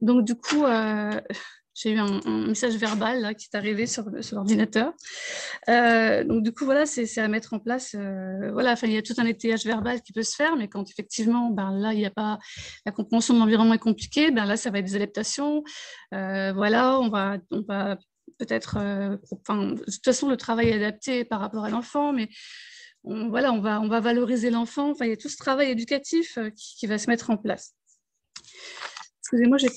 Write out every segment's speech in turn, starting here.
donc du coup, j'ai eu un, message verbal qui est arrivé sur, l'ordinateur. Euh, donc, du coup, voilà, c'est à mettre en place. Euh, voilà, il y a tout un étayage verbal qui peut se faire, mais quand effectivement, ben, là, il n'y a pas la compréhension de l'environnement est compliquée, ben, là, ça va être des adaptations. Euh, voilà, on va, on va peut-être. enfin, de toute façon, le travail est adapté par rapport à l'enfant, mais on, voilà, on va, on va valoriser l'enfant. Enfin, il y a tout ce travail éducatif qui, qui va se mettre en place. Excusez-moi, j'ai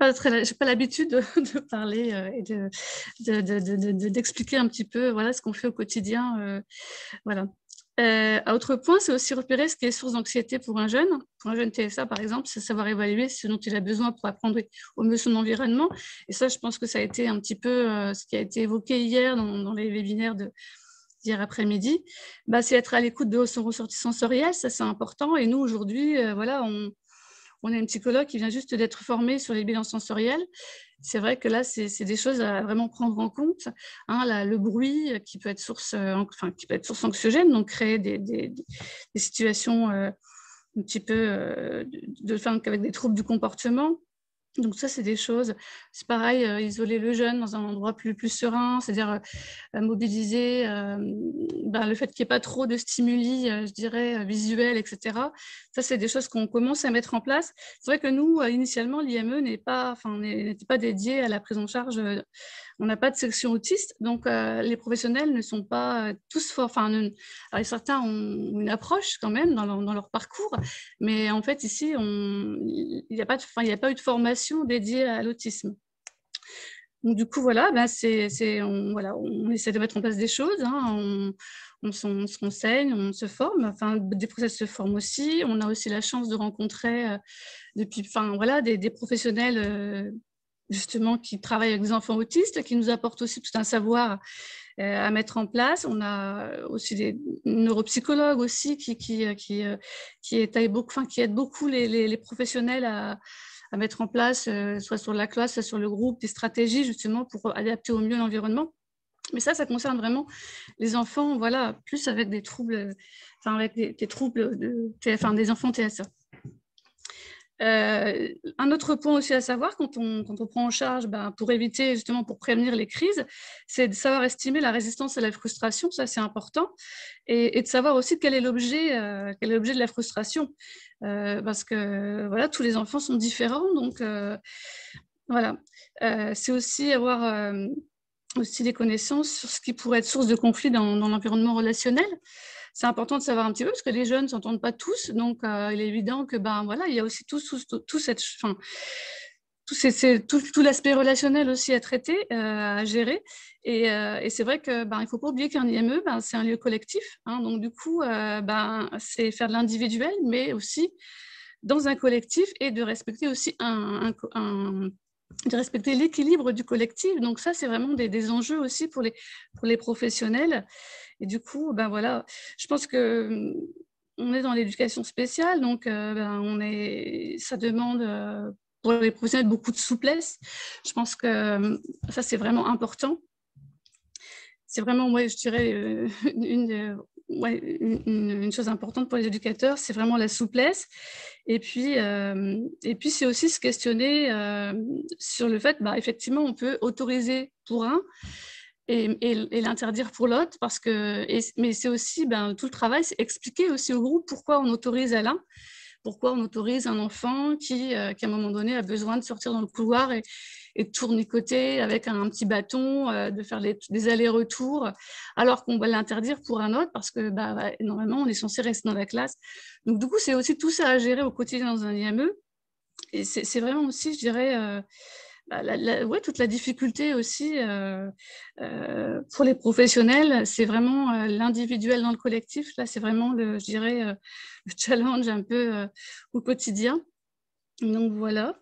n'ai pas l'habitude de, parler euh, et d'expliquer de, de, un petit peu voilà, ce qu'on fait au quotidien. Euh, voilà. Euh, autre point, c'est aussi repérer ce qui est source d'anxiété pour un jeune. Pour un jeune TSA, par exemple, c'est savoir évaluer ce dont il a besoin pour apprendre au mieux son environnement. Et ça, je pense que ça a été un petit peu ce qui a été évoqué hier dans, les webinaires de, après-midi. Bah, c'est être à l'écoute de son ressenti sensoriel, ça c'est important. Et nous, aujourd'hui, voilà, on, on a une psychologue qui vient juste d'être formée sur les bilans sensoriels. C'est vrai que là, c'est des choses à vraiment prendre en compte. Hein, le bruit qui peut être source, euh, enfin, qui peut être source anxiogène, donc créer des, situations euh, un petit peu euh, de, de, avec des troubles du comportement. Donc ça, c'est des choses. C'est pareil, euh, isoler le jeune dans un endroit plus, plus serein, c'est-à-dire euh, mobiliser euh, ben, le fait qu'il n'y ait pas trop de stimuli, je dirais, visuels, etc. Ça, c'est des choses qu'on commence à mettre en place. C'est vrai que nous, initialement, l'IME n'était pas, pas dédié à la prise en charge on n'a pas de section autiste, donc euh, les professionnels ne sont pas tous forts. Enfin, certains ont une approche quand même dans leur, parcours, mais en fait, ici, il n'y a, pas a pas eu de formation dédiée à l'autisme. Donc, du coup, voilà, ben c'est, on, voilà, on essaie de mettre en place des choses. Hein, on, se renseigne, on se forme. Enfin, des process se forment aussi. On a aussi la chance de rencontrer euh, depuis, enfin, voilà, des, professionnels euh, justement qui travaille avec des enfants autistes, qui nous apporte aussi tout un savoir euh, à mettre en place. On a aussi des neuropsychologues aussi qui, qui, euh, euh, aident, beaucoup, qui aident beaucoup les, professionnels à, mettre en place, soit sur la classe, soit sur le groupe, des stratégies justement pour adapter au mieux l'environnement. Mais ça, ça concerne vraiment les enfants, voilà, plus avec des troubles, enfin avec des, des troubles, de, enfin des enfants TSA. Euh, un autre point aussi à savoir quand on, prend en charge, ben, pour éviter justement, pour prévenir les crises, c'est de savoir estimer la résistance à la frustration, ça c'est important, et, de savoir aussi quel est l'objet, euh, de la frustration, euh, parce que voilà, tous les enfants sont différents, donc voilà, c'est aussi avoir aussi des connaissances sur ce qui pourrait être source de conflit dans l'environnement relationnel c'est important de savoir un petit peu parce que les jeunes ne s'entendent pas tous. Donc, euh, il est évident que ben, voilà, il y a aussi tout, tout, cette, enfin, tout, tout, tout l'aspect relationnel aussi à traiter, euh, à gérer. Et, euh, et c'est vrai que ben, ne faut pas oublier qu'un IME, ben, c'est un lieu collectif. Hein, donc, du coup, ben, c'est faire de l'individuel, mais aussi dans un collectif et de respecter aussi un, de respecter l'équilibre du collectif. Donc ça, c'est vraiment des, des, enjeux aussi pour les, pour les professionnels. Et du coup, ben voilà, je pense que hum, on est dans l'éducation spéciale, donc euh, ben, on est, ça demande euh, pour les professionnels beaucoup de souplesse. Je pense que hum, ça, c'est vraiment important. C'est vraiment, moi, je dirais, euh, une, chose importante pour les éducateurs, c'est vraiment la souplesse. Et puis, et puis c'est aussi se questionner sur le fait, bah, effectivement, on peut autoriser pour un, et, l'interdire pour l'autre, parce que, mais c'est aussi ben, tout le travail, c'est expliquer aussi au groupe pourquoi on autorise à l'un, pourquoi on autorise un enfant qui, euh, qui, à un moment donné, a besoin de sortir dans le couloir et, et de tournicoter avec un, petit bâton, euh, de faire des allers-retours, alors qu'on va l'interdire pour un autre, parce que bah, normalement, on est censé rester dans la classe. Donc, du coup, c'est aussi tout ça à gérer au quotidien dans un IME. Et c'est vraiment aussi, je dirais, euh, bah, ouais, toute la difficulté aussi euh, euh, pour les professionnels, c'est vraiment euh, l'individuel dans le collectif. Là, c'est vraiment, le, je dirais, le challenge un peu au quotidien. Donc voilà.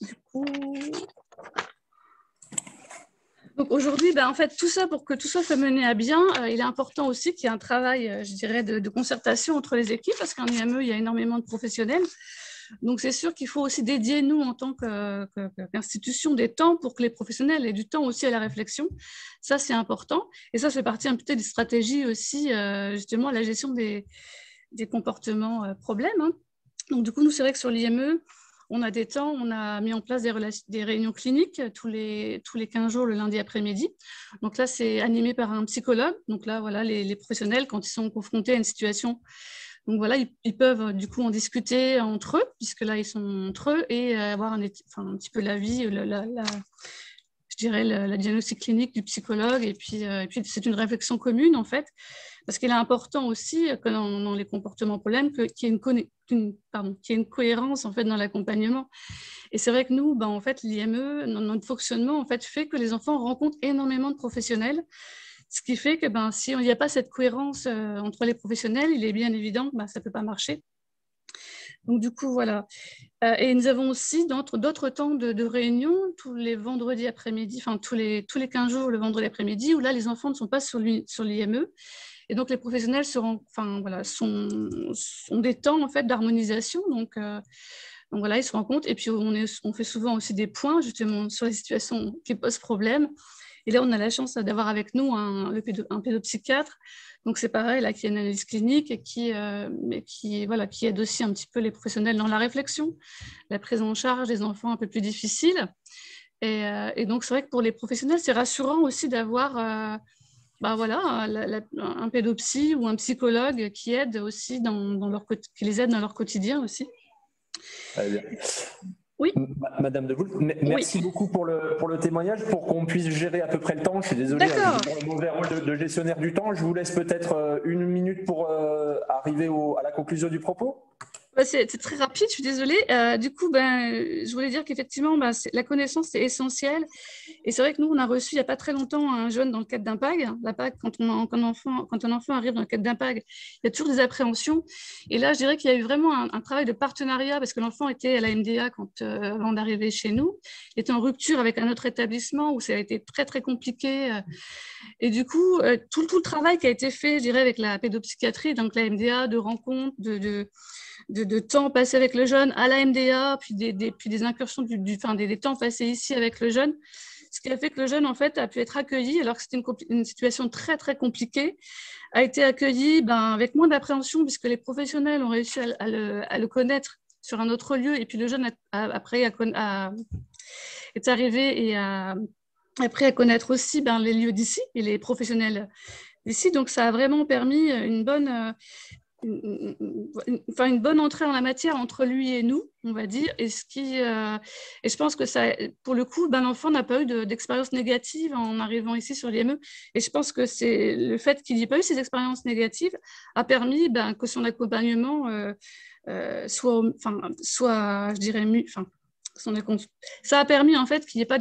du coup. Donc aujourd'hui, ben, en fait, tout ça, pour que tout ça soit mené à bien, il est important aussi qu'il y ait un travail, je dirais, de, de, concertation entre les équipes, parce qu'en IME, il y a énormément de professionnels. Donc, c'est sûr qu'il faut aussi dédier, nous, en tant qu'institution, des temps pour que les professionnels aient du temps aussi à la réflexion. Ça, c'est important. Et ça, c'est partie un peu des stratégies aussi, euh, justement, la gestion des, comportements problèmes. Hein. Donc, du coup, nous, c'est vrai que sur l'IME, on a des temps, on a mis en place des, réunions cliniques tous les, tous les 15 jours le lundi après-midi. Donc là, c'est animé par un psychologue. Donc là, voilà, les, professionnels, quand ils sont confrontés à une situation, donc voilà, ils, peuvent du coup en discuter entre eux, puisque là, ils sont entre eux, et avoir un, petit peu l'avis, la, la, je dirais, la, diagnostic clinique du psychologue. Et puis, euh, c'est une réflexion commune, en fait. Parce qu'il est important aussi que dans, les comportements problèmes qu'il y, ait une, cohérence en fait dans l'accompagnement. Et c'est vrai que nous, ben, en fait, l'IME, notre fonctionnement en fait que les enfants rencontrent énormément de professionnels. Ce qui fait que ben, si il n'y a pas cette cohérence euh, entre les professionnels, il est bien évident que ben, ça ne peut pas marcher. Donc, du coup, voilà. Euh, et nous avons aussi d'autres temps de, réunion, tous les vendredis après-midi, enfin tous les, tous les 15 jours le vendredi après-midi, où là, les enfants ne sont pas sur l'IME et donc, les professionnels seront, enfin, voilà, sont, sont des temps en fait, d'harmonisation. Donc, euh, voilà, ils se rendent compte. Et puis, on, on fait souvent aussi des points justement sur les situations qui posent problème. Et là, on a la chance d'avoir avec nous un, pédopsychiatre. Donc, c'est pareil, là, qui a une analyse clinique et qui, euh, mais qui, voilà, qui aide aussi un petit peu les professionnels dans la réflexion, la prise en charge des enfants un peu plus difficiles. Et, euh, et donc, c'est vrai que pour les professionnels, c'est rassurant aussi d'avoir bah voilà, un pédopsie ou un psychologue qui aide aussi dans, leur, qui les aide dans leur quotidien aussi. Oui. Madame De merci beaucoup pour le, pour le témoignage. Pour qu'on puisse gérer à peu près le temps, je suis désolé hein, pour le mauvais rôle de, gestionnaire du temps. Je vous laisse peut-être euh, une minute pour euh, arriver à la conclusion du propos. Bah, c'est très rapide, je suis désolée. Euh, du coup, ben, je voulais dire qu'effectivement, ben, la connaissance, c'est essentiel. Et c'est vrai que nous, on a reçu il n'y a pas très longtemps un jeune dans le cadre d'un PAG. La quand, un enfant, arrive dans le cadre d'un PAG, il y a toujours des appréhensions. Et là, je dirais qu'il y a eu vraiment un, travail de partenariat parce que l'enfant était à la MDA quand, euh, avant d'arriver chez nous. Il était en rupture avec un autre établissement où ça a été très, très compliqué. Euh. Et du coup, tout, tout, le travail qui a été fait, je dirais, avec la pédopsychiatrie, donc la MDA, de rencontres, de, temps passé avec le jeune à la MDA, puis des, incursions, du, du des, temps passés ici avec le jeune, ce qui a fait que le jeune en fait a pu être accueilli, alors que c'était une, situation très très compliquée, a été accueilli ben, avec moins d'appréhension puisque les professionnels ont réussi à, le, connaître sur un autre lieu, et puis le jeune après est arrivé et a après à connaître aussi ben, les lieux d'ici et les professionnels d'ici. Donc ça a vraiment permis une bonne, enfin, une bonne entrée en la matière entre lui et nous, on va dire. Et, ce qui, euh, et je pense que ça, pour le coup, ben, l'enfant n'a pas eu d'expérience négative en arrivant ici sur l'IME. Et je pense que c'est le fait qu'il n'ait pas eu ces expériences négatives a permis ben, que son accompagnement euh, euh, soit, soit, je dirais, enfin, ça a permis en fait qu'il n'y ait pas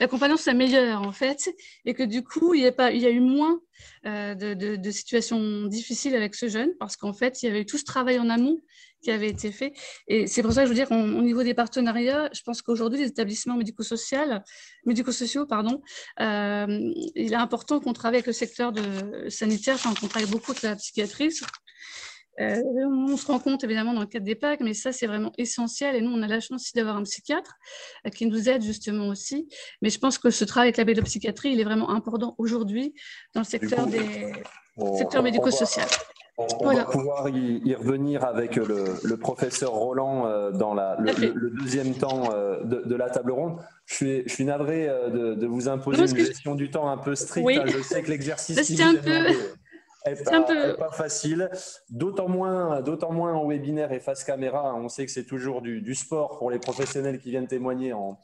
l'accompagnement soit meilleure en fait et que du coup il y a pas il y a eu moins euh, de, situations difficiles avec ce jeune parce qu'en fait il y avait eu tout ce travail en amont qui avait été fait. Et c'est pour ça que je veux dire au niveau des partenariats je pense qu'aujourd'hui les établissements médico-sociaux médico-sociaux pardon euh, il est important qu'on travaille avec le secteur de sanitaire enfin qu'on travaille beaucoup avec la psychiatrie euh, on se rend compte évidemment dans le cadre des PAC, mais ça c'est vraiment essentiel. Et nous, on a la chance aussi d'avoir un psychiatre euh, qui nous aide justement aussi. Mais je pense que ce travail avec la pédopsychiatrie, il est vraiment important aujourd'hui dans le secteur, des... secteur médico-social. On, va pouvoir y, revenir avec le, professeur Roland euh, dans le, deuxième temps de, la table ronde. Je suis, je suis navré de, vous imposer une gestion du temps un peu stricte. Je sais que l'exercice un peu peu... pas facile, d'autant moins, d'autant moins en webinaire et face caméra. On sait que c'est toujours du, sport pour les professionnels qui viennent témoigner en,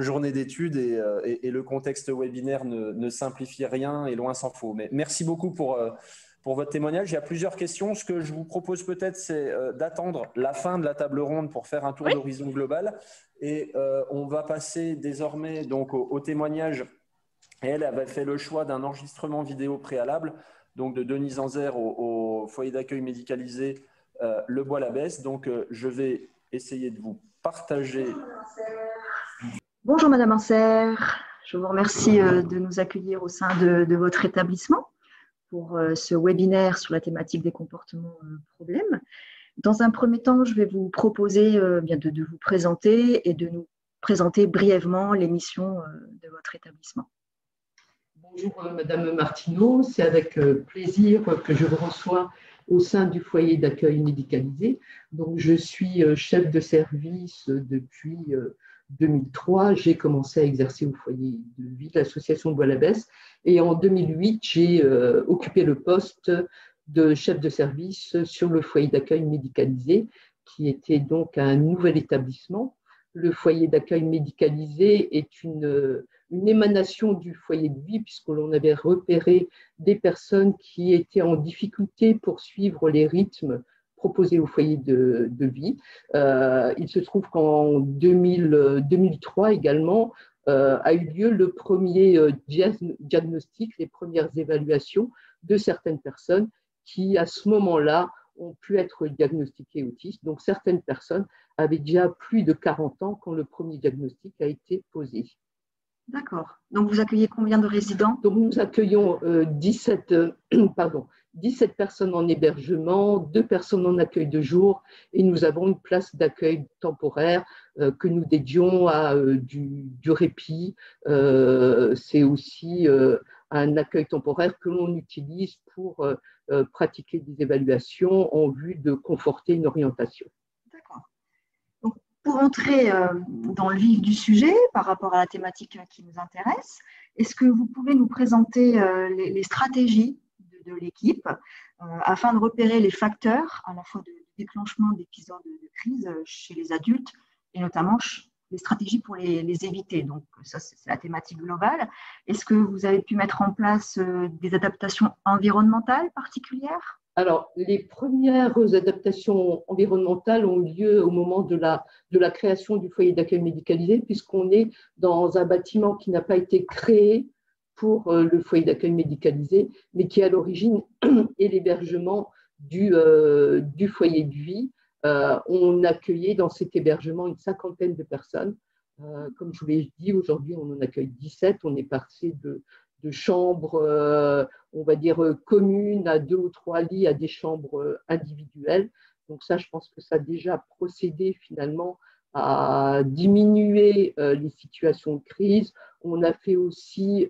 journée d'études euh, et, le contexte webinaire ne, simplifie rien et loin s'en faut. Mais merci beaucoup pour, euh, pour votre témoignage. Il y a plusieurs questions. Ce que je vous propose peut-être, c'est euh, d'attendre la fin de la table ronde pour faire un tour d'horizon global. Et on va passer désormais donc au, au témoignage. Elle avait fait le choix d'un enregistrement vidéo préalable donc de Denise Anzer au, foyer d'accueil médicalisé euh, Le Bois-la-Besse. Donc, euh, je vais essayer de vous partager. Bonjour Madame Anser, je vous remercie euh, de nous accueillir au sein de, votre établissement pour ce webinaire sur la thématique des comportements problèmes. Dans un premier temps, je vais vous proposer bien de, de vous présenter et de nous présenter brièvement les missions de votre établissement. Bonjour euh, Madame Martineau, c'est avec euh, plaisir que je vous reçois au sein du foyer d'accueil médicalisé. Je suis chef de service depuis 2003. J'ai commencé à exercer au foyer de vie de l'association de Bois-la-Besse. Et en 2008, j'ai occupé le poste de chef de service sur le foyer d'accueil médicalisé, qui était donc un nouvel établissement. Le foyer d'accueil médicalisé est une, une émanation du foyer de vie, puisque l'on avait repéré des personnes qui étaient en difficulté pour suivre les rythmes proposés au foyer de, vie. Euh, il se trouve qu'en 2003 également, euh, a eu lieu le premier euh, diagnostic, les premières évaluations de certaines personnes qui, à ce moment-là, ont pu être diagnostiquées autistes. Donc, certaines personnes avaient déjà plus de 40 ans quand le premier diagnostic a été posé. D'accord. Donc, vous accueillez combien de résidents? Donc, nous accueillons 17, euh, pardon, 17 personnes en hébergement, 2 personnes en accueil de jour et nous avons une place d'accueil temporaire euh, que nous dédions à euh, du, répit. C'est aussi un accueil temporaire que l'on utilise pour pratiquer des évaluations en vue de conforter une orientation pour entrer euh, dans le vif du sujet par rapport à la thématique qui nous intéresse, est-ce que vous pouvez nous présenter euh, les, stratégies de, l'équipe euh, afin de repérer les facteurs à la fois de déclenchement d'épisodes de crise chez les adultes et notamment les stratégies pour les, les éviter. Donc ça, c'est la thématique globale. Est-ce que vous avez pu mettre en place des adaptations environnementales particulières alors, les premières adaptations environnementales ont eu lieu au moment de la, création du foyer d'accueil médicalisé, puisqu'on est dans un bâtiment qui n'a pas été créé pour euh, le foyer d'accueil médicalisé, mais qui à l'origine est l'hébergement du, euh, du, foyer de vie. Euh, on accueillait dans cet hébergement une cinquantaine de personnes. comme je vous l'ai dit, aujourd'hui, on en accueille 17. On est passé de, de chambres, on va dire, euh, communes à deux ou trois lits à des chambres euh, individuelles. Donc ça, je pense que ça a déjà procédé finalement à diminuer les situations de crise. On a fait aussi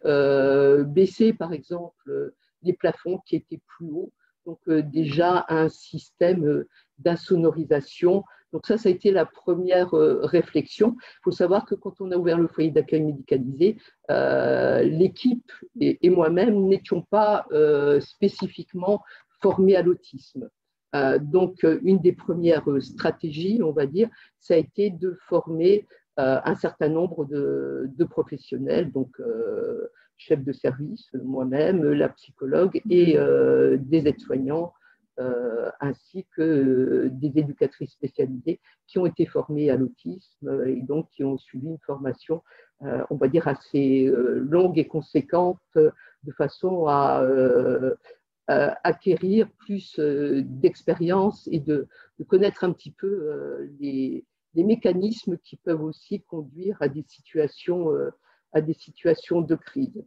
baisser, par exemple, les plafonds qui étaient plus hauts. Donc déjà un système d'insonorisation donc ça, ça a été la première euh, réflexion. Il faut savoir que quand on a ouvert le foyer d'accueil médicalisé, euh, l'équipe et, moi-même n'étions pas euh, spécifiquement formés à l'autisme. donc une des premières stratégies, on va dire, ça a été de former un certain nombre de, de professionnels, donc chef de service, moi-même, la psychologue et des aides-soignants ainsi que euh, des éducatrices spécialisées qui ont été formées à l'autisme euh, et donc qui ont suivi une formation, on va dire, assez longue et conséquente de façon à acquérir plus d'expérience et de, connaître un petit peu les, mécanismes qui peuvent aussi conduire à des situations, à des situations de crise.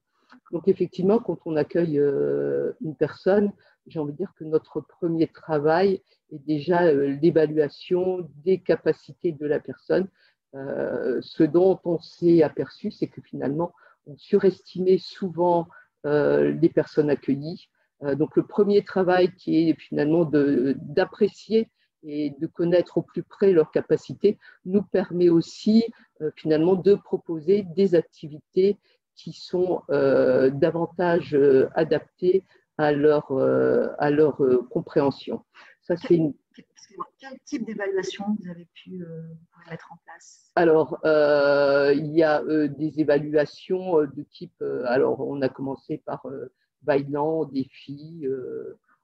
Donc effectivement, quand on accueille une personne, j'ai envie de dire que notre premier travail est déjà euh, l'évaluation des capacités de la personne. Euh, ce dont on s'est aperçu, c'est que finalement, on surestimait souvent euh, les personnes accueillies. donc le premier travail qui est finalement d'apprécier et de connaître au plus près leurs capacités nous permet aussi finalement de proposer des activités qui sont davantage adaptées à leur, euh, à leur euh, compréhension. Ça, c'est une... Quel type d'évaluation vous avez pu euh, mettre en place? Alors, il y a des évaluations de type. alors, on a commencé par Bailan, Défi,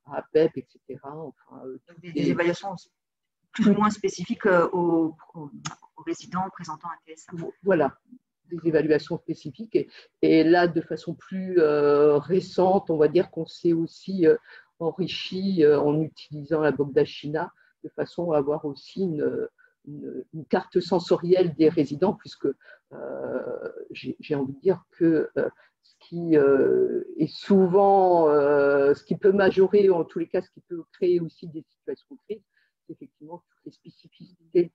APEP, etc. Enfin, des, évaluations plus ou moins spécifiques aux, aux, résidents présentant un TSA. Voilà, des évaluations spécifiques. Et, là, de façon plus euh, récente, on va dire qu'on s'est aussi euh, enrichi euh, en utilisant la Bogdachina de façon à avoir aussi une, carte sensorielle des résidents, puisque j'ai envie de dire que ce qui est souvent, ce qui peut majorer, en tous les cas, ce qui peut créer aussi des situations de c'est effectivement toutes les spécificités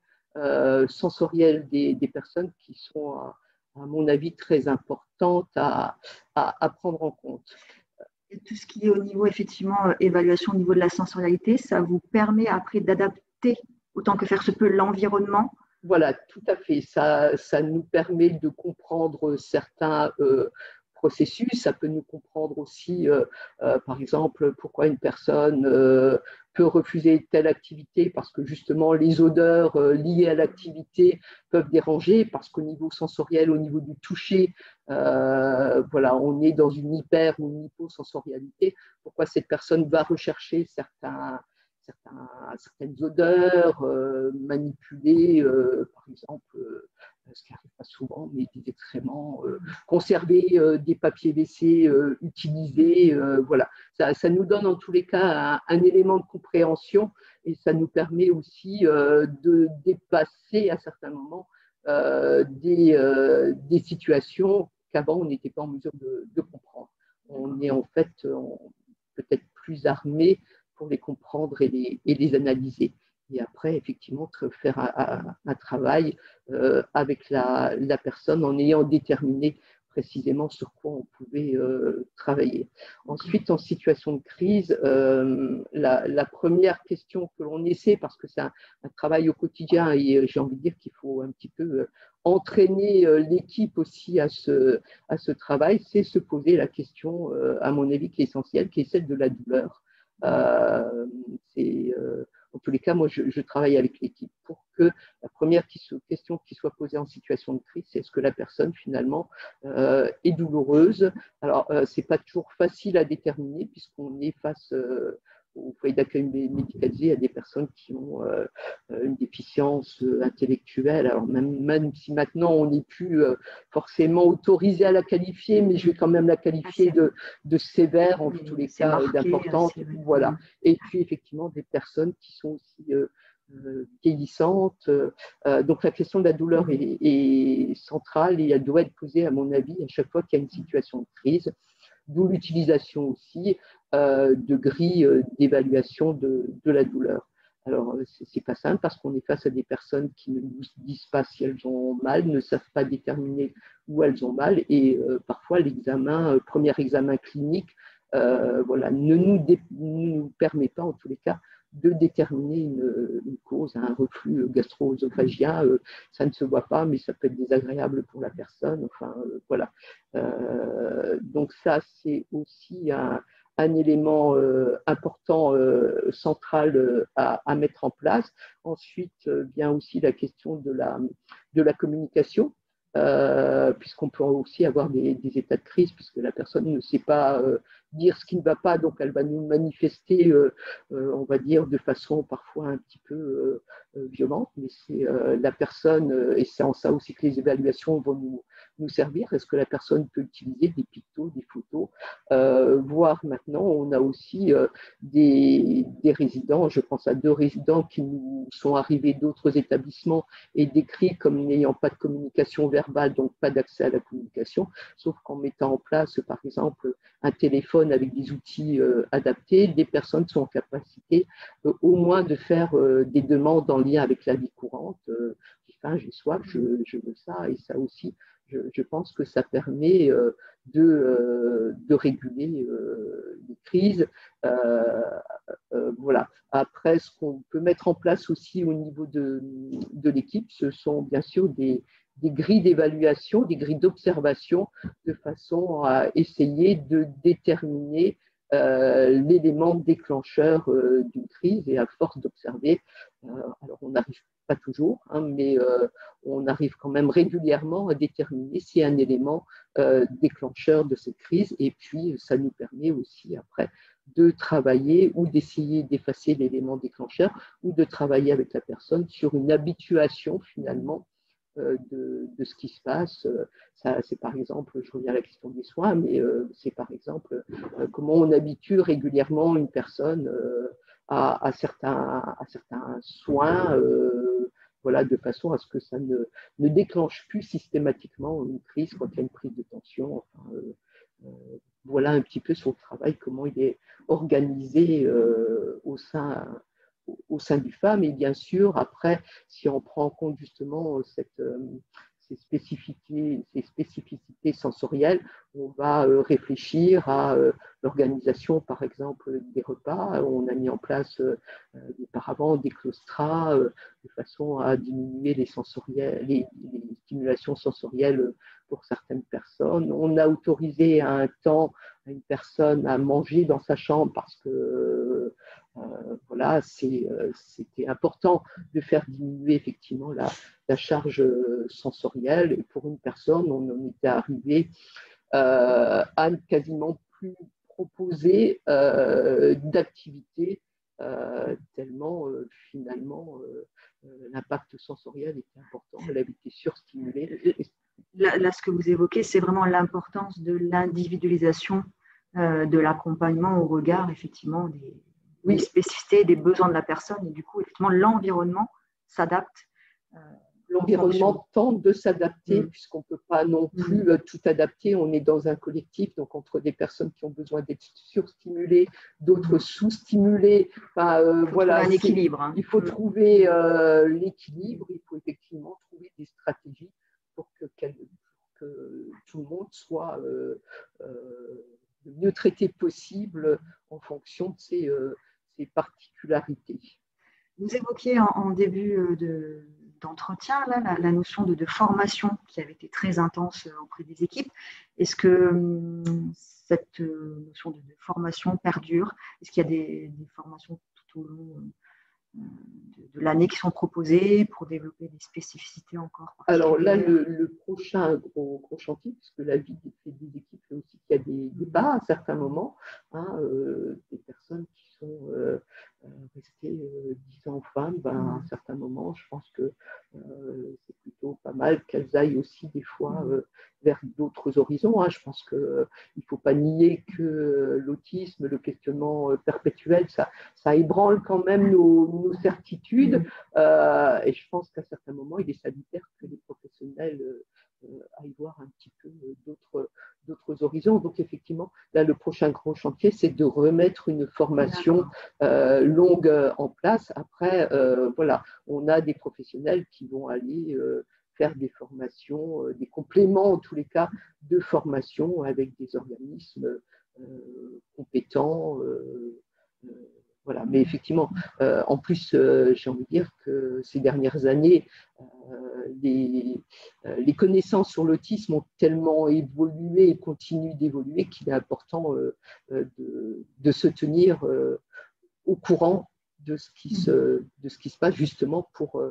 sensorielles des, des, personnes qui sont à, à mon avis, très importante à, à, prendre en compte. tout ce qui est au niveau, effectivement, évaluation au niveau de la sensorialité, ça vous permet après d'adapter autant que faire se peut l'environnement voilà, tout à fait. Ça, ça nous permet de comprendre certains processus. Ça peut nous comprendre aussi, euh, euh, par exemple, pourquoi une personne euh, peut refuser telle activité parce que justement les odeurs liées à l'activité peuvent déranger, parce qu'au niveau sensoriel, au niveau du toucher, voilà, on est dans une hyper ou une hyposensorialité. Pourquoi cette personne va rechercher certains, certaines odeurs manipulées, par exemple ce qui n'arrive pas souvent, mais des excréments, euh, conserver euh, des papiers WC euh, utilisés, voilà. Ça, nous donne en tous les cas un, élément de compréhension et ça nous permet aussi de dépasser à certains moments des, des, situations qu'avant on n'était pas en mesure de, comprendre. On est en fait peut-être plus armé pour les comprendre et les, et les analyser et après, effectivement, faire un, travail euh, avec la, personne en ayant déterminé précisément sur quoi on pouvait euh, travailler. Ensuite, en situation de crise, euh, la, première question que l'on essaie, parce que c'est un, travail au quotidien et j'ai envie de dire qu'il faut un petit peu entraîner l'équipe aussi à ce, à ce travail, c'est se poser la question, à mon avis, qui est essentielle, qui est celle de la douleur. c'est en tous les cas, moi, je, travaille avec l'équipe pour que la première question qui soit posée en situation de crise, c'est est-ce que la personne, finalement, euh, est douloureuse? Alors, euh, ce n'est pas toujours facile à déterminer puisqu'on est face euh, au foyer d'accueil médicalisé à des personnes qui ont euh, une déficience euh, intellectuelle. Alors même, même si maintenant on n'est plus euh, forcément autorisé à la qualifier, mais je vais quand même la qualifier de, de sévère en tous les cas d'importante. Voilà. Et puis effectivement des personnes qui sont aussi vieillissantes. donc la question de la douleur est, est, centrale et elle doit être posée, à mon avis, à chaque fois qu'il y a une situation de crise d'où l'utilisation aussi euh, de grilles euh, d'évaluation de, la douleur. Alors, euh, c'est pas simple parce qu'on est face à des personnes qui ne nous disent pas si elles ont mal, ne savent pas déterminer où elles ont mal, et parfois l'examen, premier examen clinique, voilà, ne nous, nous, permet pas, en tous les cas, de déterminer une, cause, un reflux gastro-œsophagien. Euh, ça ne se voit pas, mais ça peut être désagréable pour la personne. Enfin, euh, voilà. Euh, donc ça, c'est aussi un, élément important, central à, mettre en place. Ensuite vient aussi la question de la, de la communication. puisqu'on peut aussi avoir des, états de crise, puisque la personne ne sait pas dire ce qui ne va pas, donc elle va nous manifester, euh, euh, on va dire, de façon parfois un petit peu euh, violente, mais c'est la personne, et c'est en ça aussi que les évaluations vont nous, nous servir. Est-ce que la personne peut utiliser des pictos, des photos, voire maintenant, on a aussi des, des, résidents, je pense à deux résidents qui nous sont arrivés d'autres établissements et décrits comme n'ayant pas de communication verbale, donc pas d'accès à la communication, sauf qu'en mettant en place, par exemple, un téléphone avec des outils euh, adaptés, des personnes sont en capacité euh, au moins de faire euh, des demandes en avec la vie courante. j'ai soif, je, veux ça, et ça aussi, je, pense que ça permet de, de réguler les crises. voilà. Après, ce qu'on peut mettre en place aussi au niveau de, l'équipe, ce sont bien sûr des, grilles d'évaluation, des grilles d'observation, de façon à essayer de déterminer euh, l'élément déclencheur euh, d'une crise et à force d'observer, euh, alors on n'arrive pas toujours, hein, mais on arrive quand même régulièrement à déterminer s'il y a un élément déclencheur de cette crise. Et puis ça nous permet aussi après de travailler ou d'essayer d'effacer l'élément déclencheur ou de travailler avec la personne sur une habituation finalement euh, de, ce qui se passe. Euh, ça, c'est par exemple, je reviens à la question des soins, mais euh, c'est par exemple comment on habitue régulièrement une personne à, certains, soins, voilà, de façon à ce que ça ne, déclenche plus systématiquement une crise quand il y a une prise de tension. voilà un petit peu son travail, comment il est organisé au sein au sein du FAM. Et bien sûr, après, si on prend en compte justement cette, euh, ces spécificités, ces spécificités sensorielles, on va réfléchir à l'organisation, par exemple, des repas. On a mis en place des paravents, des claustras, de façon à diminuer les, sensoriels, les, stimulations sensorielles pour certaines personnes. On a autorisé à un temps à une personne à manger dans sa chambre parce que voilà, c'était important de faire diminuer effectivement la, charge sensorielle. Et pour une personne, on en était arrivé euh, à quasiment plus proposer euh, d'activité euh, tellement finalement l'impact sensoriel était important, elle avait été surstimulée. Là, ce que vous évoquez, c'est vraiment l'importance de l'individualisation de l'accompagnement au regard effectivement des, des, spécificités, des besoins de la personne et du coup effectivement l'environnement s'adapte l'environnement tente de s'adapter, mm. puisqu'on ne peut pas non mm. plus euh, tout adapter. On est dans un collectif, donc entre des personnes qui ont besoin d'être surstimulées, d'autres mm. sous-stimulées. Euh, voilà, un équilibre. Hein. Il faut trouver euh, l'équilibre, il faut effectivement trouver des stratégies pour que, tout le monde soit le mieux traité possible en fonction de ses, particularités. Vous évoquiez en début de, d'entretien, la, notion de, formation qui avait été très intense euh, auprès des équipes. Est-ce que hum, cette euh, notion de, formation perdure? Est-ce qu'il y a des, formations tout au long euh, de, l'année qui sont proposées pour développer des spécificités encore Alors là, le, prochain gros, chantier, puisque la vie des, équipes fait aussi qu'il y a des débats à certains moments, hein, des personnes qui sont rester euh, dix ans femmes, ben, à un certain moment, je pense que euh, c'est plutôt pas mal qu'elles aillent aussi des fois euh, vers d'autres horizons. Hein. Je pense qu'il ne faut pas nier que l'autisme, le questionnement perpétuel, ça, ça ébranle quand même nos, certitudes. et je pense qu'à certains moments, il est salutaire que les professionnels aillent voir un petit peu d'autres d'autres horizons. Donc effectivement, là, le prochain grand chantier, c'est de remettre une formation euh, longue euh, en place. Après, euh, voilà, on a des professionnels qui vont aller faire des formations, des compléments en tous les cas de formation avec des organismes compétents. Voilà. Mais effectivement, en plus, j'ai envie de dire que ces dernières années, les, euh, les, connaissances sur l'autisme ont tellement évolué et continuent d'évoluer qu'il est important euh, euh, de, se tenir au courant de ce, qui se, de ce qui se passe justement pour,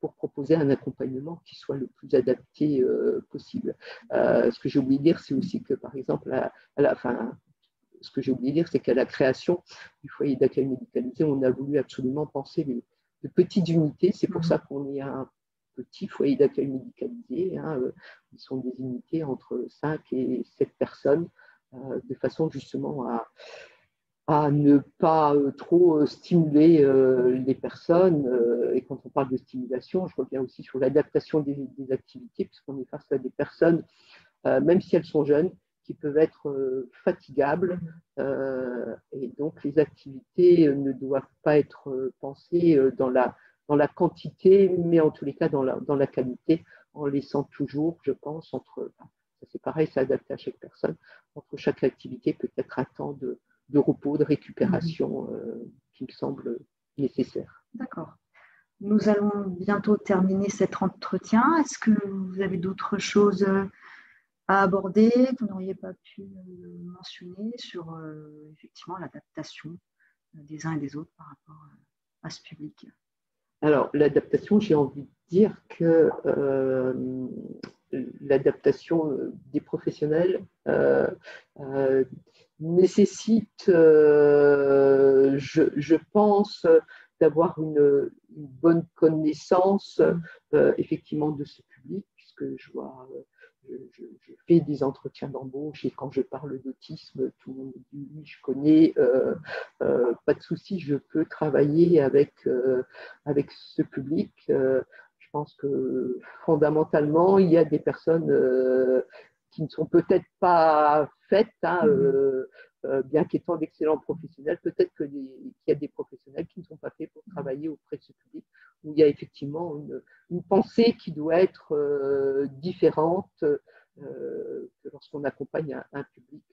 pour proposer un accompagnement qui soit le plus adapté possible. ce que j'ai oublié de dire, c'est aussi que, par exemple, à, la fin, ce que j'ai oublié de dire, c'est qu'à la création du foyer d'accueil médicalisé, on a voulu absolument penser de petites unités. C'est pour mmh. ça qu'on y a un petits foyers d'accueil médicalisés. Hein, euh, ils sont des unités entre 5 et 7 personnes, euh, de façon justement à, à ne pas euh, trop stimuler les personnes. et quand on parle de stimulation, je reviens aussi sur l'adaptation des, des, activités, puisqu'on est face à des personnes, même si elles sont jeunes, qui peuvent être fatigables. et donc, les activités ne doivent pas être pensées dans la dans la quantité, mais en tous les cas dans la, dans la qualité, en laissant toujours, je pense, entre, c'est pareil, c'est adapté à chaque personne, entre chaque activité peut-être un temps de, de repos, de récupération mhm. euh, qui me semble nécessaire. D'accord. Nous allons bientôt terminer cet entretien. Est-ce que vous avez d'autres choses à aborder que vous n'auriez pas pu euh, mentionner sur euh, effectivement l'adaptation des uns et des autres par rapport à ce public? Alors, l'adaptation, j'ai envie de dire que euh, l'adaptation des professionnels euh, euh, nécessite, je, pense, d'avoir une, bonne connaissance effectivement de ce public, puisque je vois je, fais des entretiens d'embauche et quand je parle d'autisme, tout le monde dit oui, je connais, euh, euh, pas de souci, je peux travailler avec, euh, avec ce public. je pense que fondamentalement, il y a des personnes qui ne sont peut-être pas faites, hein, mmh. Bien qu'étant d'excellents professionnels, peut-être qu'il y a des professionnels qui ne sont pas faits pour travailler auprès de ce public. où il y a effectivement une, pensée qui doit être différente que lorsqu'on accompagne un, public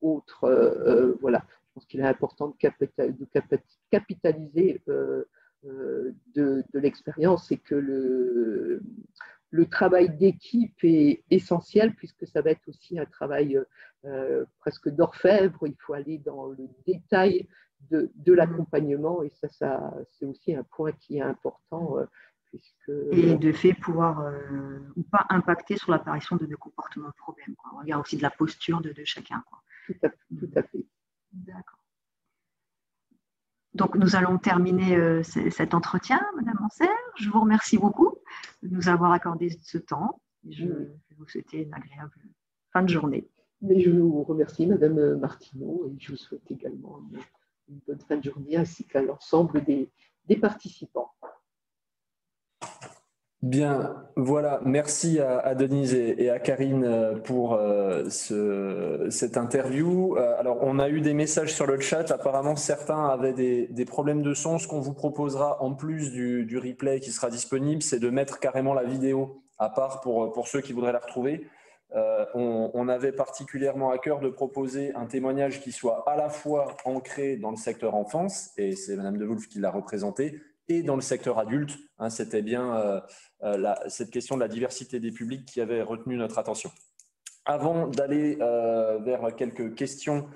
autre. voilà, je pense qu'il est important de, capitaliser de, de l'expérience et que le, le travail d'équipe est essentiel puisque ça va être aussi un travail euh, presque d'orfèvre. Il faut aller dans le détail de, l'accompagnement et ça, ça c'est aussi un point qui est important. Euh, puisque, et de fait pouvoir euh, ou pas impacter sur l'apparition de, comportements de problème. On regarde aussi de la posture de, chacun. Tout à, tout à fait. D'accord. Donc, nous allons terminer euh, cet entretien, Madame Anser. Je vous remercie beaucoup de nous avoir accordé ce temps. Je vais vous souhaiter une agréable fin de journée. Mais je vous remercie, Madame Martineau, et je vous souhaite également une, bonne fin de journée ainsi qu'à l'ensemble des participants. Bien, voilà. Merci à, Denise et, à Karine euh, pour euh, cette interview. Euh, alors, on a eu des messages sur le chat. Apparemment, certains avaient des, problèmes de son. Ce qu'on vous proposera, en plus du, replay qui sera disponible, c'est de mettre carrément la vidéo à part pour, ceux qui voudraient la retrouver. on, on, avait particulièrement à cœur de proposer un témoignage qui soit à la fois ancré dans le secteur enfance, et c'est Madame De Wolf qui l'a représenté, et dans le secteur adulte. Hein, c'était bien euh, euh, cette question de la diversité des publics qui avait retenu notre attention. Avant d'aller euh, vers quelques questions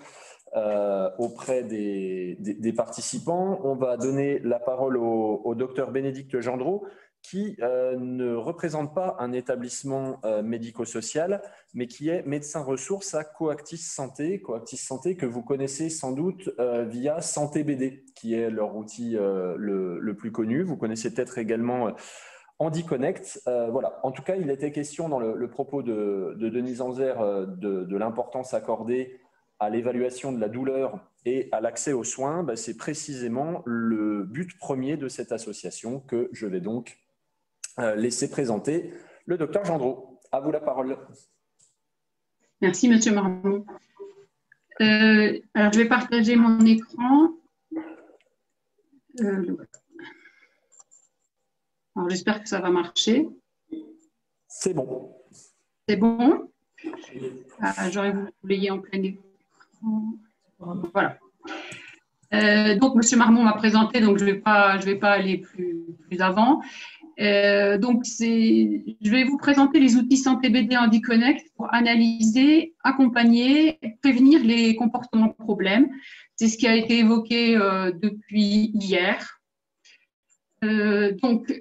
auprès des, participants, on va donner la parole au, au docteur Bénédicte Gendreau, qui euh, ne représente pas un établissement euh, médico-social, mais qui est médecin ressource à Coactis Santé, Coactis Santé que vous connaissez sans doute euh, via Santé BD, qui est leur outil le, plus connu. Vous connaissez peut-être également HandiConnect. voilà. En tout cas, il était question dans le, propos de, Denise Anzer de, l'importance accordée à l'évaluation de la douleur et à l'accès aux soins, bah, c'est précisément le but premier de cette association que je vais donc laisser présenter le docteur Gendreau. À vous la parole. Merci, Monsieur Marmont. Euh, alors, je vais partager mon écran. Euh, alors, j'espère que ça va marcher. C'est bon. C'est bon? Ah, J'aurais voulu que vous l'ayez en plein écran. Voilà. donc, M. Marmont m'a présenté, donc je ne vais, pas, vais pas aller plus, plus avant. Euh, donc, je vais vous présenter les outils Santé BD Connect pour analyser, accompagner, prévenir les comportements problèmes. C'est ce qui a été évoqué euh, depuis hier. Euh, donc,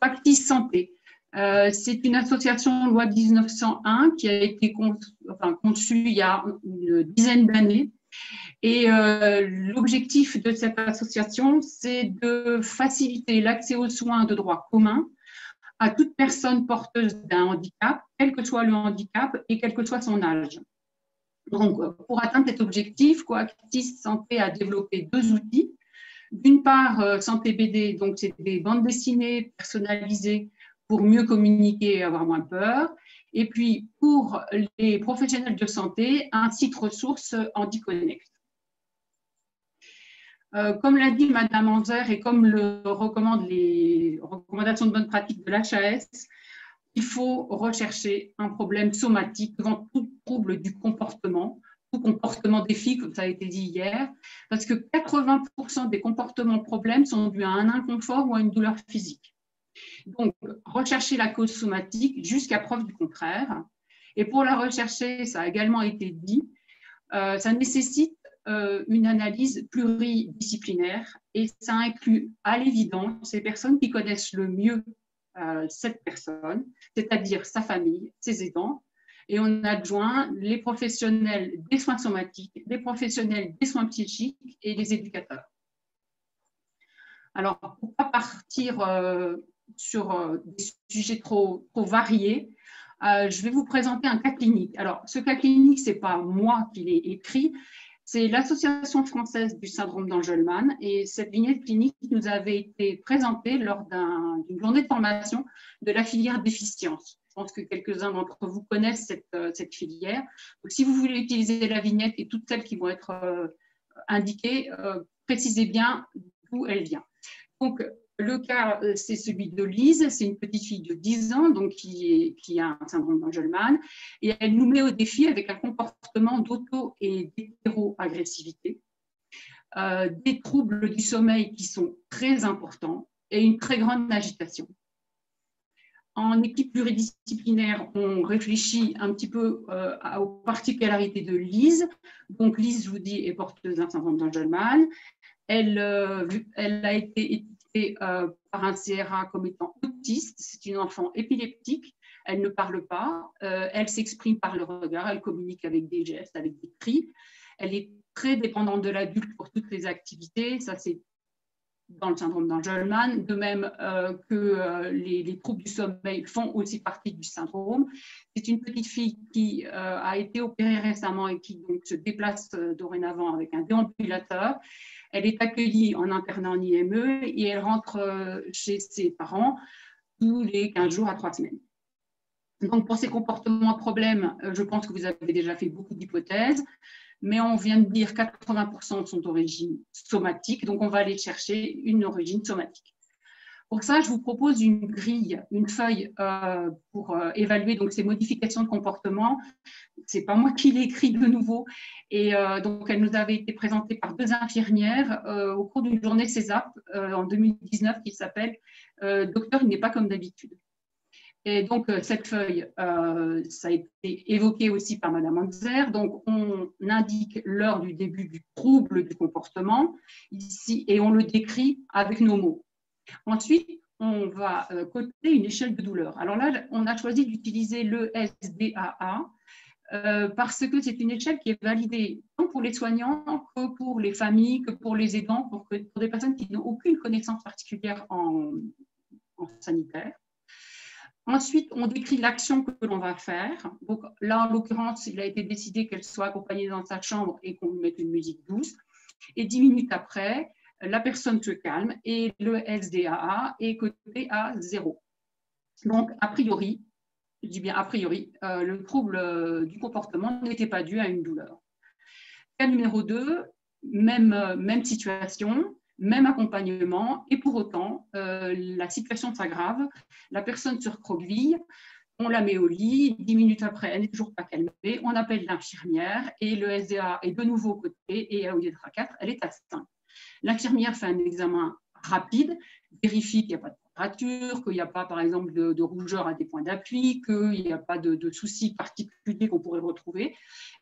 Practice Santé. c'est une association loi 1901 qui a été conçue il y a une dizaine d'années et euh, l'objectif de cette association, c'est de faciliter l'accès aux soins de droit commun à toute personne porteuse d'un handicap, quel que soit le handicap et quel que soit son âge. Donc, pour atteindre cet objectif, Coactis Santé a développé deux outils. D'une part, euh, Santé BD, donc c'est des bandes dessinées personnalisées pour mieux communiquer et avoir moins peur. Et puis, pour les professionnels de santé, un site ressource HandiConnect. Euh, comme l'a dit Madame Anzer et comme le recommandent les recommandations de bonne pratique de l'HAS, il faut rechercher un problème somatique devant tout trouble du comportement, tout comportement défi, comme ça a été dit hier, parce que 80% des comportements problèmes sont dus à un inconfort ou à une douleur physique. Donc, rechercher la cause somatique jusqu'à preuve du contraire. Et pour la rechercher, ça a également été dit, euh, ça nécessite euh, une analyse pluridisciplinaire et ça inclut à l'évidence ces personnes qui connaissent le mieux euh, cette personne, c'est-à-dire sa famille, ses aidants, et on adjoint les professionnels des soins somatiques, les professionnels des soins psychiques et les éducateurs. Alors, pour ne pas partir sur des sujets trop, trop variés, je vais vous présenter un cas clinique. Alors, ce cas clinique, ce n'est pas moi qui l'ai écrit, c'est l'Association française du syndrome d'Angelman et cette vignette clinique nous avait été présentée lors d'une journée de formation de la filière déficience. Je pense que quelques-uns d'entre vous connaissent cette, euh, filière. Donc, si vous voulez utiliser la vignette et toutes celles qui vont être euh, indiquées, euh, précisez bien d'où elle vient. Donc, Le cas, euh, c'est celui de Lise, c'est une petite fille de 10 ans donc qui, qui a un syndrome d'Angelman, et elle nous met au défi avec un comportement d'auto- et d'hétéro-agressivité, euh, des troubles du sommeil qui sont très importants et une très grande agitation. En équipe pluridisciplinaire, on réfléchit un petit peu euh, aux particularités de Lise. Donc, Lise, je vous dis, est porteuse d'un syndrome d'Angelman. Elle, elle, a été euh, par un CRA comme étant autiste. C'est une enfant épileptique. Elle ne parle pas. elle s'exprime par le regard. Elle communique avec des gestes, avec des cris. Elle est très dépendante de l'adulte pour toutes les activités. Ça, c'est dans le syndrome d'Angelman, de même euh, que euh, les, troubles du sommeil font aussi partie du syndrome. C'est une petite fille qui euh, a été opérée récemment et qui donc se déplace dorénavant avec un déambulateur. Elle est accueillie en internat en IME et elle rentre chez ses parents tous les 15 jours à 3 semaines. Donc, pour ces comportements problèmes, je pense que vous avez déjà fait beaucoup d'hypothèses mais on vient de dire 80% sont d'origine somatique, donc on va aller chercher une origine somatique. Pour ça, je vous propose une grille, une feuille euh, pour euh, évaluer donc ces modifications de comportement. C'est pas moi qui l'ai écrit de nouveau, et euh, donc elle nous avait été présentée par deux infirmières au cours d'une journée CESAP en 2019 qui s'appelle Docteur, il n'est pas comme d'habitude. Et donc, euh, cette feuille, euh, ça a été évoqué aussi par Madame Anzer. Donc, on indique l'heure du début du trouble du comportement ici et on le décrit avec nos mots. Ensuite, on va euh, coter une échelle de douleur. Alors là, on a choisi d'utiliser le SDAA parce que c'est une échelle qui est validée tant pour les soignants que pour les familles, que pour les aidants, pour, des personnes qui n'ont aucune connaissance particulière en sanitaire. Ensuite, on décrit l'action que l'on va faire. Donc là, en l'occurrence, il a été décidé qu'elle soit accompagnée dans sa chambre et qu'on mette une musique douce. Et dix minutes après, la personne se calme et le SDAA est coté à zéro. Donc, a priori, je dis bien a priori, euh, le trouble euh, du comportement n'était pas dû à une douleur. Cas numéro 2, même, euh, même situation, même accompagnement, et pour autant, euh, la situation s'aggrave, la personne se recroqueville, on la met au lit, dix minutes après, elle n'est toujours pas calmée, on appelle l'infirmière et le SDA est de nouveau côté et au lieu à 4, elle est à 5. L'infirmière fait un examen rapide, vérifie qu'il n'y a pas de température, qu'il n'y a pas, par exemple, de, rougeur à des points d'appui, qu'il n'y a pas de, de soucis particuliers qu'on pourrait retrouver.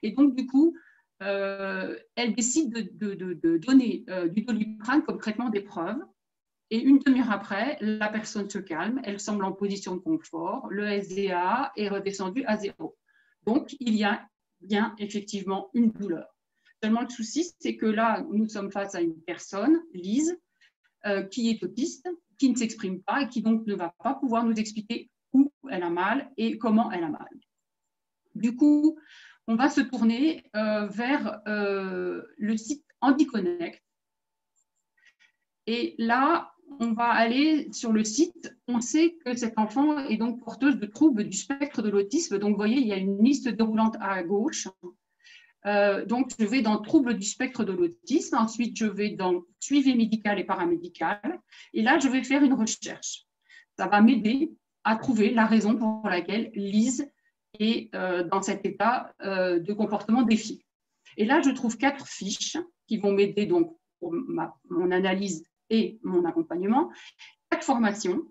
Et donc, du coup, euh, elle décide de, donner euh, du doliprane comme traitement d'épreuve. Et une demi-heure après, la personne se calme, elle semble en position de confort, le SDA est redescendu à zéro. Donc, il y a bien effectivement une douleur. Seulement, le souci, c'est que là, nous sommes face à une personne, Lise, euh, qui est autiste, qui ne s'exprime pas et qui donc ne va pas pouvoir nous expliquer où elle a mal et comment elle a mal. Du coup, on va se tourner euh, vers euh, le site HandiConnect. Et là, on va aller sur le site. On sait que cet enfant est donc porteuse de troubles du spectre de l'autisme. Donc, vous voyez, il y a une liste déroulante à gauche. Euh, donc, je vais dans troubles du spectre de l'autisme. Ensuite, je vais dans suivi médical et paramédical. Et là, je vais faire une recherche. Ça va m'aider à trouver la raison pour laquelle Lise et euh, dans cet état euh, de comportement défi. Et là, je trouve quatre fiches qui vont m'aider donc pour mon analyse et mon accompagnement. Quatre formations.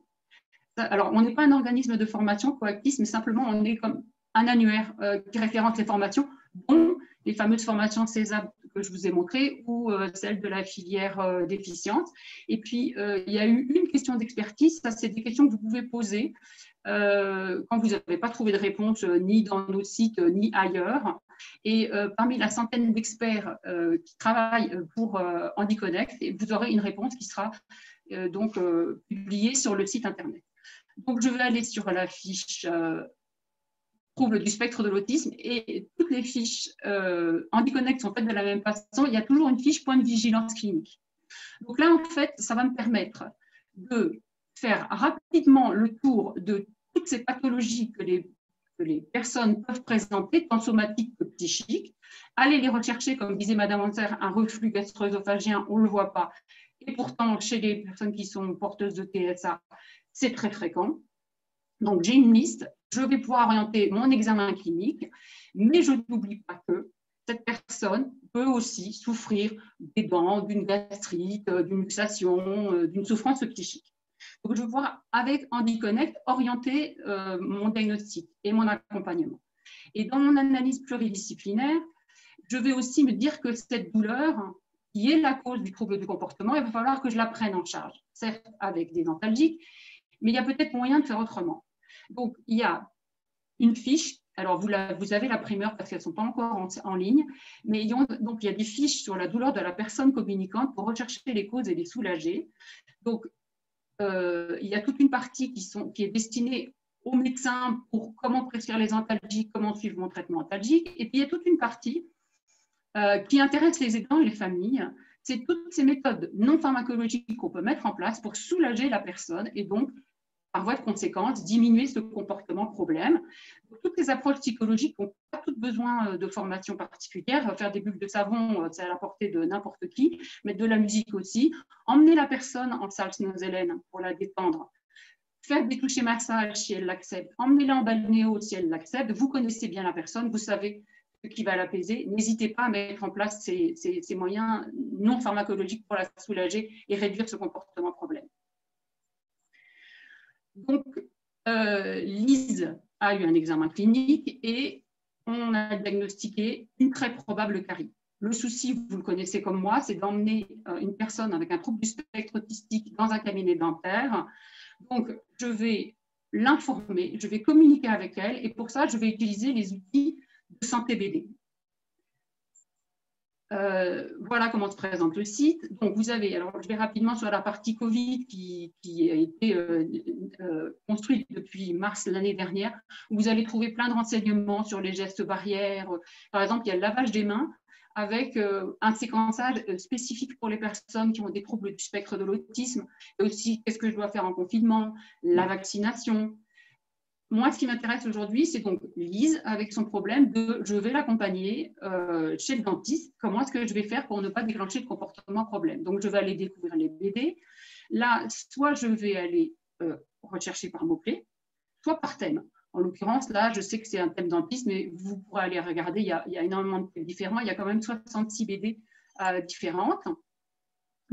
Alors, on n'est pas un organisme de formation coactif, mais simplement on est comme un annuaire euh, qui référence les formations, dont les fameuses formations CESAB que je vous ai montrées ou celles de la filière déficience. Et puis, il y a eu une question d'expertise. Ça, c'est des questions que vous pouvez poser euh, quand vous n'avez pas trouvé de réponse euh, ni dans nos sites euh, ni ailleurs. Et parmi la centaine d'experts qui travaillent pour HandiConnect, vous aurez une réponse qui sera donc publiée sur le site Internet. Donc, je vais aller sur la fiche trouble du spectre de l'autisme et toutes les fiches euh, HandiConnect sont faites de la même façon. Il y a toujours une fiche point de vigilance clinique. Donc là, en fait, ça va me permettre de faire rapidement le tour de toutes ces pathologies que les, personnes peuvent présenter, tant somatiques que psychiques, aller les rechercher, comme disait Madame Anser, un reflux gastro-œsophagien, on ne le voit pas, Et pourtant, chez les personnes qui sont porteuses de TSA, c'est très fréquent. Donc, j'ai une liste, je vais pouvoir orienter mon examen clinique, mais je n'oublie pas que cette personne peut aussi souffrir des dents, d'une gastrite, d'une luxation, euh, d'une souffrance psychique. Donc, je vais pouvoir, avec HandiConnect, orienter euh, mon diagnostic et mon accompagnement. Et dans mon analyse pluridisciplinaire, je vais aussi me dire que cette douleur, qui est la cause du trouble du comportement, il va falloir que je la prenne en charge, certes avec des dentalgiques, mais il y a peut-être moyen de faire autrement. Donc, il y a une fiche. Alors, vous, vous avez la primeur parce qu'elles ne sont pas encore en, ligne, mais donc, il y a des fiches sur la douleur de la personne communicante pour rechercher les causes et les soulager. Donc, euh, il y a toute une partie qui, sont, qui est destinée aux médecins pour comment prescrire les antalgiques, comment suivre mon traitement antalgique. Et puis, il y a toute une partie euh, qui intéresse les aidants et les familles. C'est toutes ces méthodes non pharmacologiques qu'on peut mettre en place pour soulager la personne et donc par voie de conséquence, diminuer ce comportement problème. toutes les approches psychologiques n'ont pas besoin euh, de formation particulière. Faire des bulles de savon, euh, c'est à la portée de n'importe qui, mais de la musique aussi. Emmener la personne en salle Hélène pour la détendre. Faire des touchés massages si elle l'accepte. Emmenez-la en balnéo si elle l'accepte. Vous connaissez bien la personne, vous savez ce qui va l'apaiser. N'hésitez pas à mettre en place ces moyens non pharmacologiques pour la soulager et réduire ce comportement problème. Donc, euh, Lise a eu un examen clinique et on a diagnostiqué une très probable carie. Le souci, vous le connaissez comme moi, c'est d'emmener euh, une personne avec un trouble du spectre autistique dans un cabinet dentaire. Donc, je vais l'informer, je vais communiquer avec elle et pour ça, je vais utiliser les outils de santé BD. Euh, voilà comment se présente le site. Donc, vous avez, alors je vais rapidement sur la partie Covid qui, a été euh, euh, construite depuis mars l'année dernière, vous allez trouver plein de renseignements sur les gestes barrières. Par exemple, il y a le lavage des mains avec un séquençage spécifique pour les personnes qui ont des troubles du spectre de l'autisme, et aussi qu'est-ce que je dois faire en confinement, la vaccination, moi, ce qui m'intéresse aujourd'hui, c'est donc Lise avec son problème de je vais l'accompagner euh, chez le dentiste. Comment est-ce que je vais faire pour ne pas déclencher de comportement problème? Donc, je vais aller découvrir les BD. Là, soit je vais aller euh, rechercher par mots-clés, soit par thème. En l'occurrence, là, je sais que c'est un thème dentiste, mais vous pourrez aller regarder, il y a, énormément de thèmes différents. Il y a quand même 66 BD euh, différentes.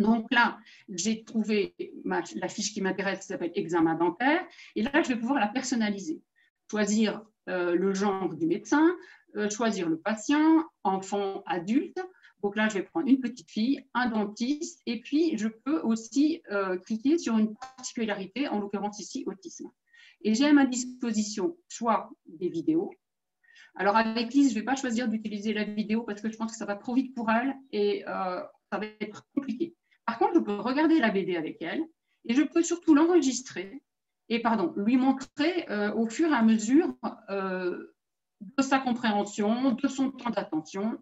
Donc là, j'ai trouvé la fiche qui m'intéresse qui s'appelle examen dentaire. Et là, je vais pouvoir la personnaliser. Choisir euh, le genre du médecin, euh, choisir le patient, enfant, adulte. Donc là, je vais prendre une petite fille, un dentiste, et puis je peux aussi euh, cliquer sur une particularité, en l'occurrence ici, autisme. Et j'ai à ma disposition soit des vidéos. Alors avec Lise, je ne vais pas choisir d'utiliser la vidéo parce que je pense que ça va trop vite pour elle et ça va être compliqué. Contre, je peux regarder la BD avec elle et je peux surtout l'enregistrer et pardon, lui montrer euh, au fur et à mesure euh, de sa compréhension, de son temps d'attention.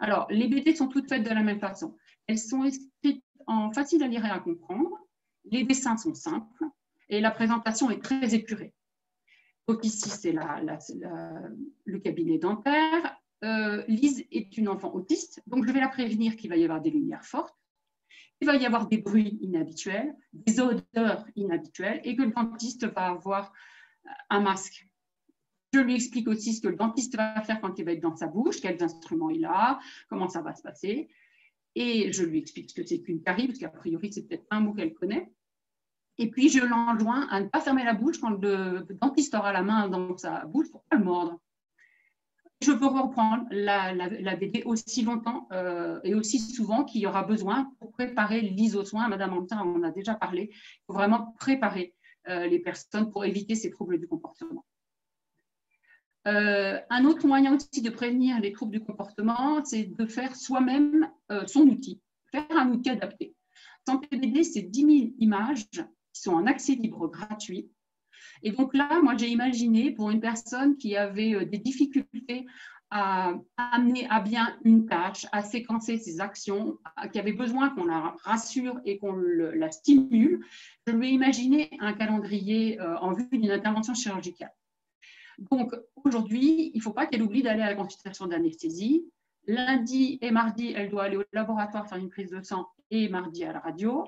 Alors, les BD sont toutes faites de la même façon. Elles sont écrites en facile à lire et à comprendre. Les dessins sont simples et la présentation est très épurée. Donc ici, c'est le cabinet dentaire. Euh, Lise est une enfant autiste, donc je vais la prévenir qu'il va y avoir des lumières fortes il va y avoir des bruits inhabituels, des odeurs inhabituelles et que le dentiste va avoir un masque. Je lui explique aussi ce que le dentiste va faire quand il va être dans sa bouche, quels instruments il a, comment ça va se passer. Et je lui explique ce que c'est qu'une carie, parce qu'a priori, c'est peut-être un mot qu'elle connaît. Et puis, je l'enjoins à ne pas fermer la bouche quand le dentiste aura la main dans sa bouche pour ne pas le mordre je peux reprendre la, la, BD aussi longtemps euh, et aussi souvent qu'il y aura besoin pour préparer l'ISO soin. Madame Antin en a déjà parlé. Il faut vraiment préparer euh, les personnes pour éviter ces troubles du comportement. Euh, un autre moyen aussi de prévenir les troubles du comportement, c'est de faire soi-même son outil, faire un outil adapté. Santé BD, c'est 10 000 images qui sont en accès libre gratuit et donc là, moi, j'ai imaginé pour une personne qui avait euh, des difficultés à amener à bien une tâche, à séquencer ses actions, qui avait besoin qu'on la rassure et qu'on la stimule, je lui ai imaginé un calendrier euh, en vue d'une intervention chirurgicale. Donc aujourd'hui, il ne faut pas qu'elle oublie d'aller à la consultation d'anesthésie. Lundi et mardi, elle doit aller au laboratoire faire une prise de sang et mardi à la radio.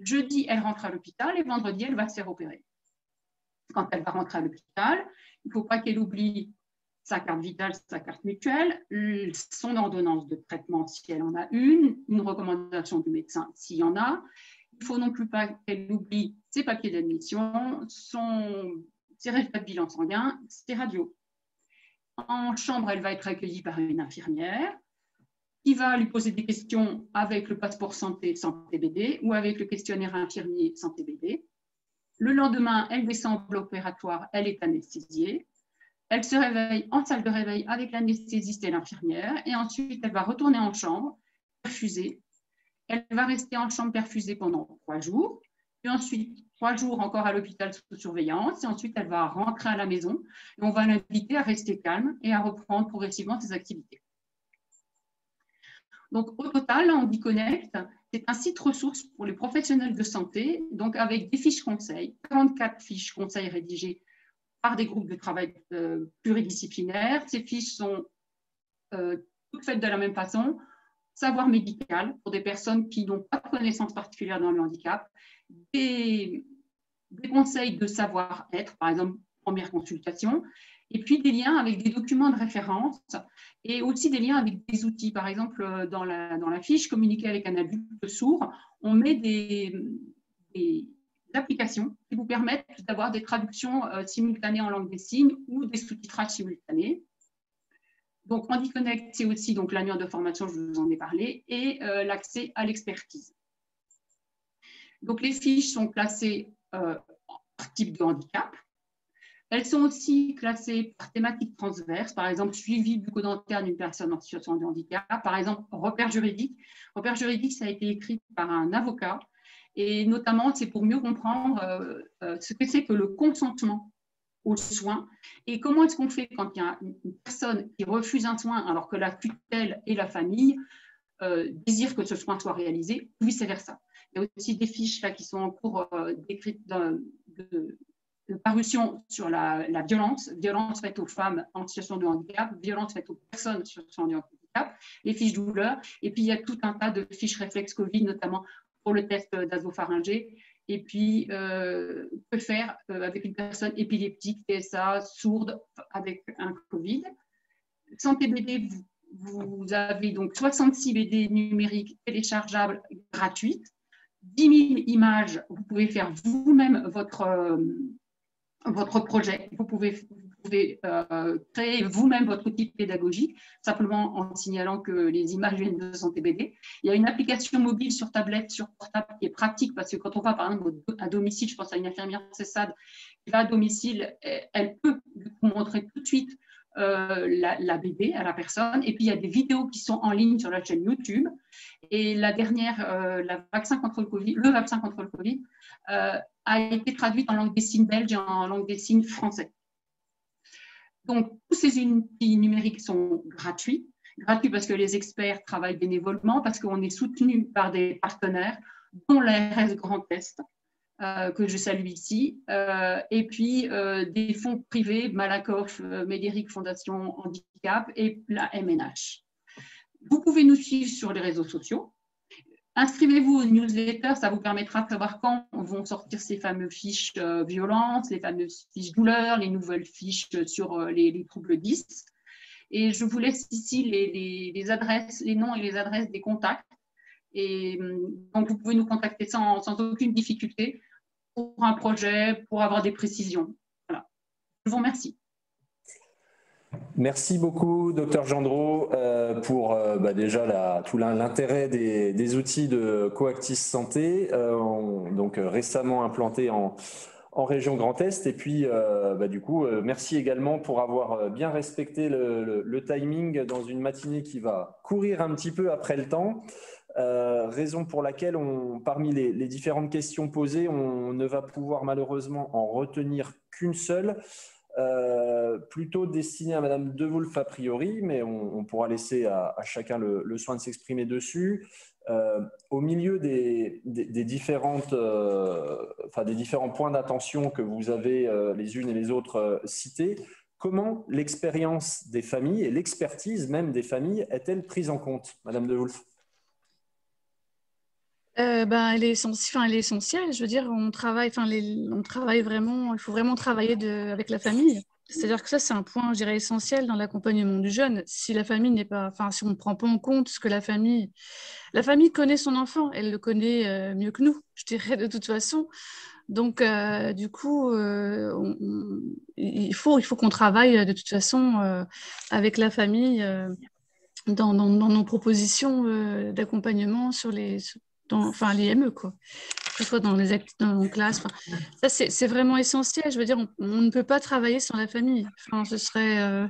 Jeudi, elle rentre à l'hôpital et vendredi, elle va se faire opérer. Quand elle va rentrer à l'hôpital, il ne faut pas qu'elle oublie sa carte vitale, sa carte mutuelle, son ordonnance de traitement si elle en a une, une recommandation du médecin s'il y en a. Il ne faut non plus pas qu'elle oublie ses papiers d'admission, ses résultats de bilan sanguin, ses radios. En chambre, elle va être accueillie par une infirmière qui va lui poser des questions avec le passeport santé santé BD ou avec le questionnaire infirmier santé BD. Le lendemain, elle descend au l'opératoire, elle est anesthésiée. Elle se réveille en salle de réveil avec l'anesthésiste et l'infirmière et ensuite elle va retourner en chambre, perfusée. Elle va rester en chambre perfusée pendant trois jours, puis ensuite trois jours encore à l'hôpital sous surveillance et ensuite elle va rentrer à la maison et on va l'inviter à rester calme et à reprendre progressivement ses activités. Donc, au total, Connect, c'est un site ressource pour les professionnels de santé, donc avec des fiches conseils, 44 fiches conseils rédigées par des groupes de travail euh, pluridisciplinaires. Ces fiches sont euh, toutes faites de la même façon. Savoir médical pour des personnes qui n'ont pas de connaissances particulières dans le handicap, des, des conseils de savoir-être, par exemple, première consultation, et puis des liens avec des documents de référence et aussi des liens avec des outils. Par exemple, euh, dans la, dans la fiche Communiquer avec un adulte sourd, on met des, des applications qui vous permettent d'avoir des traductions euh, simultanées en langue des signes ou des sous-titrages simultanés. Donc, HandiConnect, c'est aussi donc l'annuaire de formation, je vous en ai parlé, et euh, l'accès à l'expertise. Donc, les fiches sont classées par type de handicap. Elles sont aussi classées par thématique transverse, par exemple suivi bucco-dentaire d'une personne en situation de handicap, par exemple repère juridique. Repère juridique, ça a été écrit par un avocat et notamment c'est pour mieux comprendre euh, euh, ce que c'est que le consentement aux soins et comment est-ce qu'on fait quand il y a une personne qui refuse un soin alors que la tutelle et la famille euh, désirent que ce soin soit réalisé, vice-versa. Il y a aussi des fiches là qui sont en cours d'écrite de, parution sur la, violence, violence faite aux femmes en situation de handicap, violence faite aux personnes en situation de handicap, les fiches douleurs, et puis il y a tout un tas de fiches réflexes Covid, notamment pour le test d'azopharyngée, et puis euh, que faire euh, avec une personne épileptique, TSA, sourde, avec un Covid. Santé BD, vous, vous avez donc 66 BD numériques téléchargeables gratuites, 10 000 images, vous pouvez faire vous-même votre, euh, votre projet. Vous pouvez, vous pouvez euh, créer vous-même votre outil pédagogique, simplement en signalant que les images viennent de Santé BD. Il y a une application mobile sur tablette, sur portable qui est pratique parce que quand on va par exemple à domicile, je pense à une infirmière CESAD qui va à domicile, elle peut vous montrer tout de suite euh, la, la, BD à la personne. Et puis, il y a des vidéos qui sont en ligne sur la chaîne YouTube. Et la dernière, euh, le vaccin contre le Covid, euh, a été traduite en langue des signes belge et en langue des signes français. Donc, tous ces outils numériques sont gratuits. Gratuits parce que les experts travaillent bénévolement, parce qu'on est soutenu par des partenaires, dont l'ARS Grand Est, que je salue ici, euh, et puis euh, des fonds privés, Malakoff, Médéric Fondation Handicap et la MNH. Vous pouvez nous suivre sur les réseaux sociaux. Inscrivez-vous aux newsletters, ça vous permettra de savoir quand vont sortir ces fameuses fiches violences, les fameuses fiches douleurs, les nouvelles fiches sur les, troubles 10. Et je vous laisse ici les, adresses, les noms et les adresses des contacts. Et donc, vous pouvez nous contacter sans aucune difficulté pour un projet, pour avoir des précisions. Je vous remercie. Merci beaucoup, docteur Gendreau, euh, pour euh, bah, déjà tout l'intérêt des, outils de Coactis Santé, euh, donc récemment implantés en, région Grand Est. Et puis, bah, du coup, merci également pour avoir bien respecté le, timing dans une matinée qui va courir un petit peu après le temps. Euh, raison pour laquelle, parmi les, différentes questions posées, on ne va pouvoir malheureusement en retenir qu'une seule, euh, plutôt destinée à Madame De a priori, mais on, pourra laisser à, chacun le, soin de s'exprimer dessus. Euh, au milieu des, différentes, enfin, des différents points d'attention que vous avez les unes et les autres cités, comment l'expérience des familles et l'expertise même des familles est-elle prise en compte, Madame De ben, elle, est essentielle, elle est essentielle. Je veux dire, on travaille, enfin, on travaille vraiment, il faut vraiment travailler de, avec la famille. C'est-à-dire que ça, c'est un point, je essentiel dans l'accompagnement du jeune. Si la famille n'est pas, enfin, si on ne prend pas en compte ce que la famille, la famille connaît son enfant, elle le connaît euh, mieux que nous, je dirais de toute façon. Donc, euh, du coup, il faut, il faut qu'on travaille de toute façon avec la famille dans, dans, nos propositions d'accompagnement sur les, dans, enfin, l'IME, quoi que ce soit dans les dans classes. ça, c'est vraiment essentiel. Je veux dire, on, ne peut pas travailler sans la famille. Enfin, ce serait. Euh,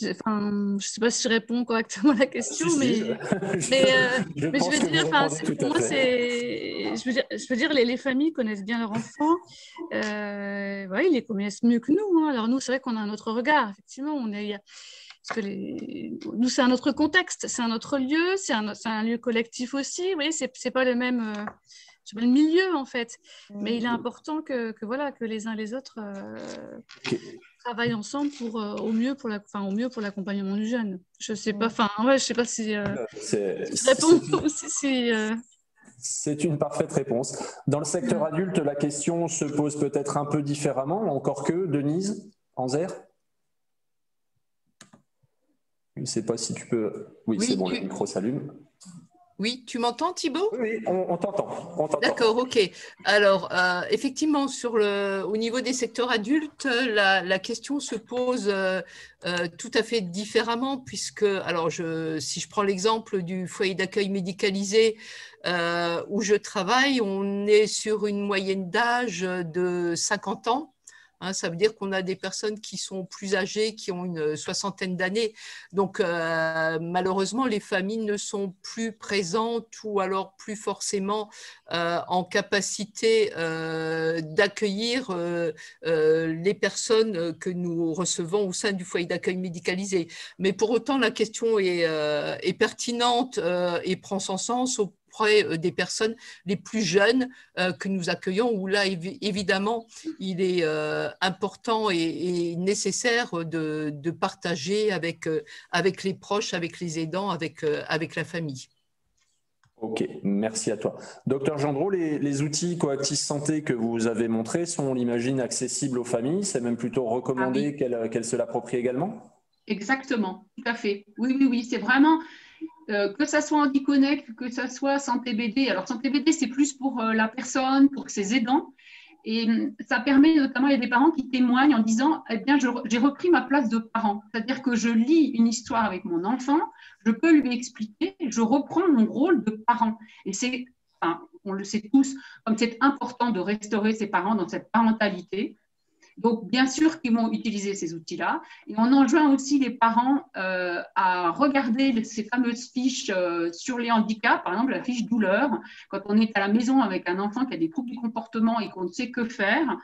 je ne sais pas si je réponds correctement à la question, mais, mais, euh, je, mais je veux dire, pour moi, c'est. Je veux dire, je veux dire les, les, familles connaissent bien leurs enfants. Euh, ouais, ils les connaissent mieux que nous. Hein. Alors, nous, c'est vrai qu'on a un autre regard. Effectivement, on est parce que les... nous, c'est un autre contexte, c'est un autre lieu, c'est un, un, lieu collectif aussi. Vous voyez, c'est, c'est pas le même, euh, le milieu en fait. Mais il est important que, que voilà, que les uns les autres euh, travaillent ensemble pour euh, au mieux pour la, enfin, au mieux pour l'accompagnement du jeune. Je sais pas, enfin, ouais, je sais pas si c'est, C'est une parfaite réponse. Dans le secteur adulte, la question se pose peut-être un peu différemment, encore que, Denise, Anzer? Je ne sais pas si tu peux. Oui, c'est bon, le micro s'allume. Oui, tu m'entends Thibault Oui, on, t'entend. D'accord, ok. Alors, euh, effectivement, sur le, au niveau des secteurs adultes, la, question se pose euh, euh, tout à fait différemment, puisque, alors, je, si je prends l'exemple du foyer d'accueil médicalisé où je travaille, on est sur une moyenne d'âge de 50 ans. Hein, ça veut dire qu'on a des personnes qui sont plus âgées, qui ont une soixantaine d'années. Donc, euh, malheureusement, les familles ne sont plus présentes ou alors plus forcément euh, en capacité euh, d'accueillir les personnes que nous recevons au sein du foyer d'accueil médicalisé. Mais pour autant, la question est, est pertinente et prend son sens au euh, des personnes les plus jeunes euh, que nous accueillons, où là, évidemment, il est euh, important et, nécessaire de, partager avec, avec les proches, avec les aidants, avec, avec la famille. Ok, merci à toi. Docteur Gendreau, les, outils Coactis Santé que vous avez montrés sont, on l'imagine, accessibles aux familles. C'est même plutôt recommandé ah qu'elles se l'approprient également? Exactement, tout à fait. Oui, oui, oui, c'est vraiment euh, que ça soit Connect, que ça soit Santé BD. Alors, Santé BD, c'est plus pour euh, la personne, pour ses aidants. Et hum, ça permet notamment, il y a des parents qui témoignent en disant Eh bien, j'ai repris ma place de parent. C'est-à-dire que je lis une histoire avec mon enfant, je peux lui expliquer, je reprends mon rôle de parent. Et c'est, enfin, on le sait tous, comme c'est important de restaurer ses parents dans cette parentalité, donc, bien sûr qu'ils vont utiliser ces outils-là. Et on enjoint aussi les parents euh, à regarder ces fameuses fiches euh, sur les handicaps, par exemple la fiche douleur, quand on est à la maison avec un enfant qui a des troubles du comportement et qu'on ne sait que faire.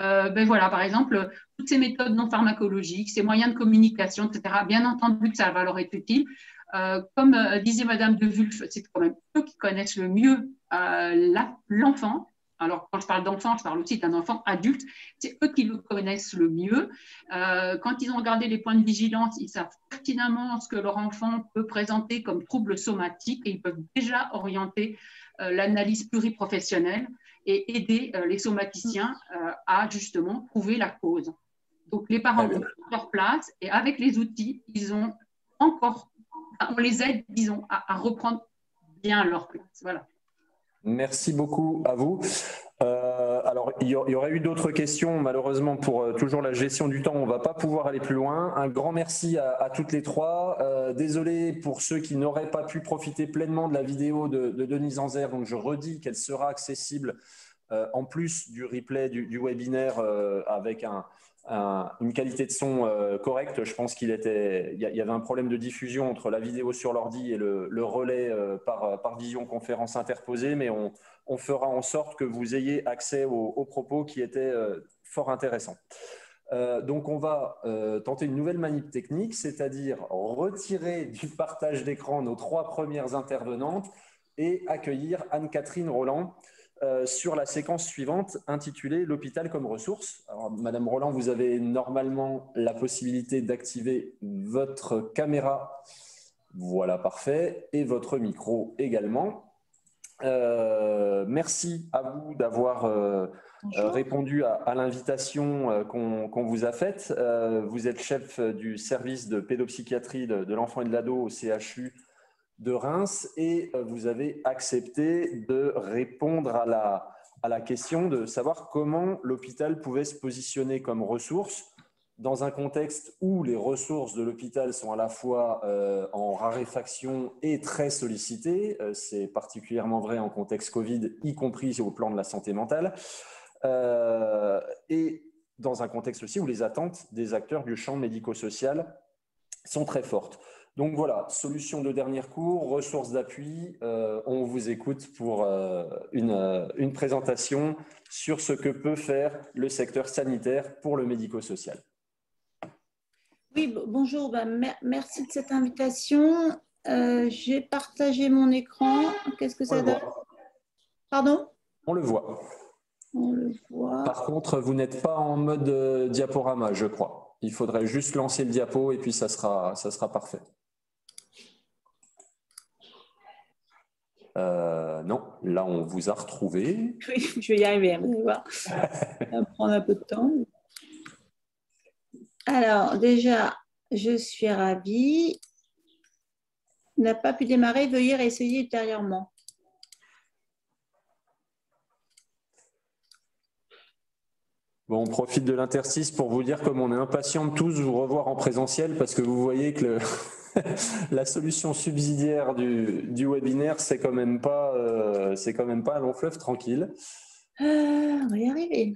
Euh, ben voilà, par exemple, toutes ces méthodes non pharmacologiques, ces moyens de communication, etc., bien entendu que ça va leur être utile. comme disait Madame de Wulf, c'est quand même eux qui connaissent le mieux l'enfant, alors, quand je parle d'enfant, je parle aussi d'un enfant adulte. C'est eux qui le connaissent le mieux. Euh, quand ils ont regardé les points de vigilance, ils savent pertinemment ce que leur enfant peut présenter comme trouble somatique et ils peuvent déjà orienter euh, l'analyse pluriprofessionnelle et aider euh, les somaticiens à justement trouver la cause. Donc, les parents ont leur place et avec les outils, ils ont encore, on les aide, disons, à, à reprendre bien leur place. Voilà. Merci beaucoup à vous. Euh, alors, il y, aurait eu d'autres questions. Malheureusement, pour euh, toujours la gestion du temps, on ne va pas pouvoir aller plus loin. Un grand merci à, toutes les trois. Euh, désolé pour ceux qui n'auraient pas pu profiter pleinement de la vidéo de, Denise Anzer. Donc, je redis qu'elle sera accessible en plus du replay du webinaire avec un, une qualité de son euh, correcte. Je pense qu'il était, il y, avait un problème de diffusion entre la vidéo sur l'ordi et le, relais euh, par, par visioconférence interposée, mais on, fera en sorte que vous ayez accès aux, propos qui étaient euh, fort intéressants. donc, on va tenter une nouvelle manip technique, c'est-à-dire retirer du partage d'écran nos trois premières intervenantes et accueillir Anne-Catherine Roland, euh, sur la séquence suivante intitulée L'hôpital comme ressource. Alors, Madame Roland, vous avez normalement la possibilité d'activer votre caméra Voilà, parfait. Et votre micro également. Euh, merci à vous d'avoir euh, répondu à, l'invitation qu'on vous a faite. vous êtes chef du service de pédopsychiatrie de, l'enfant et de l'ado au CHU de Reims et vous avez accepté de répondre à la, à la question de savoir comment l'hôpital pouvait se positionner comme ressource dans un contexte où les ressources de l'hôpital sont à la fois euh, en raréfaction et très sollicitées, euh, c'est particulièrement vrai en contexte Covid, y compris au plan de la santé mentale, euh, et dans un contexte aussi où les attentes des acteurs du champ médico-social sont très fortes. Donc voilà, solution de dernier cours, ressources d'appui. on vous écoute pour une, une présentation sur ce que peut faire le secteur sanitaire pour le médico-social. Oui, bonjour, bah, merci de cette invitation. Euh, j'ai partagé mon écran. Qu'est-ce que ça donne Pardon? On le voit. On le voit. Par contre, vous n'êtes pas en mode euh, diaporama, je crois. Il faudrait juste lancer le diapo et puis ça sera, ça sera parfait. Euh, non, là, on vous a retrouvé. Oui, je vais y arriver, hein, vous voir. Ça va prendre un peu de temps. Alors, déjà, je suis ravie. N'a pas pu démarrer, veuillez réessayer ultérieurement. Bon, on profite de l'interstice pour vous dire comme on est impatient de tous vous revoir en présentiel parce que vous voyez que la solution subsidiaire du, webinaire, c'est quand même pas, euh, c'est quand même pas un long fleuve tranquille. Euh, on va y arriver.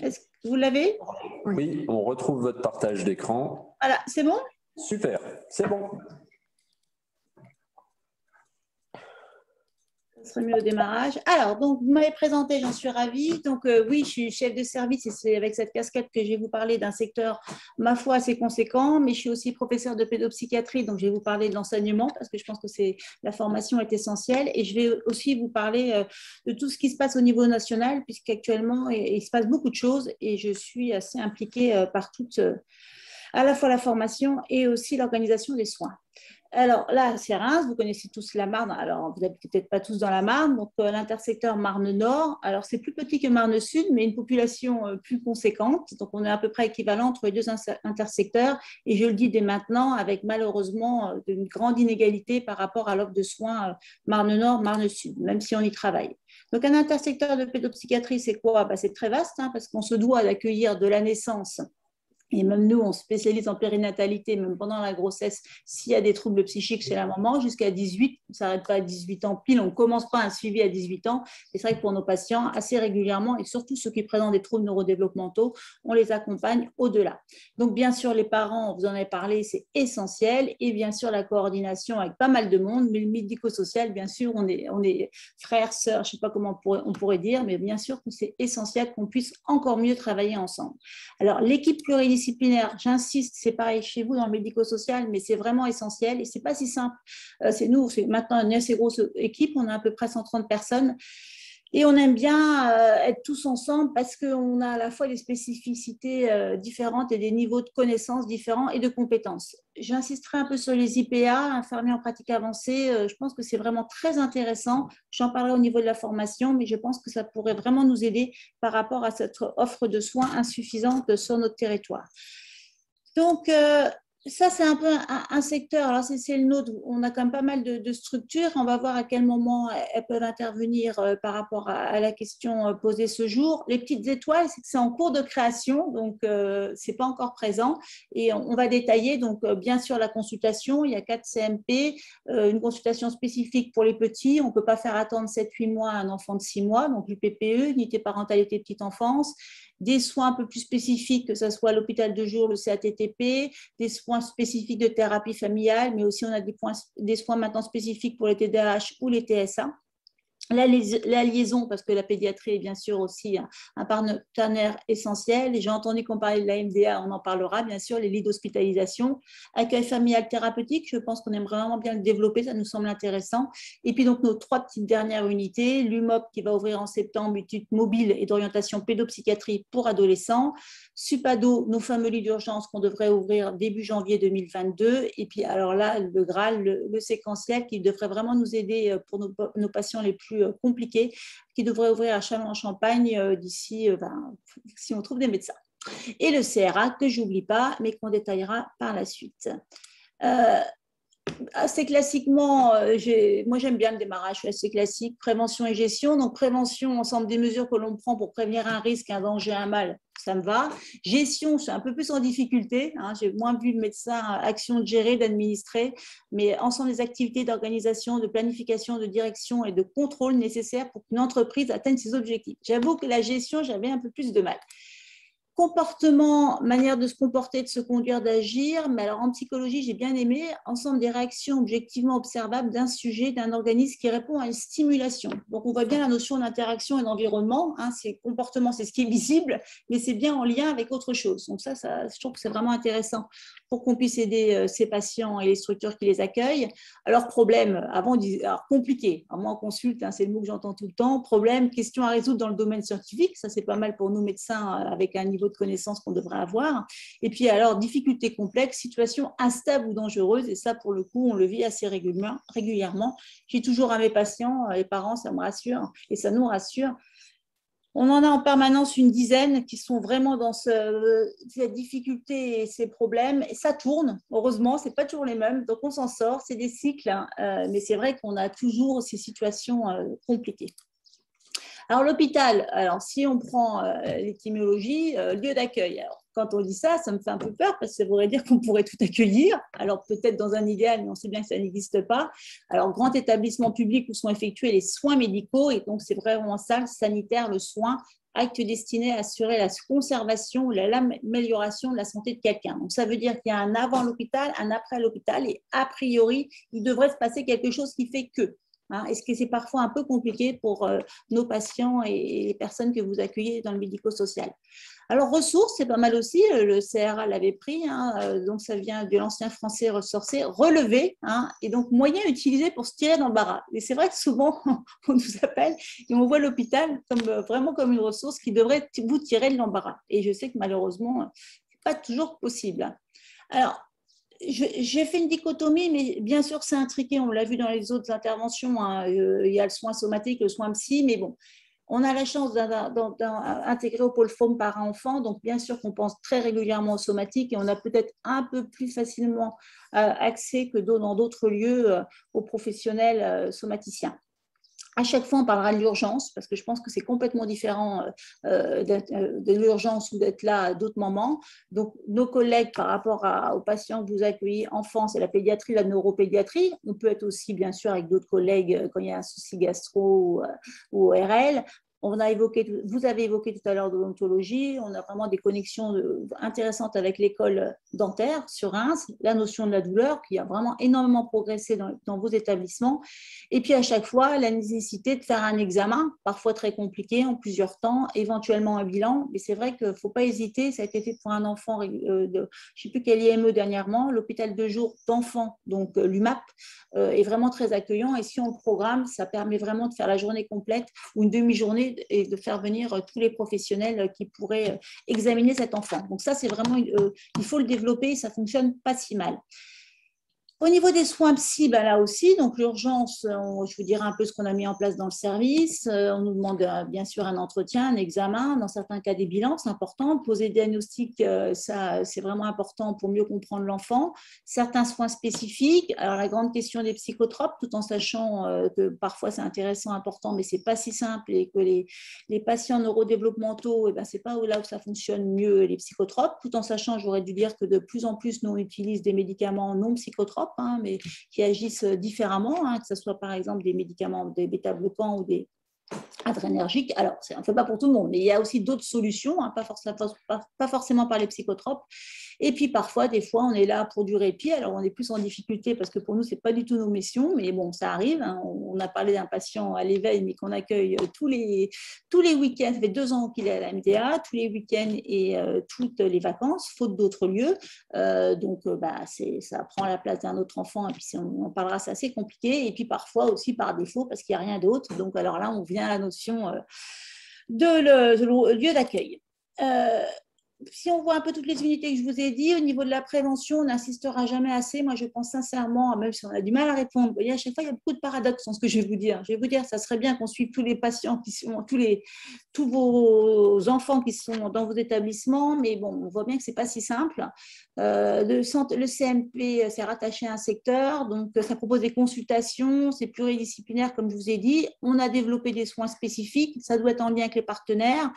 Est-ce vous l'avez? Oui, on retrouve votre partage d'écran. Voilà, c'est bon? Super, c'est bon. Mieux au démarrage. Alors, donc, vous m'avez présenté, j'en suis ravie. Donc, euh, oui, je suis chef de service et c'est avec cette casquette que je vais vous parler d'un secteur, ma foi, assez conséquent, mais je suis aussi professeur de pédopsychiatrie, donc je vais vous parler de l'enseignement parce que je pense que la formation est essentielle et je vais aussi vous parler euh, de tout ce qui se passe au niveau national puisqu'actuellement, il, il se passe beaucoup de choses et je suis assez impliquée euh, par toute, à la fois la formation et aussi l'organisation des soins. Alors là, c'est Reims, vous connaissez tous la Marne. Alors, vous n'habitez peut-être pas tous dans la Marne. Donc, euh, l'intersecteur Marne-Nord, alors c'est plus petit que Marne-Sud, mais une population euh, plus conséquente. Donc, on est à peu près équivalent entre les deux intersecteurs. Et je le dis dès maintenant, avec malheureusement euh, une grande inégalité par rapport à l'offre de soins Marne-Nord, Marne-Sud, même si on y travaille. Donc, un intersecteur de pédopsychiatrie, c'est quoi? Bah, C'est très vaste, hein, parce qu'on se doit d'accueillir de la naissance et même nous, on spécialise en périnatalité, même pendant la grossesse, s'il y a des troubles psychiques chez la maman, jusqu'à 18, on ne s'arrête pas à 18 ans pile, on commence pas un suivi à 18 ans. C'est vrai que pour nos patients, assez régulièrement, et surtout ceux qui présentent des troubles neurodéveloppementaux, on les accompagne au-delà. Donc, bien sûr, les parents, vous en avez parlé, c'est essentiel. Et bien sûr, la coordination avec pas mal de monde, mais le médico-social, bien sûr, on est, on est frères, sœurs, je ne sais pas comment on pourrait, dire, mais bien sûr c'est essentiel qu'on puisse encore mieux travailler ensemble. Alors, l'équipe pluridisciplinaire, j'insiste, c'est pareil chez vous dans le médico-social, mais c'est vraiment essentiel et c'est pas si simple. Euh, c'est nous, c'est maintenant une assez grosse équipe, on a à peu près 130 personnes. Et on aime bien euh, être tous ensemble parce qu'on a à la fois des spécificités euh, différentes et des niveaux de connaissances différents et de compétences. J'insisterai un peu sur les IPA, infirmiers en pratique avancée. je pense que c'est vraiment très intéressant. J'en parlerai au niveau de la formation, mais je pense que ça pourrait vraiment nous aider par rapport à cette offre de soins insuffisante sur notre territoire. Donc, euh, ça, c'est un peu un, secteur. Alors, c'est le nôtre. On a quand même pas mal de, structures. On va voir à quel moment elles peuvent intervenir euh, par rapport à, la question euh, posée ce jour. Les petites étoiles, c'est que c'est en cours de création, donc euh, c'est pas encore présent. Et on, va détailler. Donc, bien sûr, la consultation. Il y a quatre CMP, une consultation spécifique pour les petits. On peut pas faire attendre 7-8 mois un enfant de 6 mois, donc l'UPPE, unité parentalité petite enfance des soins un peu plus spécifiques, que ce soit l'hôpital de jour, le CATTP, des soins spécifiques de thérapie familiale, mais aussi on a des, points, des soins maintenant spécifiques pour les TDAH ou les TSA. La, liaison, parce que la pédiatrie est bien sûr aussi un, partenaire essentiel. J'ai entendu qu'on parlait de la MDA, on en parlera bien sûr, les lits d'hospitalisation, accueil familial thérapeutique, je pense qu'on aimerait vraiment bien le développer, ça nous semble intéressant. Et puis donc nos trois petites dernières unités, l'UMOP qui va ouvrir en septembre, études mobile et d'orientation pédopsychiatrie pour adolescents, Supado, nos fameux lits d'urgence qu'on devrait ouvrir début janvier 2022. Et puis alors là, le Graal, le, séquentiel qui devrait vraiment nous aider euh, pour nos, patients les plus euh, compliqués, qui devrait ouvrir à Chalon-en-Champagne euh, d'ici, ben, si on trouve des médecins. Et le CRA, que j'oublie pas, mais qu'on détaillera par la suite assez classiquement, euh, moi j'aime bien le démarrage, je suis assez classique, prévention et gestion. Donc prévention, ensemble des mesures que l'on prend pour prévenir un risque, un danger, un mal, ça me va. Gestion, je suis un peu plus en difficulté. Hein. J'ai moins vu de médecin, action de gérer, d'administrer, mais ensemble des activités d'organisation, de planification, de direction et de contrôle nécessaires pour qu'une entreprise atteigne ses objectifs. J'avoue que la gestion, j'avais un peu plus de mal comportement, manière de se comporter, de se conduire, d'agir. Mais alors en psychologie, j'ai bien aimé ensemble des réactions objectivement observables d'un sujet, d'un organisme qui répond à une stimulation. Donc on voit bien la notion d'interaction et d'environnement. Hein, c'est comportement, c'est ce qui est visible, mais c'est bien en lien avec autre chose. Donc ça, ça je trouve que c'est vraiment intéressant pour qu'on puisse aider euh, ces patients et les structures qui les accueillent. Alors problème, avant, alors compliqué. Alors, moi en consulte, hein, c'est le mot que j'entends tout le temps. Problème, question à résoudre dans le domaine scientifique. Ça c'est pas mal pour nous médecins euh, avec un niveau de connaissances qu'on devrait avoir. Et puis alors, difficultés complexes, situation instable ou dangereuse, et ça, pour le coup, on le vit assez régulièrement. J'ai toujours à mes patients, euh, les parents, ça me rassure et ça nous rassure. On en a en permanence une dizaine qui sont vraiment dans ce, cette difficulté et ces problèmes. Et ça tourne, heureusement, ce n'est pas toujours les mêmes. Donc on s'en sort, c'est des cycles, hein. euh, mais c'est vrai qu'on a toujours ces situations euh, compliquées. Alors l'hôpital, alors si on prend euh, l'étymologie, euh, lieu d'accueil. Alors quand on dit ça, ça me fait un peu peur parce que ça voudrait dire qu'on pourrait tout accueillir. Alors peut-être dans un idéal, mais on sait bien que ça n'existe pas. Alors grand établissement public où sont effectués les soins médicaux et donc c'est vraiment ça, le sanitaire, le soin, acte destiné à assurer la conservation ou l'amélioration de la santé de quelqu'un. Donc ça veut dire qu'il y a un avant l'hôpital, un après l'hôpital et a priori, il devrait se passer quelque chose qui fait que. Hein, Est-ce que c'est parfois un peu compliqué pour euh, nos patients et les personnes que vous accueillez dans le médico-social? Alors, ressources, c'est pas mal aussi. Euh, le CRA l'avait pris, hein, euh, donc ça vient de l'ancien français ressourcé, relevé, hein, et donc moyen utilisé pour se tirer barrage. Et c'est vrai que souvent, on nous appelle et on voit l'hôpital comme, vraiment comme une ressource qui devrait vous tirer de l'embarras. Et je sais que malheureusement, ce n'est pas toujours possible. Alors, j'ai fait une dichotomie, mais bien sûr, c'est intriqué. On l'a vu dans les autres interventions. Hein. Euh, il y a le soin somatique, le soin psy, mais bon, on a la chance d'intégrer au pôle forme par enfant. Donc, bien sûr qu'on pense très régulièrement au somatique et on a peut-être un peu plus facilement euh, accès que dans d'autres lieux euh, aux professionnels somaticiens. À chaque fois, on parlera de l'urgence parce que je pense que c'est complètement différent euh, euh, euh, de l'urgence ou d'être là à d'autres moments. Donc, nos collègues par rapport aux patients que vous accueillez, enfants, c'est la pédiatrie, la neuropédiatrie. On peut être aussi, bien sûr, avec d'autres collègues quand il y a un souci gastro ou, ou ORL. On a évoqué, vous avez évoqué tout à l'heure de l'ontologie, on a vraiment des connexions intéressantes avec l'école dentaire sur Reims, la notion de la douleur qui a vraiment énormément progressé dans, vos établissements. Et puis à chaque fois, la nécessité de faire un examen, parfois très compliqué, en plusieurs temps, éventuellement un bilan. Mais c'est vrai qu'il ne faut pas hésiter, ça a été fait pour un enfant, euh, de, je ne sais plus quel IME dernièrement, l'hôpital de jour d'enfants, donc euh, l'UMAP, euh, est vraiment très accueillant. Et si on le programme, ça permet vraiment de faire la journée complète ou une demi-journée et de faire venir euh, tous les professionnels euh, qui pourraient euh, examiner cet enfant. Donc ça, c'est vraiment, il faut le développer, ça fonctionne pas si mal. Au niveau des soins psy, ben là aussi, donc l'urgence, je vous dirai un peu ce qu'on a mis en place dans le service. On nous demande bien sûr un entretien, un examen, dans certains cas des bilans, c'est important. Poser des diagnostics, ça, c'est vraiment important pour mieux comprendre l'enfant. Certains soins spécifiques. Alors la grande question des psychotropes, tout en sachant que parfois c'est intéressant, important, mais c'est pas si simple et que les, patients neurodéveloppementaux, et eh ben pas là où ça fonctionne mieux les psychotropes. Tout en sachant, j'aurais dû dire que de plus en plus nous on utilise des médicaments non psychotropes Hein, mais qui agissent différemment, hein, que ce soit par exemple des médicaments, des bêta-bloquants ou des adrénergique. Alors, on ne fait pas pour tout le monde, mais il y a aussi d'autres solutions, hein, pas, forcément, par les psychotropes. Et puis parfois, des fois, on est là pour du répit. Alors, on est plus en difficulté parce que pour nous, ce n'est pas du tout nos missions, mais bon, ça arrive. Hein. On a parlé d'un patient à l'éveil, mais qu'on accueille euh, tous les, tous les week-ends. Ça fait deux ans qu'il est à la MDA, tous les week-ends et euh, toutes les vacances, faute d'autres lieux. Euh, donc, bah, ça prend la place d'un autre enfant. Et puis, on en parlera, c'est assez compliqué. Et puis parfois aussi par défaut parce qu'il n'y a rien d'autre. Donc, alors là, on vient la notion de, le, lieu d'accueil si on voit un peu toutes les unités que je vous ai dit, au niveau de la prévention, on n'insistera jamais assez. Moi, je pense sincèrement, même si on a du mal à répondre, voyez, à chaque fois, il y a beaucoup de paradoxes dans ce que je vais vous dire. Je vais vous dire, ça serait bien qu'on suive tous les patients qui sont, tous, les, tous vos enfants qui sont dans vos établissements, mais bon, on voit bien que ce n'est pas si simple. Euh, le, le, CMP s'est rattaché à un secteur, donc ça propose des consultations, c'est pluridisciplinaire, comme je vous ai dit. On a développé des soins spécifiques, ça doit être en lien avec les partenaires.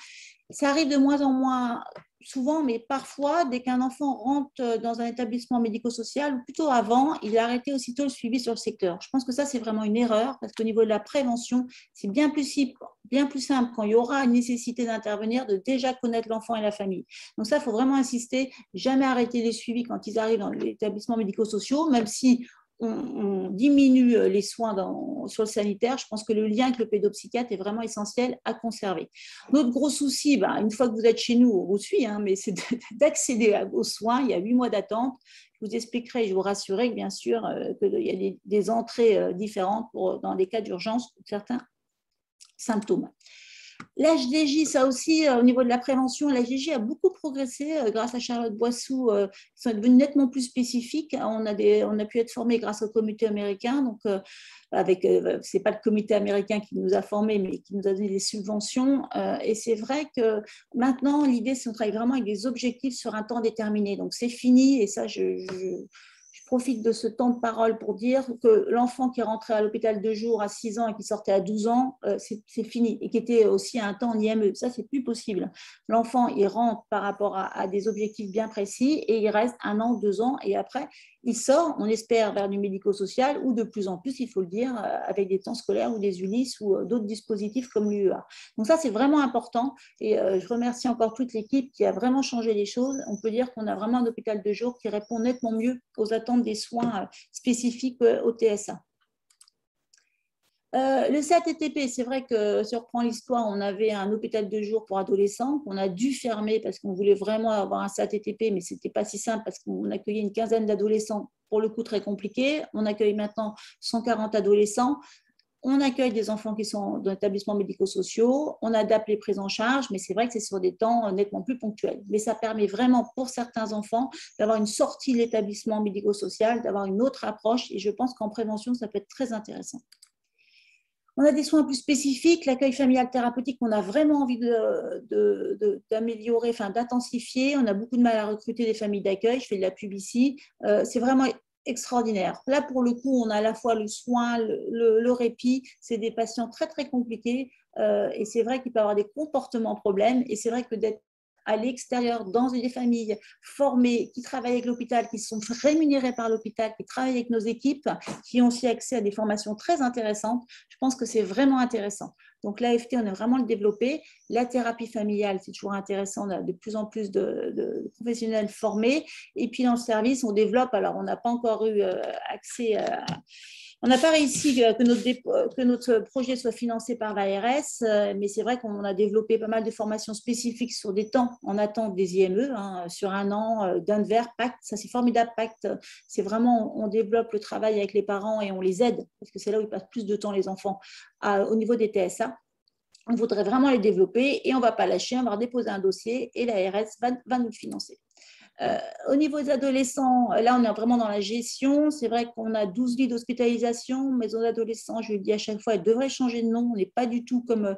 Ça arrive de moins en moins souvent, mais parfois, dès qu'un enfant rentre dans un établissement médico-social, ou plutôt avant, il a arrêté aussitôt le suivi sur le secteur. Je pense que ça, c'est vraiment une erreur, parce qu'au niveau de la prévention, c'est bien plus simple, bien plus simple quand il y aura une nécessité d'intervenir, de déjà connaître l'enfant et la famille. Donc ça, il faut vraiment insister, jamais arrêter les suivis quand ils arrivent dans les établissements médico-sociaux, même si on, diminue euh, les soins sur le sanitaire, je pense que le lien avec le pédopsychiatre est vraiment essentiel à conserver. Notre gros souci, bah, une fois que vous êtes chez nous, on vous suit, hein, mais c'est d'accéder aux soins. Il y a huit mois d'attente. Je vous expliquerai, je vous rassurerai que bien sûr, euh, qu'il y a des, entrées euh, différentes dans les cas d'urgence pour certains symptômes. L'HDJ, ça aussi, euh, au niveau de la prévention, l'HDJ a beaucoup progressé euh, grâce à Charlotte Boissou. Euh, ils sont devenus nettement plus spécifiques. On a, des, on a pu être formé grâce au comité américain. Donc, avec, c'est pas le comité américain qui nous a formés, mais qui nous a donné des subventions. et c'est vrai que maintenant, l'idée, c'est qu'on travaille vraiment avec des objectifs sur un temps déterminé. Donc, c'est fini. Et ça, je profite de ce temps de parole pour dire que l'enfant qui est rentré à l'hôpital deux jours à 6 ans et qui sortait à 12 ans, euh, c'est fini. Et qui était aussi à un temps en IME. Ça, c'est plus possible. L'enfant, il rentre par rapport à, des objectifs bien précis et il reste un an, deux ans. Et après, il sort, on espère, vers du médico-social ou de plus en plus, il faut le dire, euh, avec des temps scolaires ou des ULIS ou euh, d'autres dispositifs comme l'UEA. Donc ça, c'est vraiment important et je remercie encore toute l'équipe qui a vraiment changé les choses. On peut dire qu'on a vraiment un hôpital de jour qui répond nettement mieux aux attentes des soins spécifiques au TSA. Euh, le CATTP, c'est vrai que si on reprend l'histoire, on avait un hôpital de jour pour adolescents qu'on a dû fermer parce qu'on voulait vraiment avoir un CATTP, mais ce n'était pas si simple parce qu'on accueillait une quinzaine d'adolescents, pour le coup très compliqué. On accueille maintenant 140 adolescents. On accueille des enfants qui sont dans établissements médico-sociaux, on adapte les prises en charge, mais c'est vrai que c'est sur des temps nettement plus ponctuels. Mais ça permet vraiment pour certains enfants d'avoir une sortie de l'établissement médico-social, d'avoir une autre approche, et je pense qu'en prévention, ça peut être très intéressant. On a des soins plus spécifiques, l'accueil familial thérapeutique qu'on a vraiment envie d'améliorer, enfin d'intensifier. On a beaucoup de mal à recruter des familles d'accueil. Je fais de la pub ici. Euh, c'est vraiment extraordinaire. Là, pour le coup, on a à la fois le soin, le, répit. C'est des patients très, très compliqués. Euh, et c'est vrai qu'il peut avoir des comportements problèmes. Et c'est vrai que d'être à l'extérieur, dans des familles formées, qui travaillent avec l'hôpital, qui sont rémunérées par l'hôpital, qui travaillent avec nos équipes, qui ont aussi accès à des formations très intéressantes. Je pense que c'est vraiment intéressant. Donc l'AFT, on a vraiment le développé. La thérapie familiale, c'est toujours intéressant. On a de plus en plus de, professionnels formés. Et puis dans le service, on développe. Alors, on n'a pas encore eu euh, accès à on n'a pas réussi que notre, que notre, projet soit financé par l'ARS, euh, mais c'est vrai qu'on a développé pas mal de formations spécifiques sur des temps en attente des IME, hein, sur un an euh, d'un verre, Pacte. Ça, c'est formidable, Pacte. C'est vraiment, on développe le travail avec les parents et on les aide, parce que c'est là où ils passent plus de temps, les enfants, au niveau des TSA. On voudrait vraiment les développer et on ne va pas lâcher, on va déposer un dossier et l'ARS va, va nous le financer. Euh, au niveau des adolescents, là, on est vraiment dans la gestion. C'est vrai qu'on a 12 lits d'hospitalisation. Maisons d'adolescents, je le dis à chaque fois, elles devraient changer de nom. On n'est pas du tout comme euh,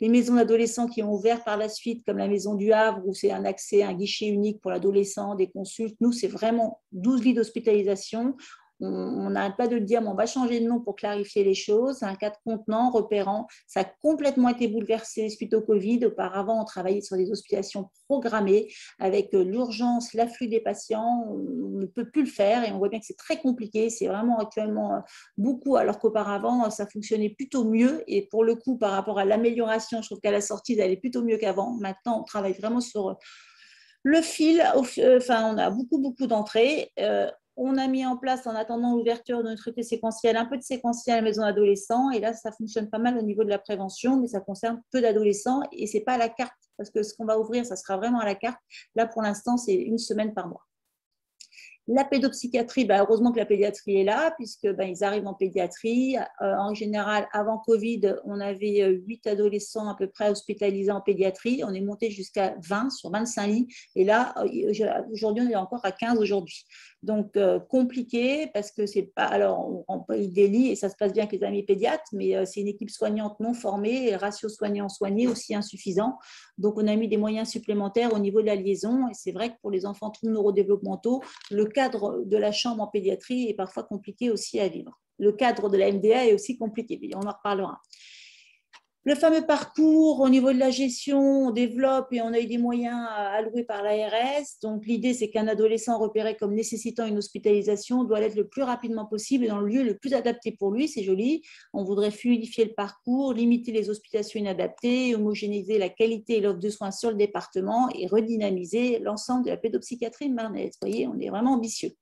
les maisons d'adolescents qui ont ouvert par la suite, comme la maison du Havre, où c'est un accès, un guichet unique pour l'adolescent, des consultes. Nous, c'est vraiment 12 lits d'hospitalisation. On n'arrête pas de le dire, mais on va changer de nom pour clarifier les choses. C'est un cadre contenant, repérant. Ça a complètement été bouleversé suite au Covid. Auparavant, on travaillait sur des hospitalisations programmées avec euh, l'urgence, l'afflux des patients. On ne peut plus le faire et on voit bien que c'est très compliqué. C'est vraiment actuellement euh, beaucoup, alors qu'auparavant, ça fonctionnait plutôt mieux. Et pour le coup, par rapport à l'amélioration, je trouve qu'à la sortie, ça allait plutôt mieux qu'avant. Maintenant, on travaille vraiment sur le fil, enfin, on a beaucoup, beaucoup d'entrées. Euh, on a mis en place, en attendant l'ouverture d'un traité séquentiel, un peu de séquentiel à la maison adolescent. Et là, ça fonctionne pas mal au niveau de la prévention, mais ça concerne peu d'adolescents. Et ce n'est pas à la carte, parce que ce qu'on va ouvrir, ça sera vraiment à la carte. Là, pour l'instant, c'est une semaine par mois. La pédopsychiatrie, bah, heureusement que la pédiatrie est là, puisque bah, arrivent en pédiatrie. Euh, en général, avant Covid, on avait 8 euh, adolescents à peu près hospitalisés en pédiatrie. On est monté jusqu'à 20 sur 25 lits. Et là, euh, aujourd'hui, on est encore à 15 aujourd'hui. Donc, compliqué parce que c'est pas. Alors, on, lits et ça se passe bien avec les amis pédiatres, mais c'est une équipe soignante non formée ratio soignant-soigné aussi insuffisant. Donc, on a mis des moyens supplémentaires au niveau de la liaison. Et c'est vrai que pour les enfants troubles neurodéveloppementaux, le cadre de la chambre en pédiatrie est parfois compliqué aussi à vivre. Le cadre de la MDA est aussi compliqué, on en reparlera. Le fameux parcours au niveau de la gestion, on développe et on a eu des moyens alloués par l'ARS. Donc l'idée, c'est qu'un adolescent repéré comme nécessitant une hospitalisation doit l'être le plus rapidement possible et dans le lieu le plus adapté pour lui. C'est joli. On voudrait fluidifier le parcours, limiter les hospitalisations inadaptées, homogénéiser la qualité et l'offre de soins sur le département et redynamiser l'ensemble de la pédopsychiatrie marnaise. Vous voyez, on est vraiment ambitieux.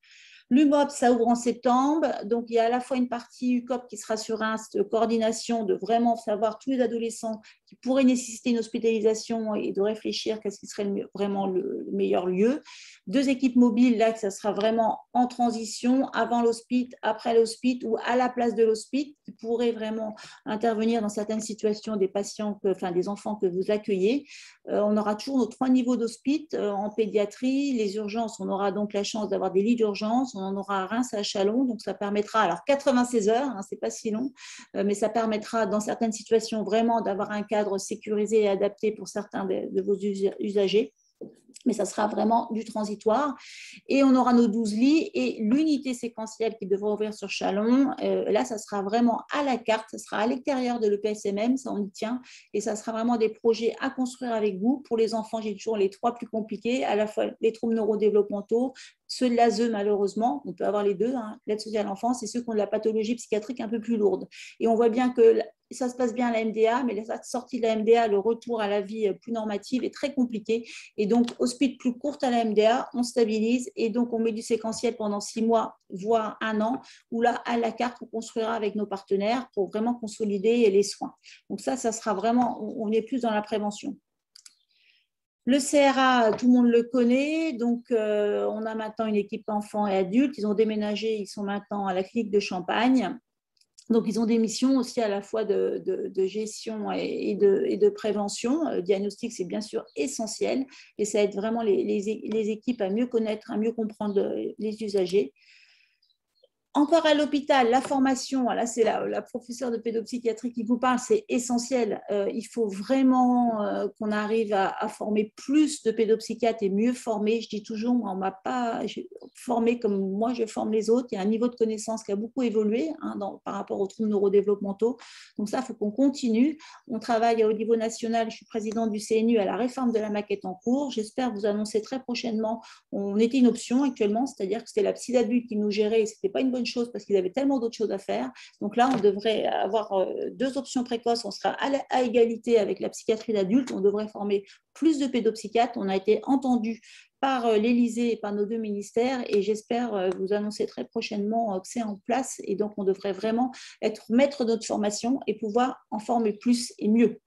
L'UMOP, ça ouvre en septembre. Donc, il y a à la fois une partie UCOP qui sera sur un coordination de vraiment savoir tous les adolescents qui pourraient nécessiter une hospitalisation et de réfléchir qu'est-ce qui serait vraiment le, meilleur lieu. Deux équipes mobiles, là, que ça sera vraiment en transition, avant l'hospice, après l'hospice ou à la place de l'hospice, qui pourraient vraiment intervenir dans certaines situations des patients, enfin des enfants que vous accueillez. Euh, on aura toujours nos trois niveaux d'hospice euh, en pédiatrie, les urgences, on aura donc la chance d'avoir des lits d'urgence, on en aura à Reims, à Chalon, donc ça permettra, alors 96 heures, hein, c'est pas si long, euh, mais ça permettra dans certaines situations vraiment d'avoir un sécurisé et adapté pour certains de vos usagers mais ça sera vraiment du transitoire. Et on aura nos 12 lits et l'unité séquentielle qui devra ouvrir sur Chalon. Euh, là, ça sera vraiment à la carte, ça sera à l'extérieur de l'EPSMM, ça on y tient, et ça sera vraiment des projets à construire avec vous. Pour les enfants, j'ai toujours les trois plus compliqués, à la fois les troubles neurodéveloppementaux, ceux de l'ASE, malheureusement, on peut avoir les deux, hein, l'aide sociale à l'enfance, et ceux qui ont de la pathologie psychiatrique un peu plus lourde. Et on voit bien que ça se passe bien à la MDA, mais la sortie de la MDA, le retour à la vie plus normative est très compliqué. Et donc, hospice plus courte à la MDA, on stabilise et donc on met du séquentiel pendant six mois, voire un an, où là, à la carte, on construira avec nos partenaires pour vraiment consolider les soins. Donc ça, ça sera vraiment, on est plus dans la prévention. Le CRA, tout le monde le connaît, donc euh, on a maintenant une équipe enfants et adultes. Ils ont déménagé, ils sont maintenant à la clinique de Champagne. Donc, ils ont des missions aussi à la fois de, gestion et de, prévention. Le euh, diagnostic, c'est bien sûr essentiel et ça aide vraiment les, équipes à mieux connaître, à mieux comprendre les usagers. Encore à l'hôpital, la formation, là c'est la, professeure de pédopsychiatrie qui vous parle, c'est essentiel. Euh, il faut vraiment euh, qu'on arrive à, former plus de pédopsychiatres et mieux former. Je dis toujours, on ne m'a pas formé comme moi je forme les autres. Il y a un niveau de connaissance qui a beaucoup évolué hein, par rapport aux troubles neurodéveloppementaux. Donc ça, il faut qu'on continue. On travaille au niveau national, je suis présidente du CNU à la réforme de la maquette en cours. J'espère vous annoncer très prochainement. On était une option actuellement, c'est-à-dire que c'était la psy qui nous gérait et ce n'était pas une bonne chose parce qu'ils avaient tellement d'autres choses à faire. Donc là, on devrait avoir euh, deux options précoces. On sera à, égalité avec la psychiatrie d'adulte. On devrait former plus de pédopsychiatres. On a été entendu par euh, l'Élysée et par nos deux ministères et j'espère euh, vous annoncer très prochainement que c'est en place et donc on devrait vraiment être maître de notre formation et pouvoir en former plus et mieux.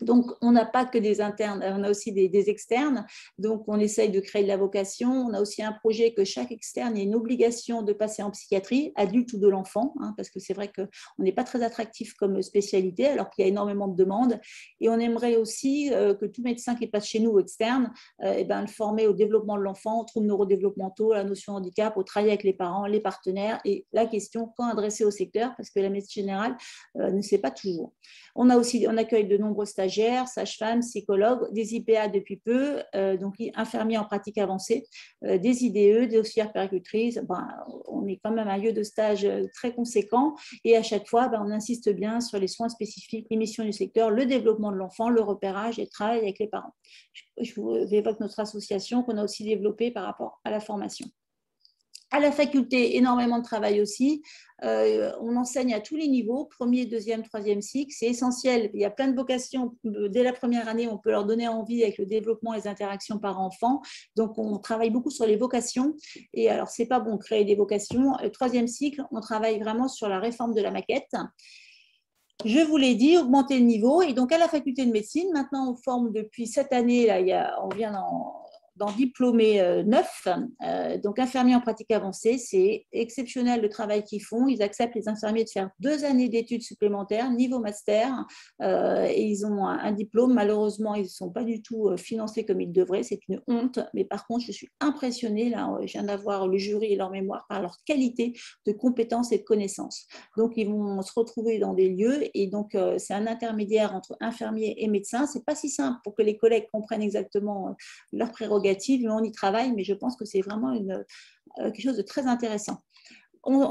Donc, on n'a pas que des internes, on a aussi des, externes. Donc, on essaye de créer de la vocation. On a aussi un projet que chaque externe ait une obligation de passer en psychiatrie, adulte ou de l'enfant, hein, parce que c'est vrai qu'on n'est pas très attractif comme spécialité, alors qu'il y a énormément de demandes. Et on aimerait aussi euh, que tout médecin qui passe chez nous ou externe, euh, eh ben, le former au développement de l'enfant, aux troubles neurodéveloppementaux, à la notion handicap, au travail avec les parents, les partenaires, et la question quand adresser au secteur, parce que la médecine générale euh, ne sait pas toujours. On a aussi, on accueille de nombreux stagiaires sages-femmes, psychologues, des IPA depuis peu, donc infirmiers en pratique avancée, des IDE, des auxiliaires péricultrices. Ben, on est quand même un lieu de stage très conséquent et à chaque fois, ben, on insiste bien sur les soins spécifiques, les missions du secteur, le développement de l'enfant, le repérage et le travail avec les parents. Je vous évoque notre association qu'on a aussi développée par rapport à la formation. La faculté, énormément de travail aussi. Euh, on enseigne à tous les niveaux, premier, deuxième, troisième cycle. C'est essentiel. Il y a plein de vocations. Dès la première année, on peut leur donner envie avec le développement et les interactions par enfant. Donc, on travaille beaucoup sur les vocations. Et alors, c'est pas bon créer des vocations. troisième cycle, on travaille vraiment sur la réforme de la maquette. Je vous l'ai dit, augmenter le niveau. Et donc, à la faculté de médecine, maintenant, on forme depuis cette année, là, il y on vient dans dans diplômés euh, neuf, euh, donc infirmiers en pratique avancée, c'est exceptionnel le travail qu'ils font. Ils acceptent les infirmiers de faire deux années d'études supplémentaires, niveau master, euh, et ils ont un, diplôme. Malheureusement, ils ne sont pas du tout financés comme ils devraient. C'est une honte. Mais par contre, je suis impressionnée. Là, je viens d'avoir le jury et leur mémoire par leur qualité de compétences et de connaissances. Donc, ils vont se retrouver dans des lieux, et donc c'est un intermédiaire entre infirmiers et médecins. C'est pas si simple pour que les collègues comprennent exactement leurs prérogatives on y travaille, mais je pense que c'est vraiment euh, quelque chose de très intéressant. On,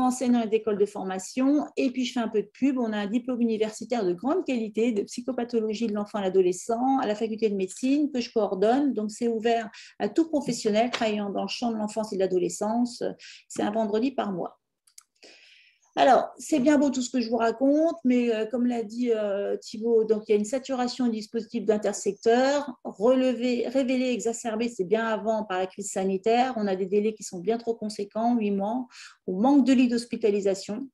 enseigne dans les écoles de formation et puis je fais un peu de pub. On a un diplôme universitaire de grande qualité de psychopathologie de l'enfant et l'adolescent à la faculté de médecine que je coordonne. Donc c'est ouvert à tout professionnel travaillant dans le champ de l'enfance et de l'adolescence. C'est un vendredi par mois. Alors, c'est bien beau tout ce que je vous raconte, mais euh, comme l'a dit euh, Thibault, donc il y a une saturation du dispositif d'intersecteur, relevé, révélé, exacerbé, c'est bien avant par la crise sanitaire. On a des délais qui sont bien trop conséquents, huit mois. On manque de lits d'hospitalisation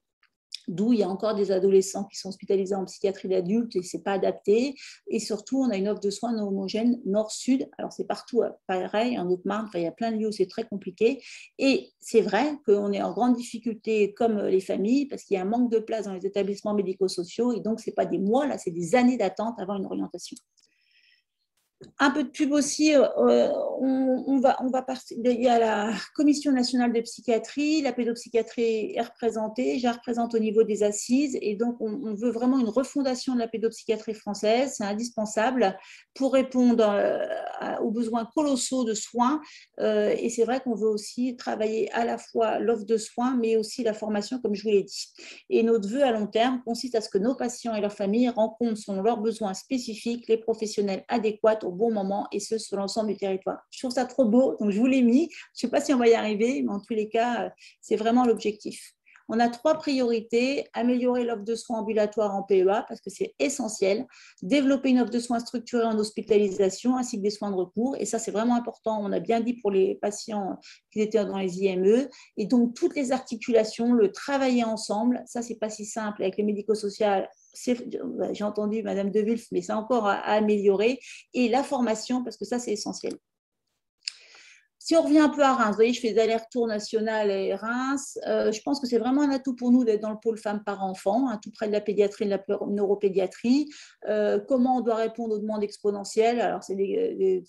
d'où il y a encore des adolescents qui sont hospitalisés en psychiatrie d'adulte et ce n'est pas adapté. Et surtout, on a une offre de soins non homogène nord-sud. Alors, c'est partout pareil, en Haute-Marne, il y a plein de lieux où c'est très compliqué. Et c'est vrai qu'on est en grande difficulté, comme les familles, parce qu'il y a un manque de place dans les établissements médico-sociaux. Et donc, ce n'est pas des mois, là, c'est des années d'attente avant une orientation un peu de pub aussi, euh, on, va, va il y a la Commission nationale de psychiatrie, la pédopsychiatrie est représentée, je la représente au niveau des assises, et donc on, veut vraiment une refondation de la pédopsychiatrie française, c'est indispensable pour répondre euh, aux besoins colossaux de soins, euh, et c'est vrai qu'on veut aussi travailler à la fois l'offre de soins, mais aussi la formation, comme je vous l'ai dit. Et notre vœu à long terme consiste à ce que nos patients et leurs familles rencontrent selon leurs besoins spécifiques les professionnels adéquats bon moment et ce sur l'ensemble du territoire. Je trouve ça trop beau, donc je vous l'ai mis. Je ne sais pas si on va y arriver, mais en tous les cas, euh, c'est vraiment l'objectif. On a trois priorités. Améliorer l'offre de soins ambulatoires en PEA parce que c'est essentiel. Développer une offre de soins structurée en hospitalisation ainsi que des soins de recours. Et ça, c'est vraiment important. On a bien dit pour les patients qui étaient dans les IME. Et donc, toutes les articulations, le travailler ensemble, ça, c'est pas si simple avec les médico-sociaux j'ai entendu Madame De Wulf, mais c'est encore à, améliorer, et la formation, parce que ça, c'est essentiel. Si on revient un peu à Reims, vous voyez, je fais des allers-retours national et Reims. Euh, je pense que c'est vraiment un atout pour nous d'être dans le pôle femmes par enfant, hein, tout près de la pédiatrie et de la neuropédiatrie. Euh, comment on doit répondre aux demandes exponentielles? Alors, c'est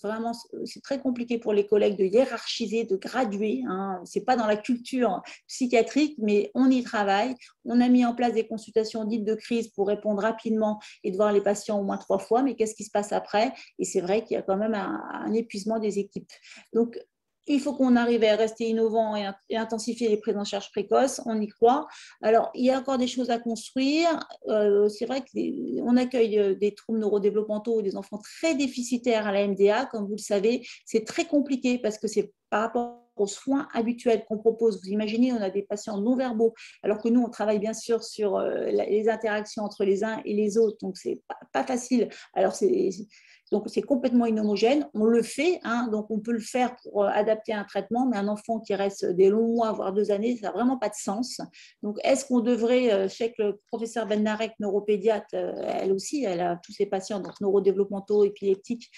vraiment c'est très compliqué pour les collègues de hiérarchiser, de graduer. Hein. Ce n'est pas dans la culture psychiatrique, mais on y travaille. On a mis en place des consultations dites de crise pour répondre rapidement et de voir les patients au moins trois fois. Mais qu'est-ce qui se passe après? Et c'est vrai qu'il y a quand même un, un épuisement des équipes. Donc, il faut qu'on arrive à rester innovant et, intensifier les prises en charge précoces. On y croit. Alors, il y a encore des choses à construire. Euh, c'est vrai qu'on accueille euh, des troubles neurodéveloppementaux ou des enfants très déficitaires à la MDA. Comme vous le savez, c'est très compliqué parce que c'est par rapport aux soins habituels qu'on propose. Vous imaginez, on a des patients non verbaux, alors que nous, on travaille bien sûr sur euh, les interactions entre les uns et les autres, donc c'est pas, pas facile. Alors, c'est donc, c'est complètement inhomogène. On le fait, hein, donc on peut le faire pour euh, adapter un traitement, mais un enfant qui reste des longs mois, voire deux années, ça n'a vraiment pas de sens. Donc, est-ce qu'on devrait, je sais que le professeur Ben Narek, neuropédiatre, euh, elle aussi, elle a tous ses patients, donc neurodéveloppementaux, épileptiques,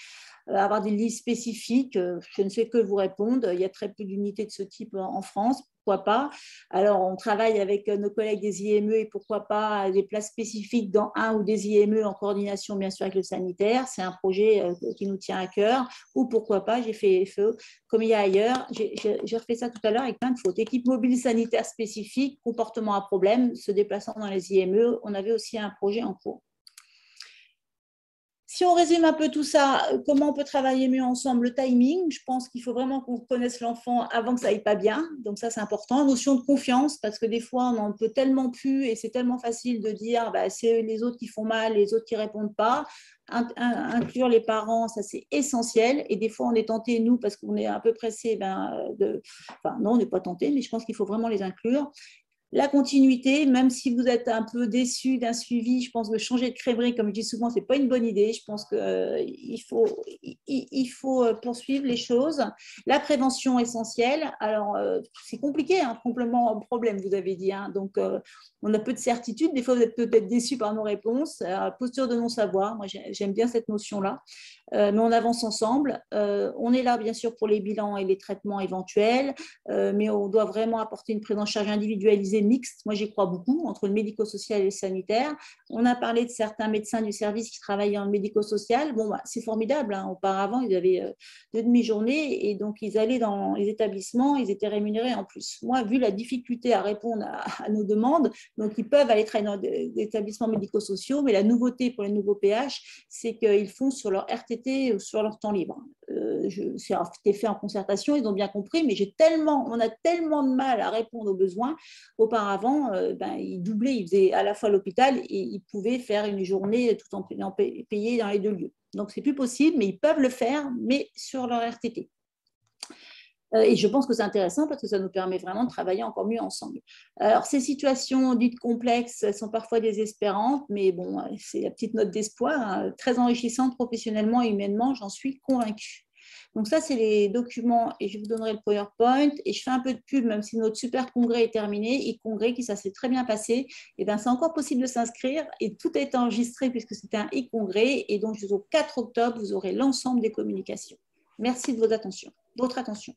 avoir des listes spécifiques, je ne sais que vous répondre. Il y a très peu d'unités de ce type en France pourquoi pas. Alors, on travaille avec nos collègues des IME et pourquoi pas des places spécifiques dans un ou des IME en coordination, bien sûr, avec le sanitaire. C'est un projet euh, qui nous tient à cœur. Ou pourquoi pas, j'ai fait FE comme il y a ailleurs. J'ai refait ça tout à l'heure avec plein de fautes. Équipe mobile sanitaire spécifique, comportement à problème, se déplaçant dans les IME. On avait aussi un projet en cours. Si on résume un peu tout ça, euh, comment on peut travailler mieux ensemble Le timing, je pense qu'il faut vraiment qu'on connaisse l'enfant avant que ça aille pas bien. Donc ça, c'est important. Notion de confiance, parce que des fois, on n'en peut tellement plus et c'est tellement facile de dire bah, c'est les autres qui font mal, les autres qui répondent pas. inclure les parents, ça c'est essentiel. Et des fois, on est tenté, nous, parce qu'on est un peu pressé, ben, de... enfin non, on n'est pas tenté, mais je pense qu'il faut vraiment les inclure. La continuité, même si vous êtes un peu déçu d'un suivi, je pense que changer de crèmerie, comme je dis souvent, ce n'est pas une bonne idée. Je pense qu'il euh, faut, euh, poursuivre les choses. La prévention essentielle. Alors, euh, c'est compliqué, hein, complément problème, vous avez dit. Hein. donc, on a peu de certitude. Des fois, vous êtes peut-être déçu par nos réponses. posture de non-savoir, moi, j'aime bien cette notion-là. Mais on avance ensemble. On est là, bien sûr, pour les bilans et les traitements éventuels, mais on doit vraiment apporter une prise en charge individualisée mixte. Moi, j'y crois beaucoup, entre le médico-social et le sanitaire. On a parlé de certains médecins du service qui travaillaient en médico-social. Bon, bah, c'est formidable. Hein. Auparavant, ils avaient deux demi-journées et donc ils allaient dans les établissements, ils étaient rémunérés en plus. Moi, vu la difficulté à répondre à, nos demandes, donc ils peuvent aller travailler dans des établissements médico-sociaux, mais la nouveauté pour les nouveaux PH, c'est qu'ils font sur leur RT sur leur temps libre. Euh, C'était fait en concertation, ils ont bien compris, mais j'ai tellement, on a tellement de mal à répondre aux besoins. Auparavant, euh, ben, ils doublaient, ils faisaient à la fois l'hôpital et ils pouvaient faire une journée tout en payé dans les deux lieux. Donc, c'est plus possible, mais ils peuvent le faire, mais sur leur RTT. Euh, et je pense que c'est intéressant parce que ça nous permet vraiment de travailler encore mieux ensemble. Alors, ces situations dites complexes sont parfois désespérantes, mais bon, c'est la petite note d'espoir, hein, très enrichissante professionnellement et humainement, j'en suis convaincue. Donc ça, c'est les documents et je vous donnerai le PowerPoint. Et je fais un peu de pub, même si notre super congrès est terminé. Et congrès qui ça s'est très bien passé. Et ben c'est encore possible de s'inscrire et tout est enregistré puisque c'était un e-congrès. Et donc jusqu'au 4 octobre, vous aurez l'ensemble des communications. Merci de votre attention. Votre attention.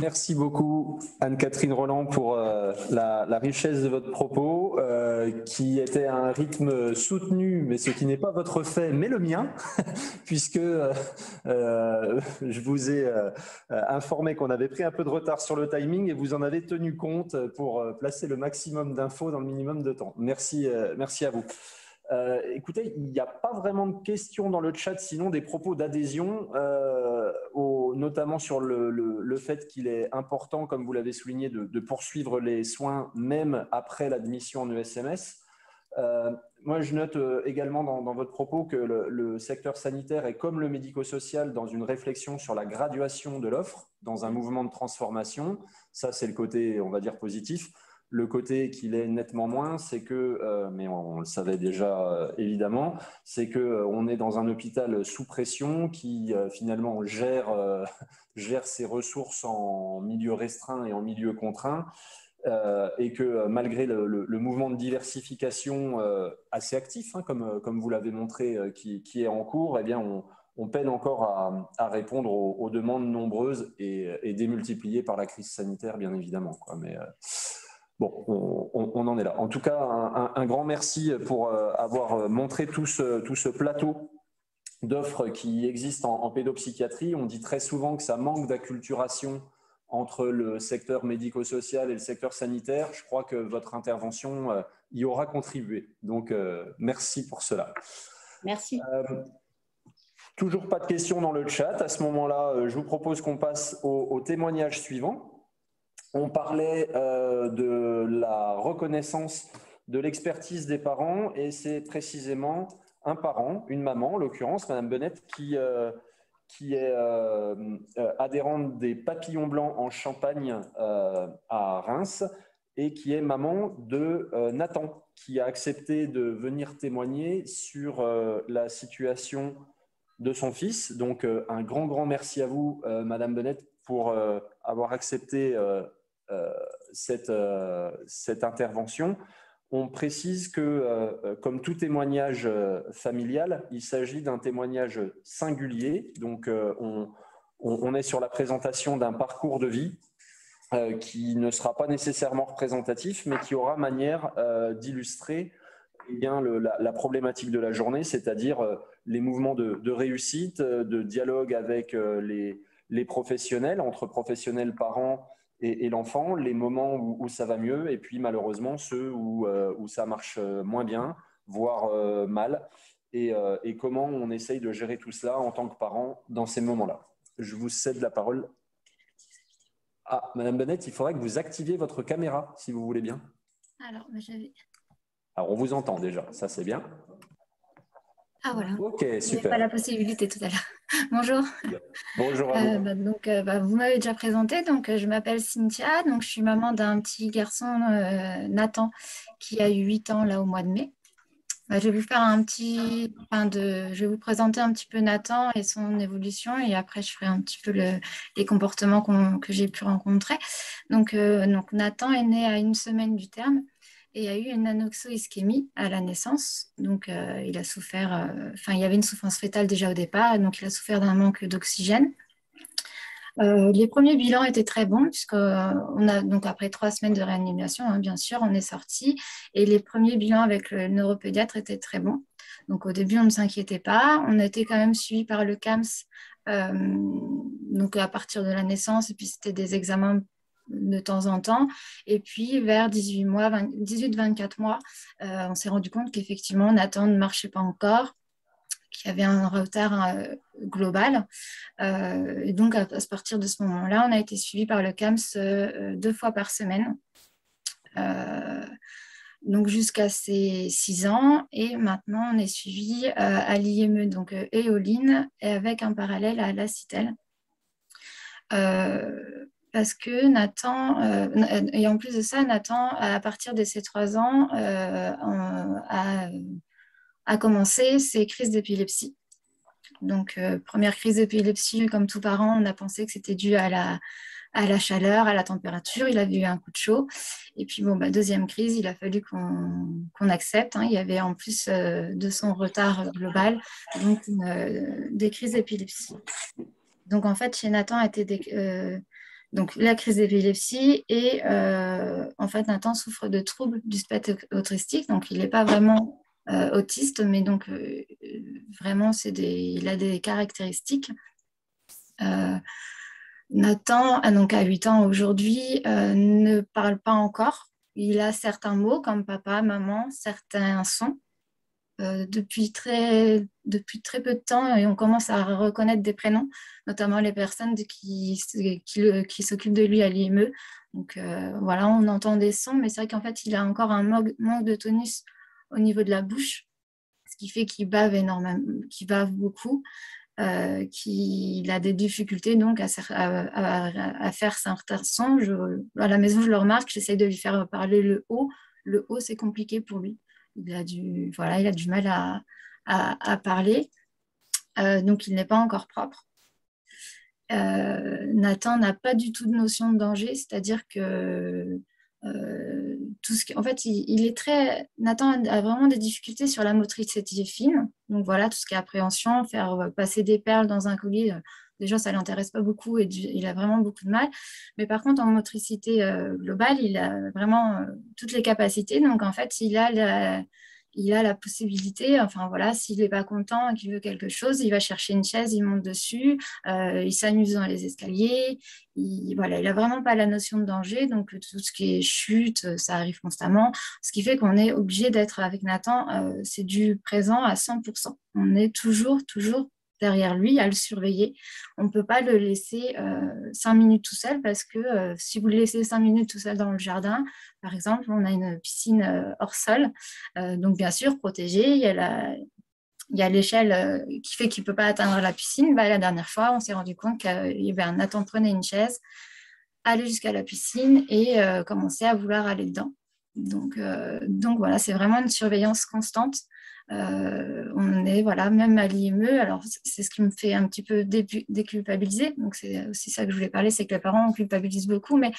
Merci beaucoup Anne-Catherine Roland pour euh, la, richesse de votre propos, euh, qui était à un rythme soutenu, mais ce qui n'est pas votre fait, mais le mien, puisque euh, je vous ai informé qu'on avait pris un peu de retard sur le timing et vous en avez tenu compte pour placer le maximum d'infos dans le minimum de temps. Merci, merci à vous. Écoutez, il n'y a pas vraiment de questions dans le chat, sinon des propos d'adhésion, notamment sur le, fait qu'il est important, comme vous l'avez souligné, de, poursuivre les soins même après l'admission en ESMS. Euh, moi, je note également dans, dans, votre propos que le, secteur sanitaire est comme le médico-social dans une réflexion sur la graduation de l'offre, dans un mouvement de transformation. Ça, c'est le côté, on va dire, positif. Le côté qu'il est nettement moins, c'est que, euh, mais on, le savait déjà euh, évidemment, c'est que euh, on est dans un hôpital sous pression qui finalement gère, gère ses ressources en milieu restreint et en milieu contraint. et que malgré le, mouvement de diversification assez actif, hein, comme, comme vous l'avez montré, qui, est en cours, eh bien on, peine encore à, répondre aux, demandes nombreuses et, démultipliées par la crise sanitaire, bien évidemment. Bon, on, en est là. En tout cas, un, grand merci pour euh, avoir euh, montré tout ce, tout ce plateau d'offres qui existent en, pédopsychiatrie. On dit très souvent que ça manque d'acculturation entre le secteur médico-social et le secteur sanitaire. Je crois que votre intervention euh, y aura contribué. Donc, merci pour cela. Merci. toujours pas de questions dans le chat. À ce moment-là, je vous propose qu'on passe au témoignage suivant on parlait euh, de la reconnaissance de l'expertise des parents et c'est précisément un parent, une maman en l'occurrence, Madame Bennett, qui, euh, qui est euh, adhérente des Papillons Blancs en Champagne à Reims et qui est maman de Nathan, qui a accepté de venir témoigner sur la situation de son fils. Donc un grand, grand merci à vous, Madame Bennett, pour avoir accepté cette, euh, cette intervention. On précise que, euh, comme tout témoignage familial, il s'agit d'un témoignage singulier. Donc, on, est sur la présentation d'un parcours de vie qui ne sera pas nécessairement représentatif, mais qui aura manière d'illustrer eh la, problématique de la journée, c'est-à-dire les mouvements de, réussite, de dialogue avec les professionnels, entre professionnels parents et, l'enfant, les moments où, ça va mieux, et puis malheureusement ceux où, euh, où ça marche euh, moins bien, voire euh, mal. et, et, comment on essaye de gérer tout cela en tant que parent dans ces moments-là? Je vous cède la parole. Ah, Madame Bennett, il faudrait que vous activiez votre caméra, si vous voulez bien. Alors, j'avais. Alors, on vous entend déjà, ça c'est bien. Ah voilà. Ok, super. pas la possibilité tout à l'heure. Bonjour. Bonjour. À vous. Euh, bah, donc, euh, bah, vous m'avez déjà présenté. Donc, euh, je m'appelle Cynthia. Donc, je suis maman d'un petit garçon, Nathan, qui a eu 8 ans là au mois de mai. Bah, je vais vous faire un petit, de, je vais vous présenter un petit peu Nathan et son évolution et après je ferai un petit peu les comportements que j'ai pu rencontrer. Donc, donc Nathan est né à une semaine du terme et a eu une anoxo-ischémie à la naissance. Donc, euh, il a souffert, euh, enfin, il y avait une souffrance fétale déjà au départ, donc il a souffert d'un manque d'oxygène. Euh, les premiers bilans étaient très bons, puisqu'on a, donc après trois semaines de réanimation, hein, bien sûr, on est sorti, et les premiers bilans avec le neuropédiatre étaient très bons. Donc, au début, on ne s'inquiétait pas. On a été quand même suivi par le CAMS donc à partir de la naissance, et puis c'était des examens de temps en temps. Et puis, vers 18 mois, 18-24 mois, euh, on s'est rendu compte qu'effectivement, Nathan ne marchait pas encore, qu'il y avait un retard euh, global. Euh, et donc, à, partir de ce moment-là, on a été suivi par le CAMS deux fois par semaine. donc jusqu'à ses 6 ans et maintenant on est suivi à l'IME donc éoline et avec un parallèle à la CITEL parce que Nathan, euh, et en plus de ça, Nathan, à partir de ses trois ans, euh, a, commencé ses crises d'épilepsie. Donc, euh, première crise d'épilepsie, comme tout parent, on a pensé que c'était dû à la, à la chaleur, à la température. Il avait eu un coup de chaud. Et puis, bon, bah, deuxième crise, il a fallu qu'on accepte. Hein. Il y avait en plus de son retard global, des crises d'épilepsie. Donc, en fait, chez Nathan, été des, donc la crise d'épilepsie et euh, en fait Nathan souffre de troubles du spectre autistique, donc il n'est pas vraiment euh, autiste, mais donc euh, vraiment c'est il a des caractéristiques. Nathan, donc à 8 ans aujourd'hui, ne parle pas encore. Il a certains mots comme papa, maman, certains sons, depuis, très, depuis très peu de temps et on commence à reconnaître des prénoms, notamment les personnes qui, qui, qui s'occupent de lui à l'IME. Donc euh, voilà, on entend des sons, mais c'est vrai qu'en fait, il a encore un manque, de tonus au niveau de la bouche, ce qui fait qu'il bave énormément, qu'il bave beaucoup. Euh, qu'il a des difficultés donc à, faire certains sons. à la maison, je le remarque, j'essaye de lui faire parler le haut. Le haut, c'est compliqué pour lui il a du, voilà, il a du mal à, à, parler, euh, donc il n'est pas encore propre. Euh, Nathan n'a pas du tout de notion de danger, c'est-à-dire que euh, tout ce qui, fait, il, est très. Nathan a vraiment des difficultés sur la motricité fine. Donc voilà, tout ce qui est appréhension, faire passer des perles dans un collier, déjà ça l'intéresse pas beaucoup et il a vraiment beaucoup de mal. Mais par contre, en motricité globale, il a vraiment toutes les capacités. Donc en fait, il a la, il a la possibilité, enfin voilà, s'il n'est pas content et qu'il veut quelque chose, il va chercher une chaise, il monte dessus, euh, il s'amuse dans les escaliers, il, voilà, il n'a vraiment pas la notion de danger, donc tout ce qui est chute, ça arrive constamment, ce qui fait qu'on est obligé d'être avec Nathan, c'est du présent à 100%. On est toujours, toujours derrière lui à le surveiller. On ne peut pas le laisser euh, cinq minutes tout seul parce que euh, si vous le laissez cinq minutes tout seul dans le jardin, par exemple, on a une piscine euh, hors sol, donc bien sûr protégée. Il y a il y a l'échelle qui fait qu'il ne peut pas atteindre la piscine. Bah, la dernière fois, on s'est rendu compte qu'il y avait un Nathan prenait une chaise, aller jusqu'à la piscine et commencer à vouloir aller dedans. Donc, donc voilà, c'est vraiment une surveillance constante. Euh, on est, voilà, même à l'IME, alors c'est ce qui me fait un petit peu déculpabiliser, donc c'est aussi ça que je voulais parler, c'est que les parents culpabilisent beaucoup, mais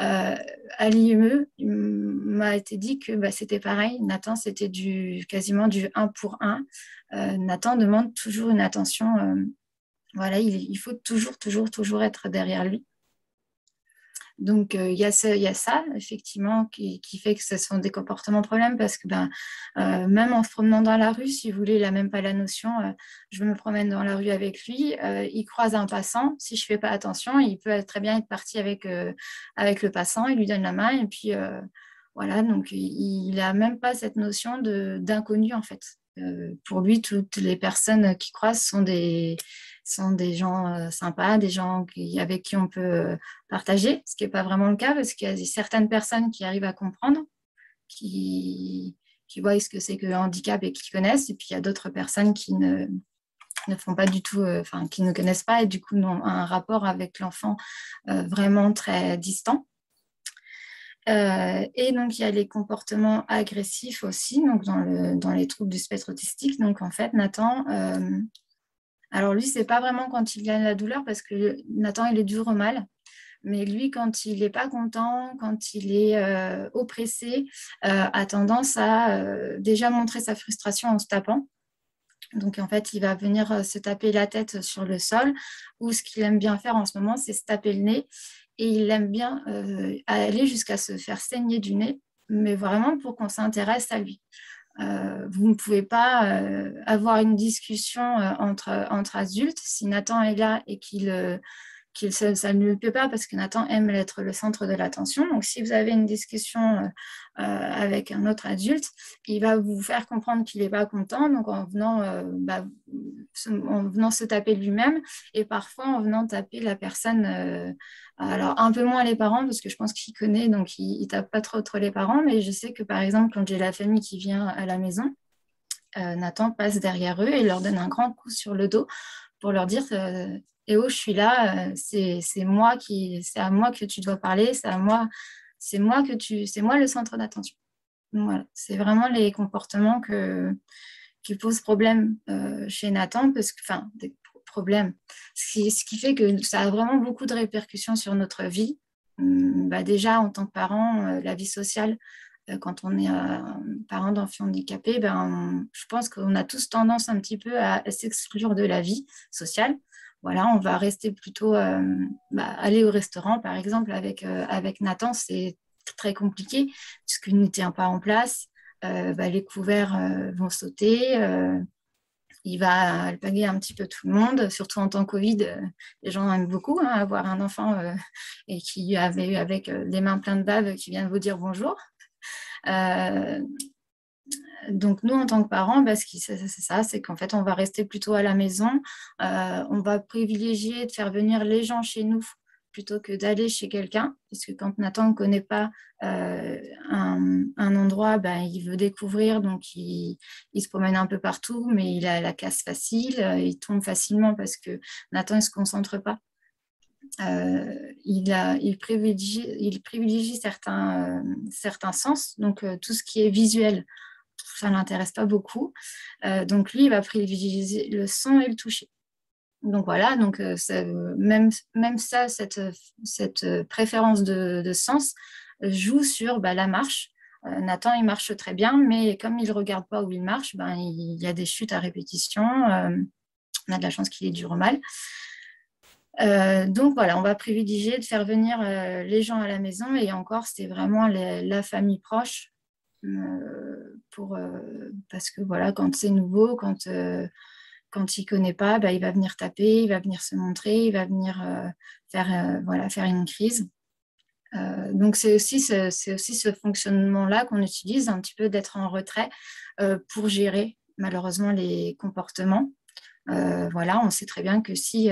euh, à l'IME, il m'a été dit que bah, c'était pareil, Nathan, c'était du, quasiment du 1 pour 1. Euh, Nathan demande toujours une attention, voilà, il, faut toujours, toujours, toujours être derrière lui. Donc, euh, il y, a ça, effectivement, qui, fait que ce sont des comportements problèmes parce que ben, euh, même en se promenant dans la rue, si vous voulez, il n'a même pas la notion, euh, je me promène dans la rue avec lui, il croise un passant, si je ne fais pas attention, il peut très bien être parti avec, avec le passant, il lui donne la main et puis voilà, donc il n'a même pas cette notion d'inconnu en fait. pour lui, toutes les personnes qui croisent sont des, sont des gens sympas, des gens avec qui on peut partager, ce qui n'est pas vraiment le cas parce qu'il y a certaines personnes qui arrivent à comprendre, qui, voient ce que c'est que le handicap et qui connaissent, et puis il y a d'autres personnes qui ne, ne font pas du tout, enfin, qui ne connaissent pas et du coup ont un rapport avec l'enfant vraiment très distant. Euh, et donc, il y a les comportements agressifs aussi, donc dans, le, dans les troubles du spectre autistique. Donc, en fait, Nathan, euh, alors lui, c'est pas vraiment quand il gagne la douleur, parce que Nathan, il est dur au mal. Mais lui, quand il n'est pas content, quand il est euh, oppressé, a tendance à déjà montrer sa frustration en se tapant. Donc, en fait, il va venir se taper la tête sur le sol, ou ce qu'il aime bien faire en ce moment, c'est se taper le nez et il aime bien euh, aller jusqu'à se faire saigner du nez, mais vraiment pour qu'on s'intéresse à lui. Euh, vous ne pouvez pas euh, avoir une discussion entre, entre adultes. Si Nathan est là et qu'il ça, ne le peut pas parce que Nathan aime être le centre de l'attention. Donc, si vous avez une discussion euh, euh, avec un autre adulte, il va vous faire comprendre qu'il n'est pas content, donc en venant, euh, bah, en venant se taper lui-même et parfois en venant taper la personne. alors, un peu moins les parents parce que je pense qu'il connaît, donc il ne tape pas trop, trop les parents, mais je sais que par exemple, quand j'ai la famille qui vient à la maison, Nathan passe derrière eux et leur donne un grand coup sur le dos pour leur dire et oh, je suis là, euh, c'est moi qui, c'est à moi que tu dois parler, c'est à moi, c'est moi que tu, c'est moi le centre d'attention. Voilà, c'est vraiment les comportements qui posent problème euh, chez Nathan, parce que, enfin, des problèmes, ce qui, fait que ça a vraiment beaucoup de répercussions sur notre vie. Hum, bah déjà, en tant que parent, euh, la vie sociale, quand on est parent d'enfants handicapés, ben, je pense qu'on a tous tendance un petit peu à s'exclure de la vie sociale voilà, on va rester plutôt euh, bah, aller au restaurant, par exemple, avec, euh, avec Nathan, c'est très compliqué puisqu'il ne tient pas en place. Euh, bah, les couverts vont sauter. il va alpaguer un petit peu tout le monde, surtout en temps Covid. les gens aiment beaucoup hein, avoir un enfant et qui avait avec les mains pleines de bave qui vient vous dire bonjour donc nous, en tant que parents, bah, c'est ça, c'est qu'en fait, on va rester plutôt à la maison. Euh, on va privilégier de faire venir les gens chez nous plutôt que d'aller chez quelqu'un, parce que quand Nathan ne connaît pas euh, un, endroit, bah, il veut découvrir, donc il, se promène un peu partout, mais il a la casse facile, euh, il tombe facilement parce que Nathan ne se concentre pas. il, a, il, privilégie, il certains sens, donc tout ce qui est visuel ça ne l'intéresse pas beaucoup. Euh, donc lui, il va privilégier le son et le toucher. Donc voilà, donc euh, même, même ça, cette, cette préférence de, sens joue sur bah, la marche. Euh, Nathan, il marche très bien, mais comme il ne regarde pas où il marche, ben, il, y a des chutes à répétition. on a de la chance qu'il ait du mal. donc voilà, on va privilégier de faire venir les gens à la maison et encore, c'est vraiment la famille proche pour, euh, parce que voilà, quand c'est nouveau, quand, euh, quand il ne connaît pas, bah, il va venir taper, il va venir se montrer, il va venir faire, voilà, faire une crise. donc c'est aussi, c'est aussi ce fonctionnement-là qu'on utilise, un petit peu d'être en retrait pour gérer malheureusement les comportements. voilà, on sait très bien que si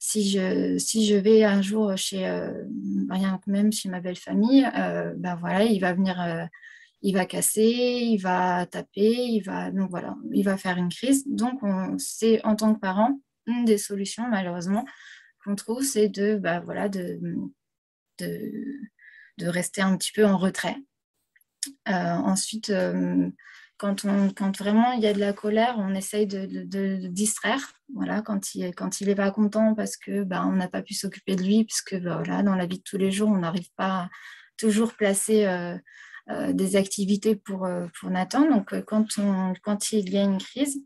si je, si je vais un jour chez, rien même chez ma belle famille, ben voilà, il va venir il va casser, il va taper, il va, donc voilà, il va faire une crise. Donc, c'est en tant que parent, une des solutions, malheureusement, qu'on trouve, c'est de, bah, voilà, de, de, rester un petit peu en retrait. Euh, ensuite, euh, quand, on, quand vraiment il y a de la colère, on essaye de, distraire. Voilà, quand il quand il est pas content parce que bah, on n'a pas pu s'occuper de lui, puisque bah, voilà, dans la vie de tous les jours, on n'arrive pas à toujours placer euh, des activités pour, euh, pour Nathan. Donc, euh, quand, quand il y a une crise,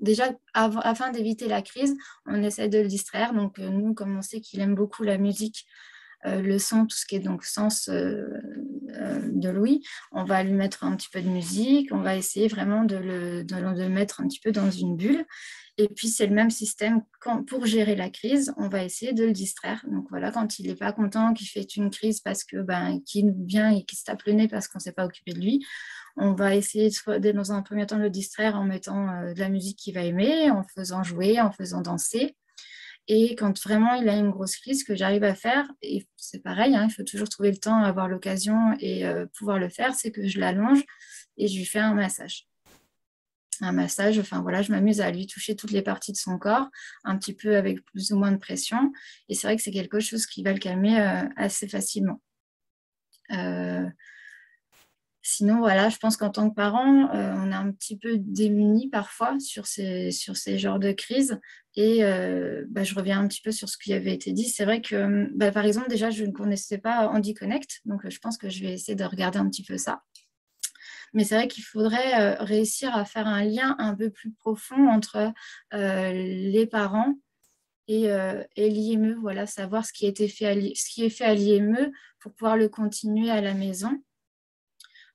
déjà, afin d'éviter la crise, on essaie de le distraire. Donc, nous, comme on sait qu'il aime beaucoup la musique, le son, tout ce qui est donc sens de Louis, on va lui mettre un petit peu de musique, on va essayer vraiment de le, de le mettre un petit peu dans une bulle. Et puis, c'est le même système pour gérer la crise, on va essayer de le distraire. Donc voilà, quand il n'est pas content, qu'il fait une crise parce que ben, qu'il vient et qu'il se tape le nez parce qu'on ne s'est pas occupé de lui, on va essayer de, dans un premier temps de le distraire en mettant euh, de la musique qu'il va aimer, en faisant jouer, en faisant danser. Et quand vraiment il a une grosse crise, ce que j'arrive à faire, et c'est pareil, hein, il faut toujours trouver le temps, avoir l'occasion et euh, pouvoir le faire, c'est que je l'allonge et je lui fais un massage un massage. Enfin voilà, je m'amuse à lui toucher toutes les parties de son corps, un petit peu avec plus ou moins de pression. Et c'est vrai que c'est quelque chose qui va le calmer euh, assez facilement. Euh, sinon, voilà, je pense qu'en tant que parent, euh, on est un petit peu démuni parfois sur ces, sur ces genres de crises. Et bah, je reviens un petit peu sur ce qui avait été dit. C'est vrai que, bah, par exemple, déjà, je ne connaissais pas Andy Connect, donc je pense que je vais essayer de regarder un petit peu ça. Mais c'est vrai qu'il faudrait euh, réussir à faire un lien un peu plus profond entre euh, les parents et, euh, l'IME, voilà, savoir ce qui, été fait ce qui est fait à l'IME pour pouvoir le continuer à la maison,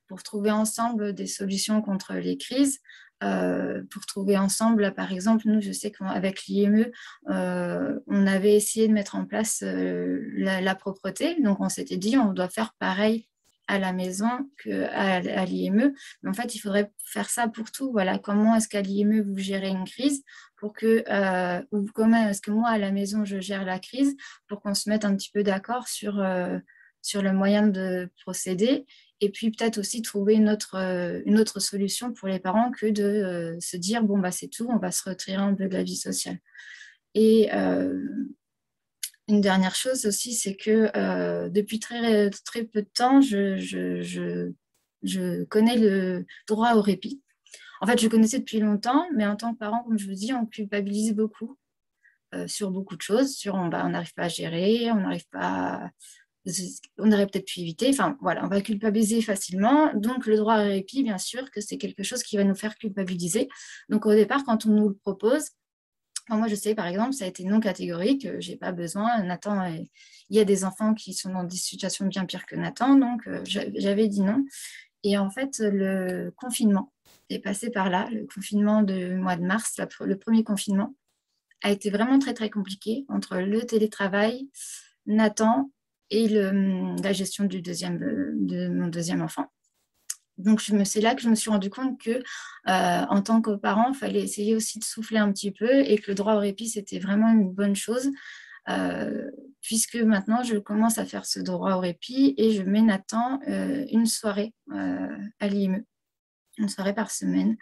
pour trouver ensemble des solutions contre les crises. pour trouver ensemble, par exemple, nous, je sais qu'avec l'IME, on avait essayé de mettre en place la, la, propreté. Donc, on s'était dit, on doit faire pareil à la maison qu'à à, l'IME. Mais en fait, il faudrait faire ça pour tout. Voilà, comment est-ce qu'à l'IME, vous gérez une crise pour que, euh, ou comment est-ce que moi, à la maison, je gère la crise pour qu'on se mette un petit peu d'accord sur, euh, sur le moyen de procéder. Et puis peut-être aussi trouver une autre, euh, une autre solution pour les parents que de se dire, bon, bah, c'est tout, on va se retirer un peu de la vie sociale. Et une dernière chose aussi, c'est que euh, depuis très, très peu de temps, je, je, connais le droit au répit. En fait, je connaissais depuis longtemps, mais en tant que parent, comme je vous dis, on culpabilise beaucoup euh, sur beaucoup de choses, sur on bah, n'arrive pas à gérer, on n'arrive pas on aurait peut-être pu éviter. Enfin, voilà, on va culpabiliser facilement. Donc, le droit au répit, bien sûr, que c'est quelque chose qui va nous faire culpabiliser. Donc, au départ, quand on nous le propose, moi, je sais, par exemple, ça a été non catégorique, je n'ai pas besoin. Nathan, il y a des enfants qui sont dans des situations bien pires que Nathan, donc euh, j'avais dit non. Et en fait, le confinement est passé par là. Le confinement du mois de mars, le premier confinement, a été vraiment très, très compliqué entre le télétravail, Nathan et la gestion du deuxième, de mon deuxième enfant. Donc, c'est là que je me suis rendu compte que, euh, en tant que parent, il fallait essayer aussi de souffler un petit peu et que le droit au répit, c'était vraiment une bonne chose, euh, puisque maintenant, je commence à faire ce droit au répit et je mets Nathan euh, une soirée à l'IME, une soirée par semaine.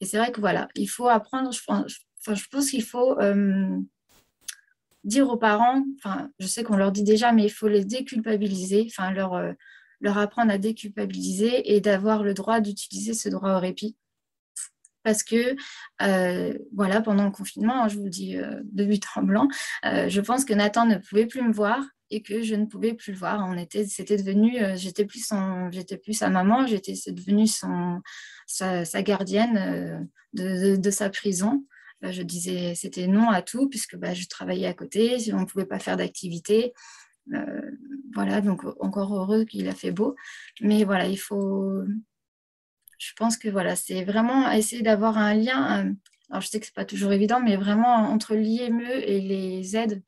Et c'est vrai que voilà, il faut apprendre, je pense, je pense qu'il faut dire aux parents, enfin, je sais qu'on leur dit déjà, mais il faut les déculpabiliser, enfin, leur leur apprendre à déculpabiliser et d'avoir le droit d'utiliser ce droit au répit. Parce que, euh, voilà, pendant le confinement, hein, je vous le dis euh, de but en euh, je pense que Nathan ne pouvait plus me voir et que je ne pouvais plus le voir. On était, c'était devenu, j'étais plus j'étais plus sa maman, j'étais devenue son, sa, gardienne de, sa prison. je disais, c'était non à tout puisque bah, je travaillais à côté, on ne pouvait pas faire d'activité. Euh, voilà, donc encore heureux qu'il a fait beau. Mais voilà, il faut. Je pense que voilà, c'est vraiment essayer d'avoir un lien. Alors, je sais que ce n'est pas toujours évident, mais vraiment entre l'IME et les aides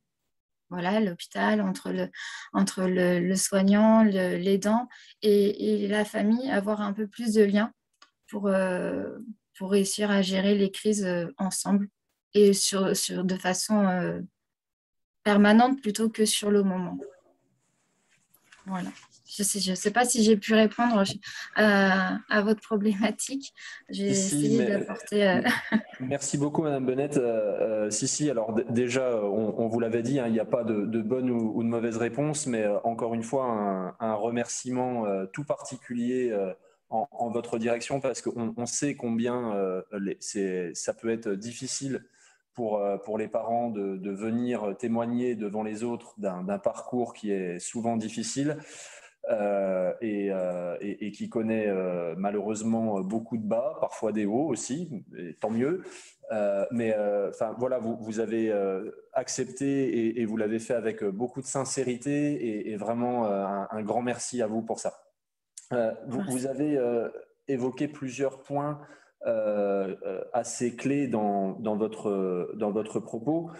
voilà, l'hôpital, entre le, entre le, soignant, l'aidant et, la famille, avoir un peu plus de lien pour, réussir à gérer les crises ensemble et sur, de façon permanente plutôt que sur le moment. Voilà. Je ne sais, je sais pas si j'ai pu répondre à, à votre problématique. J'ai essayé d'apporter. Euh, merci beaucoup, Madame Bennett. Euh, euh, si, si, alors déjà, on, vous l'avait dit, hein, il n'y a pas de, de bonne ou, de mauvaise réponse, mais encore une fois, un, un remerciement tout particulier. En, en, votre direction parce qu'on on sait combien les, ça peut être difficile pour, euh, pour les parents de, de, venir témoigner devant les autres d'un parcours qui est souvent difficile euh, et, euh, et, et, qui connaît euh, malheureusement beaucoup de bas, parfois des hauts aussi, et tant mieux. Mais enfin voilà, vous, vous avez accepté et, vous l'avez fait avec beaucoup de sincérité et, vraiment un, un, grand merci à vous pour ça. vous, avez évoqué plusieurs points assez clés dans, dans, votre, dans votre propos.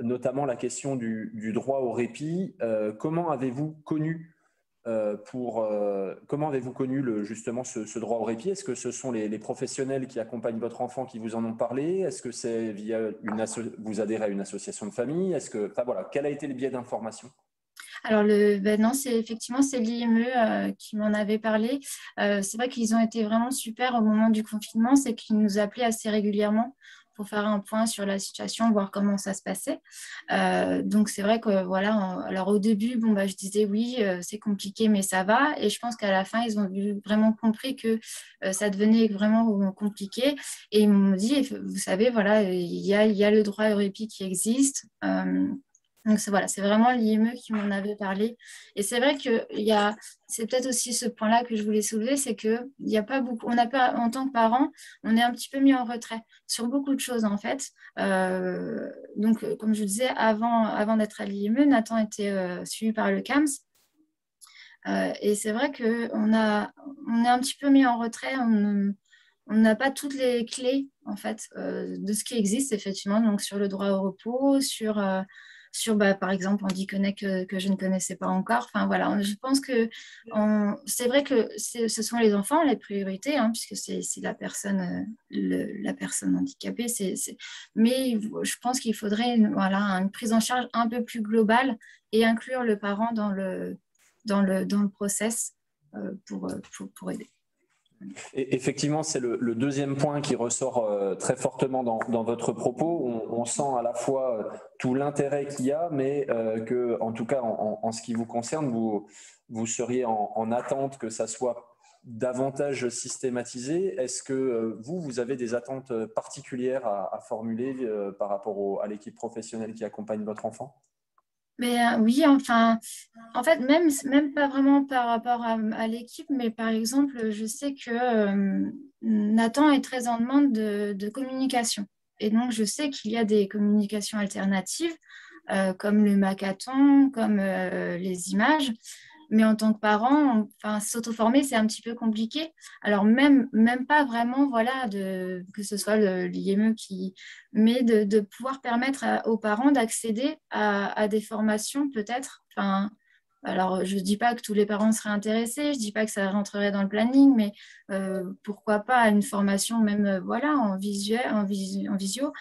notamment la question du, droit au répit. comment avez-vous connu euh, pour euh, comment avez-vous connu justement ce, droit au répit? Est-ce que ce sont les, professionnels qui accompagnent votre enfant qui vous en ont parlé? Est-ce que c'est via une vous adhérez à une association de famille? Est-ce que voilà, quel a été le biais d'information? Alors, le, ben non, c'est effectivement c'est l'IME euh, qui m'en avait parlé. c'est vrai qu'ils ont été vraiment super au moment du confinement, c'est qu'ils nous appelaient assez régulièrement pour faire un point sur la situation, voir comment ça se passait. Euh, donc c'est vrai que voilà, alors au début, bon bah je disais oui, euh, c'est compliqué, mais ça va. Et je pense qu'à la fin, ils ont vraiment compris que euh, ça devenait vraiment compliqué. Et ils m'ont dit, vous savez, voilà, il y a, le droit au qui existe. Donc voilà, c'est vraiment l'IME qui m'en avait parlé. Et c'est vrai que c'est peut-être aussi ce point-là que je voulais soulever, c'est que il a pas beaucoup, on n'a pas, en tant que parents, on est un petit peu mis en retrait sur beaucoup de choses en fait. Euh, donc comme je disais, avant, avant d'être à l'IME, Nathan était euh, suivi par le CAMS. Euh, et c'est vrai qu'on on est un petit peu mis en retrait. On, on n'a pas toutes les clés en fait de ce qui existe effectivement, donc sur le droit au repos, sur sur, bah, par exemple, Andy Connect que, que, je ne connaissais pas encore. Enfin, voilà, je pense que c'est vrai que ce sont les enfants les priorités, hein, puisque c'est la personne, la personne handicapée. Mais je pense qu'il faudrait voilà, une prise en charge un peu plus globale et inclure le parent dans le, dans le, dans le process euh, pour, pour, pour aider effectivement, c'est le, deuxième point qui ressort euh, très fortement dans, votre propos. On, sent à la fois euh, tout l'intérêt qu'il y a, mais euh, que, en tout cas, en, ce qui vous concerne, vous, vous seriez en, attente que ça soit davantage systématisé. Est-ce que vous, vous avez des attentes particulières à, formuler par rapport à l'équipe professionnelle qui accompagne votre enfant? Mais euh, oui, enfin, en fait, même, pas vraiment par rapport à, l'équipe, mais par exemple, je sais que euh, Nathan est très en demande de, communication. Et donc, je sais qu'il y a des communications alternatives, euh, comme le macathon, comme les images. Mais en tant que parent, enfin, s'auto-former, c'est un petit peu compliqué. Alors, même, même pas vraiment, voilà, de, que ce soit l'IME qui. Mais de, de pouvoir permettre aux parents d'accéder à, des formations, peut-être. Enfin, alors, je ne dis pas que tous les parents seraient intéressés, je ne dis pas que ça rentrerait dans le planning, mais euh, pourquoi pas une formation même euh, voilà, en, visuel, en, en visio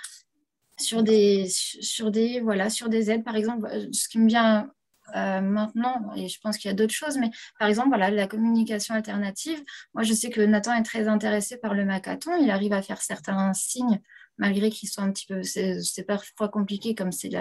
sur des, sur, des, voilà, sur des aides, par exemple. Ce qui me vient euh, maintenant, et je pense qu'il y a d'autres choses, mais par exemple, voilà, la communication alternative, moi je sais que Nathan est très intéressé par le macathon, il arrive à faire certains signes, malgré qu'ils soient un petit peu, c'est parfois compliqué comme c'est de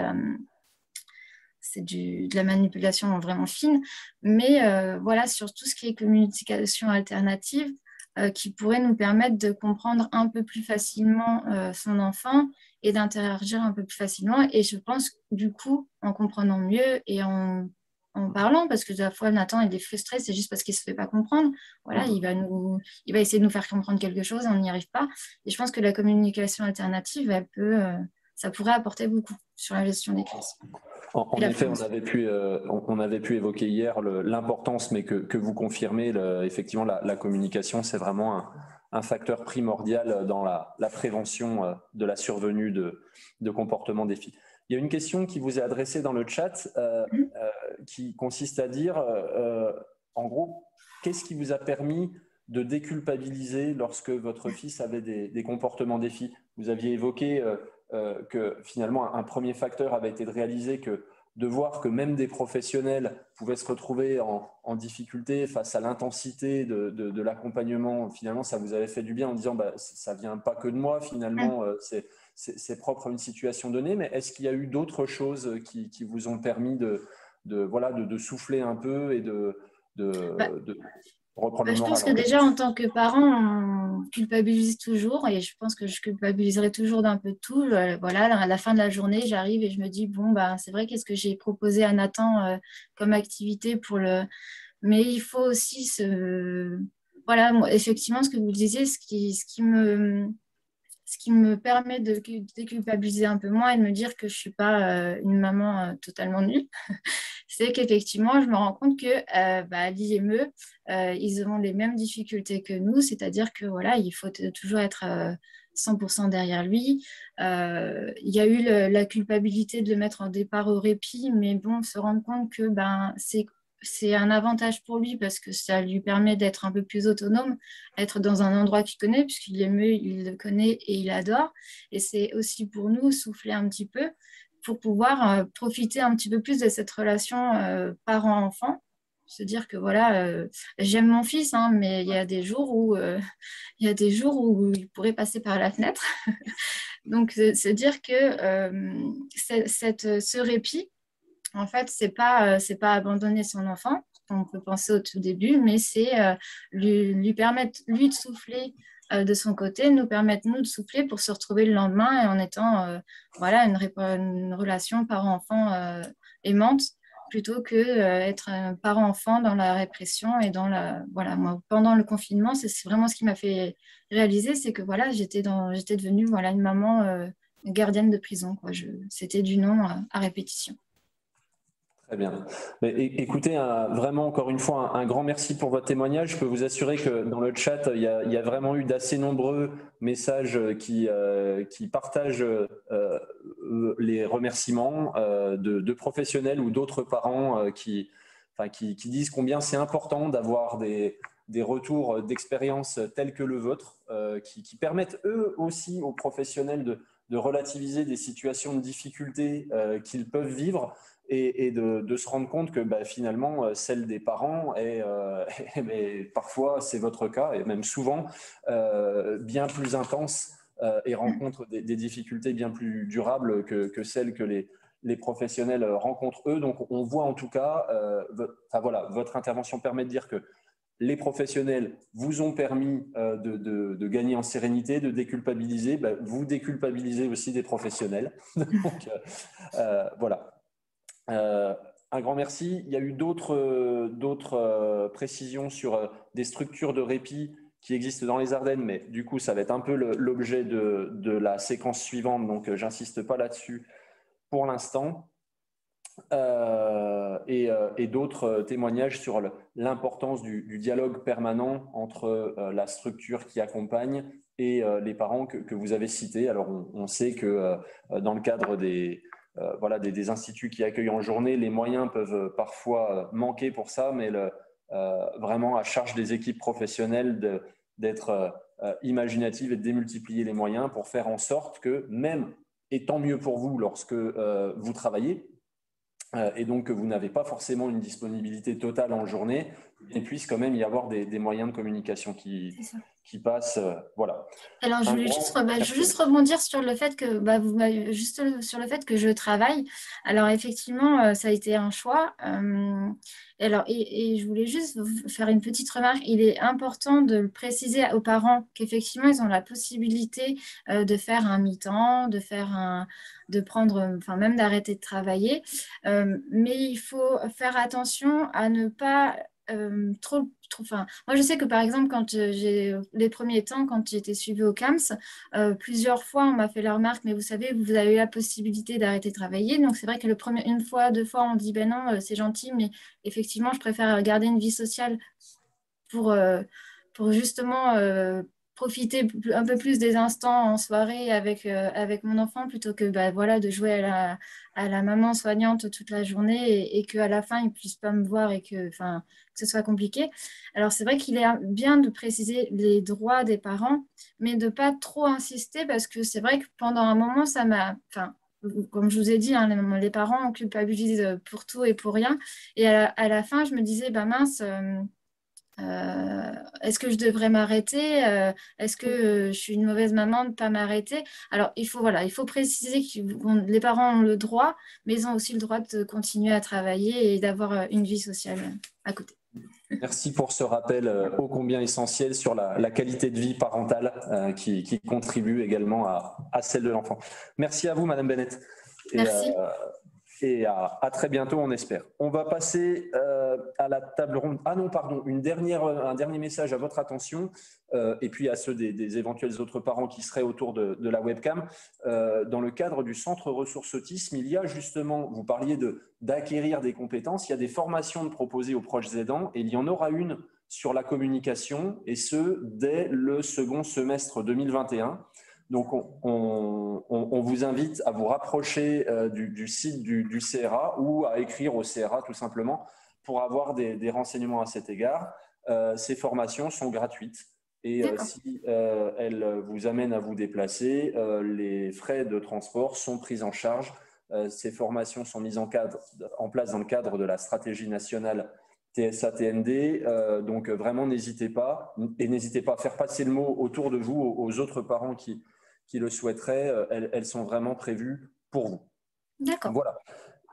la manipulation vraiment fine, mais euh, voilà, sur tout ce qui est communication alternative, euh, qui pourrait nous permettre de comprendre un peu plus facilement son enfant et d'interagir un peu plus facilement. Et je pense, du coup, en comprenant mieux et en, en parlant, parce que de la fois, Nathan, il est frustré, c'est juste parce qu'il ne se fait pas comprendre. Voilà, il va, nous, il va essayer de nous faire comprendre quelque chose, on n'y arrive pas. Et je pense que la communication alternative, elle peut, euh, ça pourrait apporter beaucoup sur la gestion des crises. En, effet, on avait, pu, euh, on avait pu évoquer hier l'importance, mais que, que, vous confirmez, effectivement, la, la communication, c'est vraiment un, un facteur primordial dans la, prévention euh, de la survenue de, comportements défis. Il y a une question qui vous est adressée dans le chat euh, euh, qui consiste à dire, en gros, qu'est-ce qui vous a permis de déculpabiliser lorsque votre fils avait des, comportements défis Vous aviez évoqué que finalement un premier facteur avait été de réaliser que de voir que même des professionnels pouvaient se retrouver en, difficulté face à l'intensité de, l'accompagnement. Finalement, ça vous avait fait du bien en disant bah, ça vient pas que de moi, finalement, euh, c'est propre à une situation donnée. Mais est-ce qu'il y a eu d'autres choses qui, vous ont permis de, voilà, de, souffler un peu et de, bah, bah, je pense que déjà, en tant que parent, on culpabilise toujours et je pense que je culpabiliserai toujours d'un peu de tout. Euh, voilà, à la fin de la journée, j'arrive et je me dis, bon, bah, c'est vrai, qu'est-ce que j'ai proposé à Nathan euh, comme activité pour le. Mais il faut aussi se. Voilà, effectivement, ce que vous disiez, ce qui, ce qui me ce qui me permet de déculpabiliser un peu moins et de me dire que je ne suis pas une maman totalement nulle, c'est qu'effectivement, je me rends compte que bah, l'IME, ils ont les mêmes difficultés que nous, c'est-à-dire que voilà, il faut toujours être 100% derrière lui. il y a eu la culpabilité de le mettre en départ au répit, mais bon, se rendre compte que ben, c'est c'est un avantage pour lui parce que ça lui permet d'être un peu plus autonome, être dans un endroit qu'il connaît, puisqu'il aime, il le connaît et il adore. Et c'est aussi pour nous souffler un petit peu pour pouvoir euh, profiter un petit peu plus de cette relation euh, parent-enfant. Se dire que voilà, euh, j'aime mon fils, hein, mais il y a des jours où il y a des jours où il pourrait passer par la fenêtre. Donc, se dire que ce répit, en fait, c'est pas euh, pas abandonner son enfant, on peut penser au tout début, mais c'est euh, lui, permettre lui de souffler euh, de son côté, nous permettre nous de souffler pour se retrouver le lendemain et en étant voilà une, relation parent-enfant aimante plutôt que être un parent-enfant dans la répression et dans la voilà pendant le confinement c'est vraiment ce qui m'a fait réaliser c'est que voilà j'étais j'étais devenue voilà une maman gardienne de prison quoi. C'était du nom à répétition Très bien. Écoutez, vraiment encore une fois, un, grand merci pour votre témoignage. Je peux vous assurer que dans le chat, il y a, vraiment eu d'assez nombreux messages qui, euh, partagent euh, les remerciements euh, de, professionnels ou d'autres parents qui, disent combien c'est important d'avoir des, des, retours d'expérience tels que le vôtre, qui, permettent eux aussi aux professionnels de relativiser des situations de difficulté qu'ils peuvent vivre et, de, se rendre compte que bah, finalement, euh, celle des parents est, euh, parfois, c'est votre cas, et même souvent, euh, bien plus intense et rencontre des, difficultés bien plus durables que, celles que les, professionnels rencontrent eux. Donc, on voit en tout cas, enfin, voilà, votre intervention permet de dire que les professionnels vous ont permis de, de, gagner en sérénité, de déculpabiliser. Bah, vous déculpabilisez aussi des professionnels. Donc, voilà. Euh, un grand merci. Il y a eu d'autres euh, précisions sur euh, des structures de répit qui existent dans les Ardennes, mais du coup, ça va être un peu l'objet de, la séquence suivante, donc j'insiste pas là-dessus pour l'instant. et, d'autres témoignages sur l'importance du, dialogue permanent entre la structure qui accompagne et les parents que, vous avez cités. Alors, on sait que dans le cadre des, euh, voilà, des, instituts qui accueillent en journée. Les moyens peuvent euh, parfois euh, manquer pour ça, mais vraiment à charge des équipes professionnelles d'être imaginatives et de démultiplier les moyens pour faire en sorte que même, et tant mieux pour vous lorsque vous travaillez, et donc que vous n'avez pas forcément une disponibilité totale en journée, il puisse quand même y avoir des, des moyens de communication qui, qui passe. Euh, voilà. Alors, je voulais juste, bah, juste, rebondir sur le fait que, bah, vous, juste sur le fait que je travaille. Alors, effectivement, euh, ça a été un choix. Euh, alors, et, je voulais juste faire une petite remarque. Il est important de préciser aux parents qu'effectivement, ils ont la possibilité de faire un mi-temps, de faire un, de prendre, enfin même d'arrêter de travailler. mais il faut faire attention à ne pas euh, trop, trop. Enfin, moi, je sais que par exemple, quand euh, j'ai les premiers temps, quand j'étais suivie au CAMS, euh, plusieurs fois, on m'a fait la remarque, mais vous savez, vous avez la possibilité d'arrêter de travailler. Donc, c'est vrai que le premier, une fois, deux fois, on dit, ben non, c'est gentil, mais effectivement, je préfère garder une vie sociale pour, pour justement profiter un peu plus des instants en soirée avec, euh, avec mon enfant plutôt que bah, voilà, de jouer à la, à la maman soignante toute la journée et, et qu'à la fin, il ne puisse pas me voir et que, que ce soit compliqué. Alors, c'est vrai qu'il est bien de préciser les droits des parents, mais de ne pas trop insister parce que c'est vrai que pendant un moment, ça m'a... Comme je vous ai dit, hein, les, parents culpabilisent pour tout et pour rien. Et à la, à la fin, je me disais, bah mince... Euh, euh, est-ce que je devrais m'arrêter? Euh, Est-ce que euh, je suis une mauvaise maman de ne pas m'arrêter? Alors, il faut, voilà, il faut préciser que les parents ont le droit, mais ils ont aussi le droit de continuer à travailler et d'avoir une vie sociale à côté. Merci pour ce rappel ô combien essentiel sur la, qualité de vie parentale qui, contribue également à, celle de l'enfant. Merci à vous, Madame Bennett. Merci. Et à, très bientôt, on espère. On va passer euh, à la table ronde. Ah non, pardon, une dernière, un dernier message à votre attention euh, et puis à ceux des, éventuels autres parents qui seraient autour de, la webcam. Euh, dans le cadre du centre ressources autisme, il y a justement, vous parliez d'acquérir des compétences, il y a des formations de proposer aux proches aidants et il y en aura une sur la communication et ce, dès le second semestre 2021. Donc, on, vous invite à vous rapprocher euh, du, site du, CRA ou à écrire au CRA tout simplement pour avoir des, renseignements à cet égard. Euh, ces formations sont gratuites et euh, si elles vous amènent à vous déplacer, les frais de transport sont pris en charge. ces formations sont mises en, en, place dans le cadre de la stratégie nationale TSA-TND. donc, vraiment, n'hésitez pas et n'hésitez pas à faire passer le mot autour de vous aux autres parents qui, qui le souhaiteraient, euh, elles, sont vraiment prévues pour vous. D'accord. Voilà.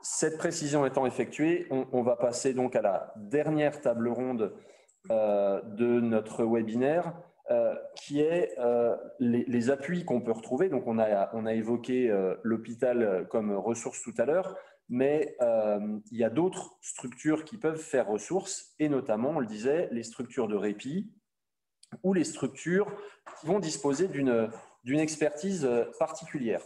Cette précision étant effectuée, on, va passer donc à la dernière table ronde euh, de notre webinaire, euh, qui est les, appuis qu'on peut retrouver. Donc, on a, on a évoqué l'hôpital comme ressource tout à l'heure, mais il y a d'autres structures qui peuvent faire ressources, et notamment, on le disait, les structures de répit ou les structures qui vont disposer d'une d'une expertise euh, particulière.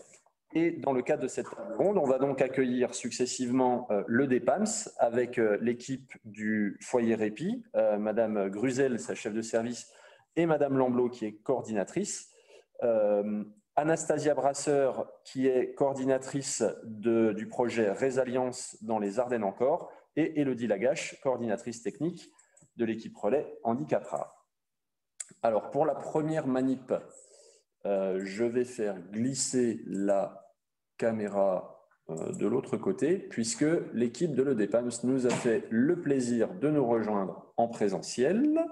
Et dans le cadre de cette ronde, on va donc accueillir successivement euh, le DEPAMS avec euh, l'équipe du foyer Répit, Madame Gruzel, sa chef de service, et Madame Lamblot, qui est coordinatrice. Anastasia Brasseur, qui est coordinatrice du projet Résalliance dans les Ardennes encore, et Elodie Lagache, coordinatrice technique de l'équipe relais Handicap. Alors, pour la première manip euh, je vais faire glisser la caméra euh, de l'autre côté, puisque l'équipe de l'EDEPAMS nous a fait le plaisir de nous rejoindre en présentiel.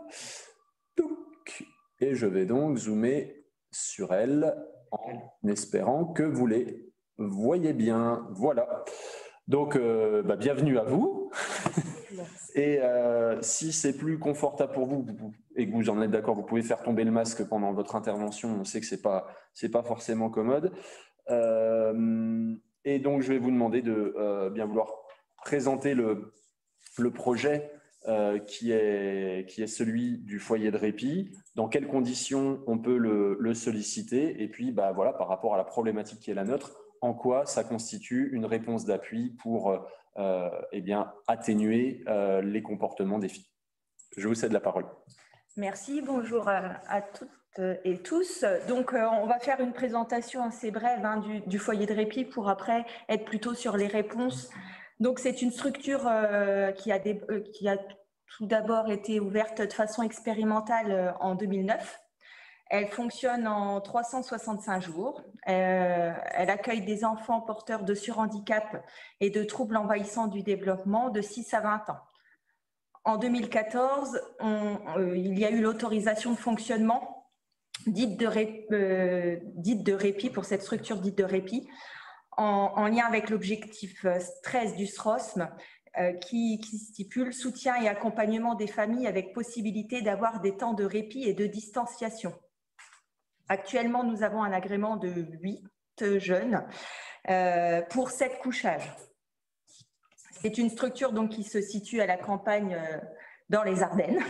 Et je vais donc zoomer sur elle en espérant que vous les voyez bien. Voilà. Donc, euh, bah, bienvenue à vous. Et euh, si c'est plus confortable pour vous et que vous en êtes d'accord, vous pouvez faire tomber le masque pendant votre intervention. On sait que c'est pas c'est pas forcément commode. Euh, et donc, je vais vous demander de bien vouloir présenter le, le projet qui, est, qui est celui du foyer de répit, dans quelles conditions on peut le, le solliciter, et puis bah, voilà, par rapport à la problématique qui est la nôtre, en quoi ça constitue une réponse d'appui pour euh, eh bien, atténuer euh, les comportements des filles. Je vous cède la parole. Merci, bonjour à, toutes et tous. Donc, euh, on va faire une présentation assez brève hein, du, foyer de répit pour après être plutôt sur les réponses. Donc, c'est une structure qui a tout d'abord été ouverte de façon expérimentale en 2009 elle fonctionne en 365 jours. Euh, elle accueille des enfants porteurs de surhandicap et de troubles envahissants du développement de 6 à 20 ans. En 2014, euh, il y a eu l'autorisation de fonctionnement dite de, euh, dite de, répit pour cette structure dite de répit en, lien avec l'objectif stress du SROSM qui, stipule soutien et accompagnement des familles avec possibilité d'avoir des temps de répit et de distanciation. Actuellement, nous avons un agrément de 8 jeunes euh, pour 7 couchages. C'est une structure donc, qui se situe à la campagne euh, dans les Ardennes.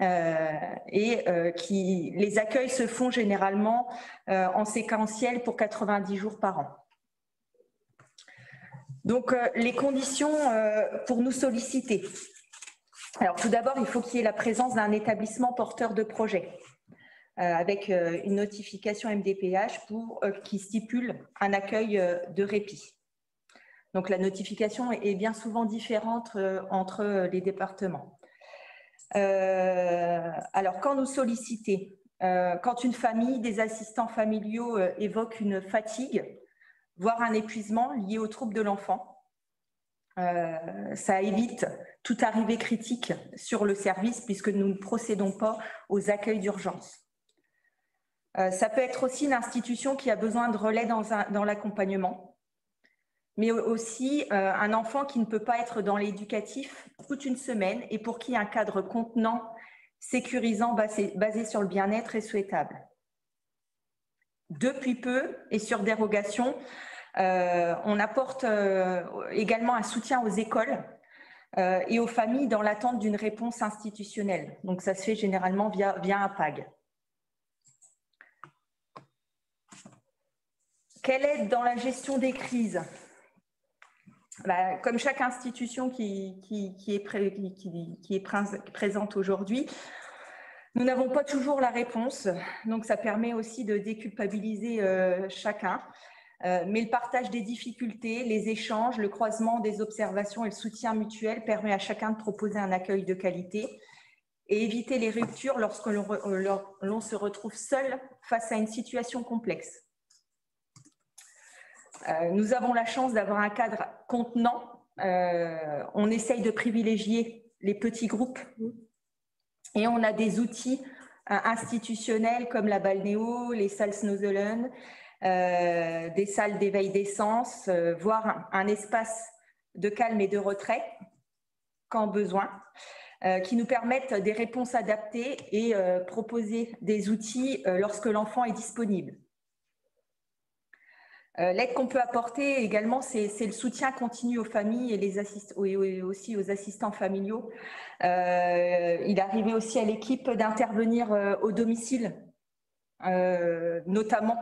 Euh, et qui les accueils se font généralement en séquentiel pour 90 jours par an. Donc les conditions pour nous solliciter. Alors tout d'abord, il faut qu'il y ait la présence d'un établissement porteur de projet. Euh, avec euh, une notification MDPH euh, qui stipule un accueil de répit. Donc la notification est bien souvent différente entre les départements. alors quand nous solliciter, quand une famille, des assistants familiaux évoquent une fatigue, voire un épuisement lié aux troubles de l'enfant, ça évite toute arrivée critique sur le service puisque nous ne procédons pas aux accueils d'urgence. Euh, ça peut être aussi une institution qui a besoin de relais dans, l'accompagnement, mais aussi euh, un enfant qui ne peut pas être dans l'éducatif toute une semaine et pour qui un cadre contenant, sécurisant, basé, sur le bien-être est souhaitable. Depuis peu, et sur dérogation, on apporte également un soutien aux écoles et aux familles dans l'attente d'une réponse institutionnelle. Donc, ça se fait généralement via un PAG. Quelle aide dans la gestion des crises? Bah, Comme chaque institution qui, est, présente aujourd'hui, nous n'avons pas toujours la réponse, donc ça permet aussi de déculpabiliser euh, chacun. Euh, mais le partage des difficultés, les échanges, le croisement des observations et le soutien mutuel permet à chacun de proposer un accueil de qualité et éviter les ruptures lorsque l'on se retrouve seul face à une situation complexe. Euh, nous avons la chance d'avoir un cadre contenant. Euh, on essaye de privilégier les petits groupes et on a des outils euh, institutionnels comme la balnéo, les salles Snozelen, des salles d'éveil d'essence, voire un, espace de calme et de retrait quand besoin, qui nous permettent des réponses adaptées et proposer des outils lorsque l'enfant est disponible. Euh, l'aide qu'on peut apporter également, c'est le soutien continu aux familles et, aussi aux assistants familiaux. Euh, il arrivé aussi à l'équipe d'intervenir euh, au domicile, notamment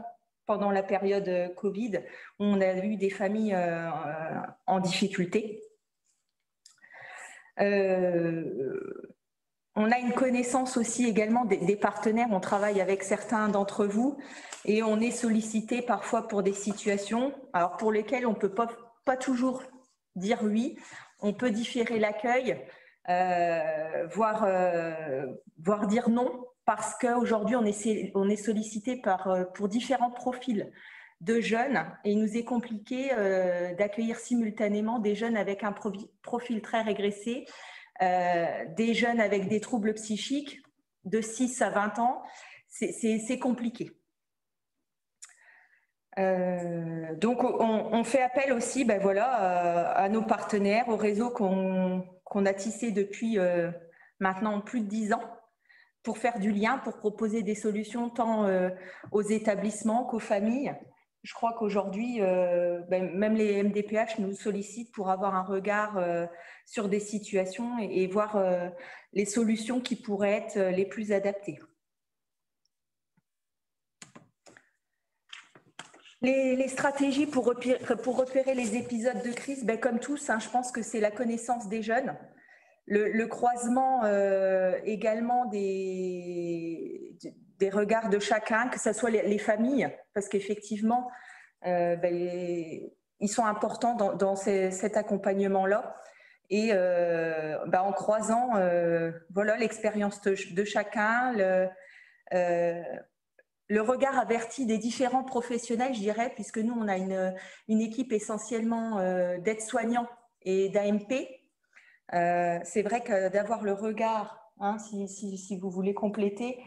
pendant la période Covid, où on a eu des familles en difficulté. On a une connaissance aussi également des, partenaires. On travaille avec certains d'entre vous et on est sollicité parfois pour des situations pour lesquelles on ne peut pas, toujours dire oui. On peut différer l'accueil, euh, voire, euh, voire, dire non parce qu'aujourd'hui on est, on est sollicité euh, pour différents profils de jeunes et il nous est compliqué d'accueillir simultanément des jeunes avec un profil très régressé des jeunes avec des troubles psychiques de 6 à 20 ans, c'est compliqué. Euh, donc, on, fait appel aussi ben voilà, à, nos partenaires, au réseau qu'on a tissé depuis euh, maintenant plus de 10 ans pour faire du lien, pour proposer des solutions tant aux établissements qu'aux familles je crois qu'aujourd'hui, euh, ben, même les MDPH nous sollicitent pour avoir un regard euh, sur des situations et, voir euh, les solutions qui pourraient être les plus adaptées. Les, stratégies pour repérer, les épisodes de crise, ben, comme tous, hein, je pense que c'est la connaissance des jeunes, le, croisement également des, des regards de chacun, que ce soit les, familles, parce qu'effectivement, euh, ben, ils sont importants dans, cet accompagnement-là. Et euh, ben, en croisant euh, voilà l'expérience de, chacun, le, regard averti des différents professionnels, je dirais, puisque nous, on a une, une équipe essentiellement d'aides-soignants et d'AMP. C'est vrai que d'avoir le regard Hein, si, vous voulez compléter,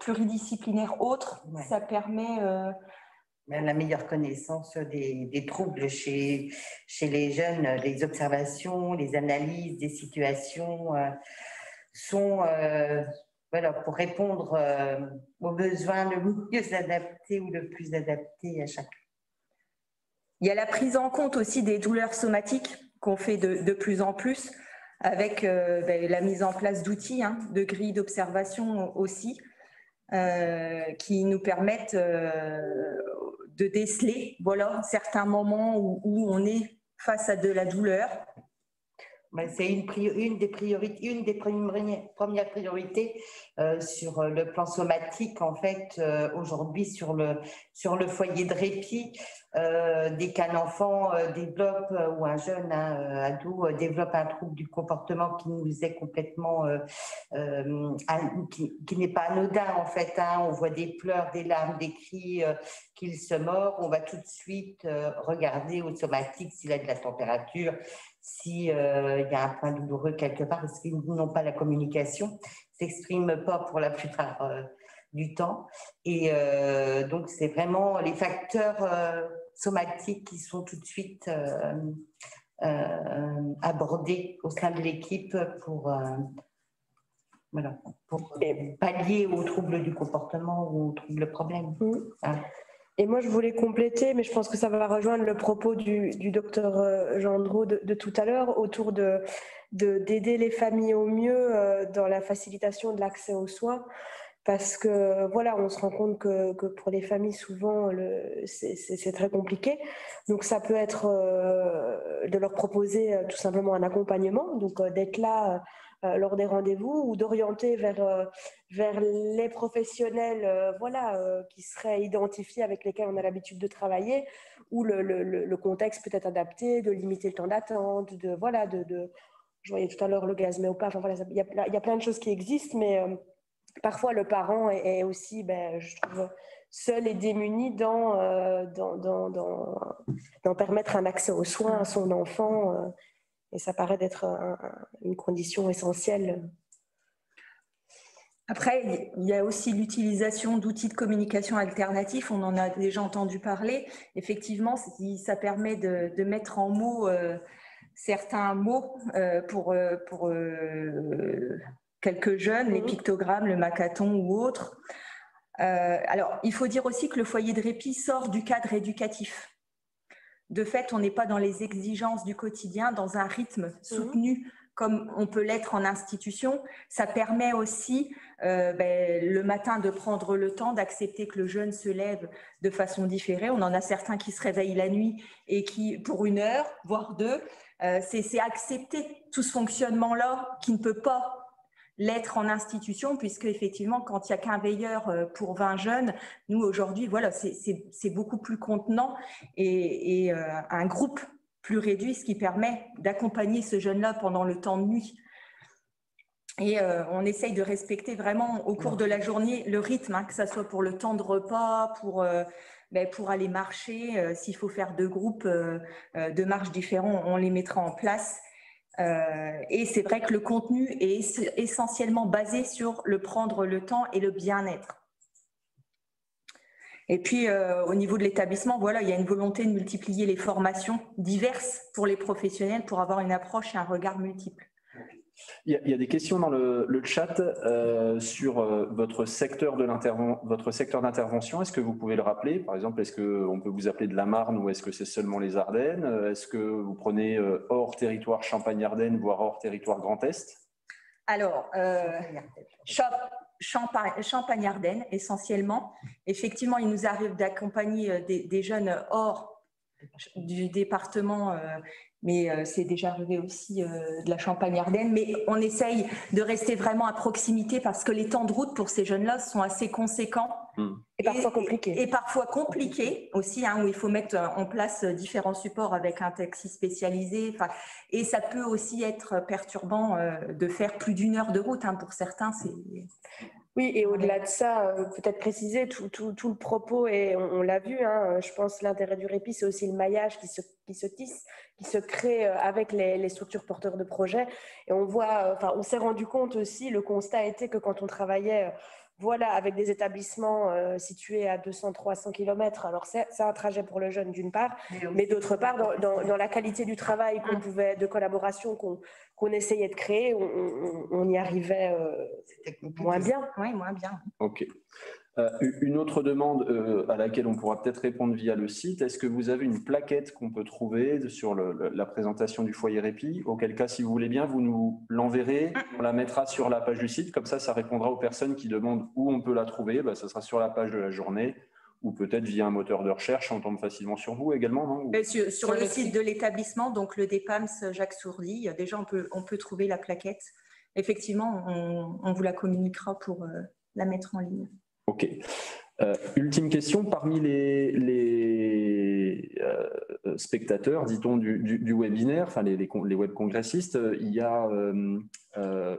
pluridisciplinaire autre, ça permet... Euh, la meilleure connaissance des, troubles chez, chez les jeunes, les observations, les analyses des situations euh, sont voilà, pour répondre aux besoins le mieux adaptés ou le plus adapté à chacun. Il y a la prise en compte aussi des douleurs somatiques qu'on fait de, de plus en plus avec euh, ben, la mise en place d'outils, hein, de grilles d'observation aussi, euh, qui nous permettent euh, de déceler voilà, certains moments où, on est face à de la douleur. C'est une, des premières priorités sur le plan somatique, en fait, aujourd'hui sur le, foyer de répit. Euh, dès qu'un enfant euh, développe euh, ou un jeune hein, ado développe un trouble du comportement qui nous est complètement qui, n'est pas anodin en fait hein. on voit des pleurs des larmes des cris qu'il se mord on va tout de suite regarder au somatique s'il a de la température s'il y a un point douloureux quelque part parce qu'ils n'ont pas la communication s'expriment pas pour la plupart du temps. Et euh, donc, c'est vraiment les facteurs euh, somatiques qui sont tout de suite euh, abordés au sein de l'équipe pour, pour pallier aux troubles du comportement ou aux troubles problèmes. Mmh. Hein. Et moi, je voulais compléter, mais je pense que ça va rejoindre le propos du, docteur euh, Gendreau de, tout à l'heure autour de d'aider les familles au mieux euh, dans la facilitation de l'accès aux soins. Parce que voilà, on se rend compte que, que pour les familles, souvent, c'est très compliqué. Donc, ça peut être euh, de leur proposer tout simplement un accompagnement, donc d'être là lors des rendez-vous ou d'orienter vers, euh, vers les professionnels euh, voilà, qui seraient identifiés avec lesquels on a l'habitude de travailler, où le, le, contexte peut être adapté, de limiter le temps d'attente, de, voilà, de, je voyais tout à l'heure le gaz mais enfin, voilà, il y, a, il y a plein de choses qui existent, mais parfois le parent est, aussi, ben, je trouve, seul et démuni dans, dans, dans, dans, permettre un accès aux soins à son enfant. Et ça paraît d'être une condition essentielle. Après, il y a aussi l'utilisation d'outils de communication alternatifs. On en a déjà entendu parler. Effectivement, ça permet de, mettre en mots euh, certains mots euh, pour, euh, pour quelques jeunes, les mmh. pictogrammes, le macathon ou autres. alors, il faut dire aussi que le foyer de répit sort du cadre éducatif. De fait, on n'est pas dans les exigences du quotidien, dans un rythme mhm. soutenu comme on peut l'être en institution. Ça permet aussi euh, ben, le matin de prendre le temps d'accepter que le jeune se lève de façon différée. On en a certains qui se réveillent la nuit et qui, pour une heure, voire deux, euh, c'est accepter tout ce fonctionnement-là qui ne peut pas l'être en institution, puisque effectivement, quand il n'y a qu'un veilleur euh, pour 20 jeunes, nous aujourd'hui, voilà, c'est beaucoup plus contenant et, euh, un groupe plus réduit, ce qui permet d'accompagner ce jeune-là pendant le temps de nuit. Et euh, on essaye de respecter vraiment au cours de la journée le rythme, hein, que ce soit pour le temps de repas, pour, ben, pour aller marcher. S'il faut faire deux groupes de marches différents, on les mettra en place. Euh, et c'est vrai que le contenu est essentiellement basé sur le prendre le temps et le bien-être. Et puis, euh, au niveau de l'établissement, voilà, il y a une volonté de multiplier les formations diverses pour les professionnels pour avoir une approche et un regard multiple. Il y, a, des questions dans le, chat euh, sur euh, votre secteur d'intervention. Est-ce que vous pouvez le rappeler? Par exemple, est-ce qu'on peut vous appeler de la Marne ou est-ce que c'est seulement les Ardennes? Est-ce que vous prenez euh, hors territoire Champagne-Ardenne, voire hors territoire Grand Est? Alors, Champagne-Ardenne essentiellement. Effectivement, il nous arrive d'accompagner des, jeunes hors du département mais euh, c'est déjà arrivé aussi euh, de la Champagne-Ardenne. Mais on essaye de rester vraiment à proximité parce que les temps de route pour ces jeunes-là sont assez conséquents. Hmm. Et, parfois compliqués. Et, parfois compliqués aussi, hein, où il faut mettre en place différents supports avec un taxi spécialisé. Et ça peut aussi être perturbant euh, de faire plus d'une heure de route. Hein, pour certains, c'est oui, et au-delà de ça, euh, peut-être préciser tout, le propos, et on, l'a vu, hein, je pense l'intérêt du répit, c'est aussi le maillage qui se, qui se tisse, qui se crée euh, avec les, structures porteurs de projets. Et on voit, euh, enfin, on s'est rendu compte aussi, le constat était que quand on travaillait voilà, avec des établissements euh, situés à 200-300 km. Alors, c'est un trajet pour le jeune d'une part, mais d'autre part, dans, la qualité du travail qu'on pouvait, de collaboration qu'on essayait de créer, on, y arrivait euh, moins bien. Oui, moins bien. OK. Euh, une autre demande euh, à laquelle on pourra peut-être répondre via le site, est-ce que vous avez une plaquette qu'on peut trouver sur la présentation du foyer répit? Auquel cas, si vous voulez bien, vous nous l'enverrez, on la mettra sur la page du site, comme ça, ça répondra aux personnes qui demandent où on peut la trouver. Bah, ça sera sur la page de la journée ou peut-être via un moteur de recherche, on tombe facilement sur vous également, non? Sur, le site de l'établissement, donc le DEPAMS Jacques Sourdy, déjà on peut, on peut trouver la plaquette. Effectivement, on, vous la communiquera pour euh, la mettre en ligne. Ok. Euh, ultime question, parmi les, euh, spectateurs, dit-on, du, webinaire, enfin les, web congressistes, euh, il y a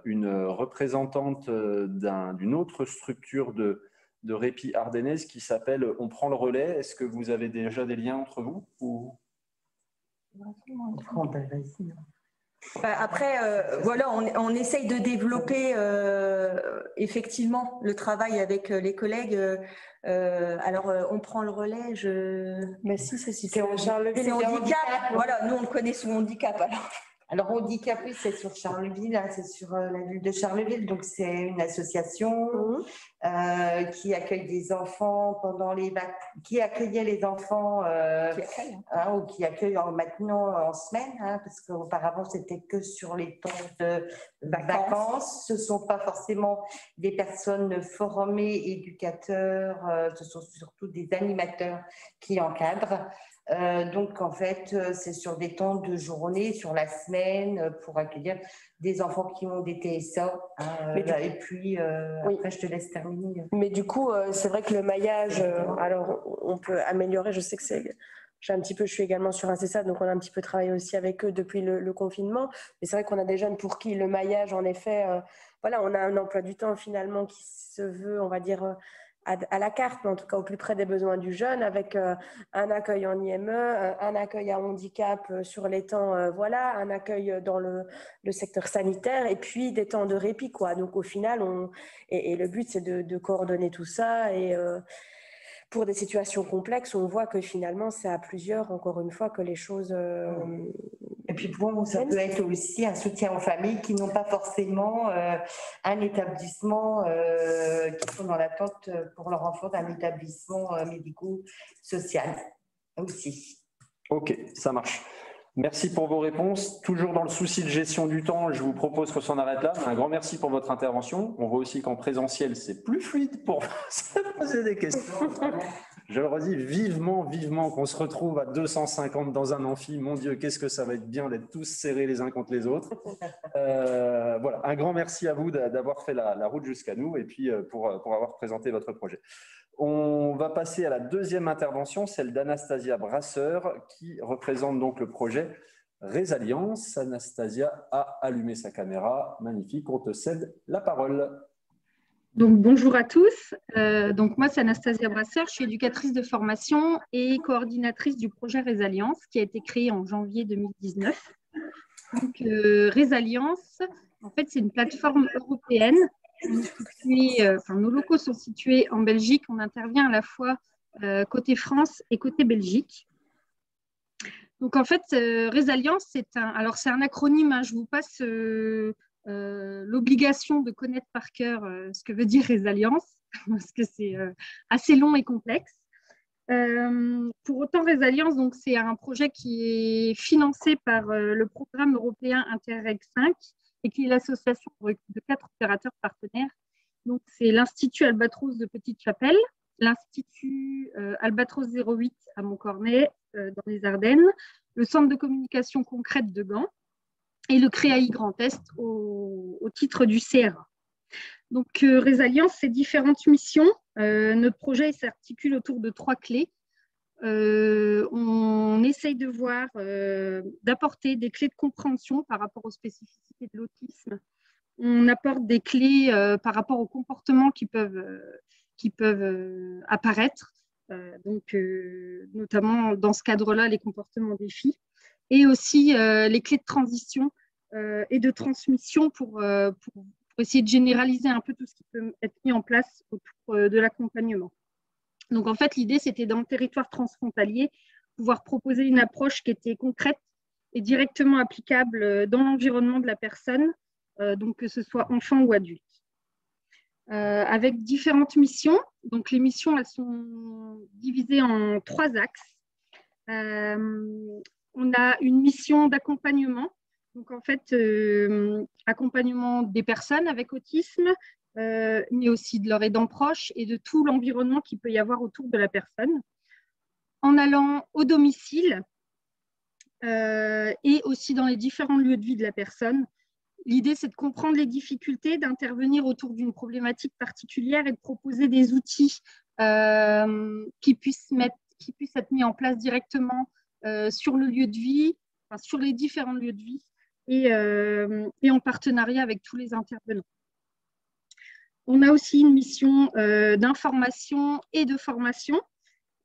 une représentante d'une autre structure de, de répit ardennaise qui s'appelle On prend le relais. Est-ce que vous avez déjà des liens entre vous ou... Bah, après, euh, voilà, on, essaye de développer euh, effectivement le travail avec euh, les collègues. alors, on prend le relais. Je. Mais si, c'est si c'est handicap. Voilà, nous on le connaît sous handicap. Alors. Alors, handicapé, c'est sur Charleville, hein, c'est sur euh, la ville de Charleville. Donc, c'est une association mmh. euh, qui accueille des enfants pendant les vacances, qui accueillait les enfants, euh, qui accueille, hein, ou qui accueille maintenant en semaine, hein, parce qu'auparavant, c'était que sur les temps de vacances. Ce ne sont pas forcément des personnes formées, éducateurs, ce sont surtout des animateurs qui encadrent. Euh, donc, en fait, euh, c'est sur des temps de journée, sur la semaine, euh, pour accueillir des enfants qui ont des TSA. Hein, et puis, après, je te laisse terminer. Mais du coup, c'est vrai que le maillage, alors, on peut améliorer. Je sais que c'est. J'ai un petit peu, je suis également sur un CSA, donc on a un petit peu travaillé aussi avec eux depuis le, confinement. Mais c'est vrai qu'on a des jeunes pour qui le maillage, en effet, voilà, on a un emploi du temps finalement qui se veut, on va dire, à, la carte, mais en tout cas au plus près des besoins du jeune, avec euh, un accueil en IME, euh, un accueil à handicap euh, sur les temps, voilà, un accueil dans le, secteur sanitaire, et puis des temps de répit, quoi. Donc au final, on, et, le but c'est de, coordonner tout ça et pour des situations complexes, on voit que finalement, c'est à plusieurs, encore une fois, que les choses. Euh, et puis bon, ça peut être aussi un soutien aux familles qui n'ont pas forcément euh, un établissement, euh, qui sont dans l'attente pour leur enfant d'un établissement médico-social aussi. Ok, ça marche. Merci pour vos réponses. Toujours dans le souci de gestion du temps, je vous propose qu'on s'en arrête là. Un grand merci pour votre intervention. On voit aussi qu'en présentiel, c'est plus fluide pour se poser des questions. Je le redis vivement, vivement qu'on se retrouve à 250 dans un amphi. Mon Dieu, qu'est-ce que ça va être bien d'être tous serrés les uns contre les autres. Euh, voilà, un grand merci à vous d'avoir fait la, route jusqu'à nous et puis euh, pour, pour avoir présenté votre projet. On va passer à la deuxième intervention, celle d'Anastasia Brasseur, qui représente donc le projet Résalliance. Anastasia a allumé sa caméra. Magnifique, on te cède la parole. Donc, bonjour à tous. Euh, donc, moi, c'est Anastasia Brasseur. Je suis éducatrice de formation et coordinatrice du projet Résalliance qui a été créé en janvier 2019. Donc, euh, en fait, c'est une plateforme européenne euh, nos locaux sont situés en Belgique. On intervient à la fois euh, côté France et côté Belgique. Donc en fait, euh, c'est un, alors c'est un acronyme. Hein. je vous passe l'obligation de connaître par cœur ce que veut dire Résalliance parce que c'est assez long et complexe. pour autant, Résalliance, donc c'est un projet qui est financé par le programme européen Interreg 5 et qui est l'association de quatre opérateurs partenaires. Donc, c'est l'Institut Albatros de Petite-Chapelle, l'Institut euh, Albatros 08 à Montcornet, euh, dans les Ardennes, le Centre de communication concrète de Gand et le CREAI Grand Est au, titre du CRA. Donc, euh, Résalliance, ces différentes missions, notre projet s'articule autour de trois clés. Euh, on essaye de voir, euh, d'apporter des clés de compréhension par rapport aux spécificités de l'autisme. On apporte des clés euh, par rapport aux comportements qui peuvent, apparaître, donc notamment dans ce cadre-là, les comportements des filles, et aussi les clés de transition et de transmission pour, pour, essayer de généraliser un peu tout ce qui peut être mis en place autour de l'accompagnement. Donc en fait, l'idée, c'était dans le territoire transfrontalier, pouvoir proposer une approche qui était concrète et directement applicable euh, dans l'environnement de la personne, euh, donc que ce soit enfant ou adulte. Euh, avec différentes missions. Donc les missions, elles sont divisées en trois axes. on a une mission d'accompagnement, donc en fait, accompagnement des personnes avec autisme, euh, mais aussi de leur aidant proche et de tout l'environnement qu'il peut y avoir autour de la personne, en allant au domicile euh, et aussi dans les différents lieux de vie de la personne. L'idée, c'est de comprendre les difficultés, d'intervenir autour d'une problématique particulière et de proposer des outils euh, qui, puissent mettre, qui puissent être mis en place directement sur le lieu de vie, sur les différents lieux de vie et en partenariat avec tous les intervenants. On a aussi une mission euh, d'information et de formation,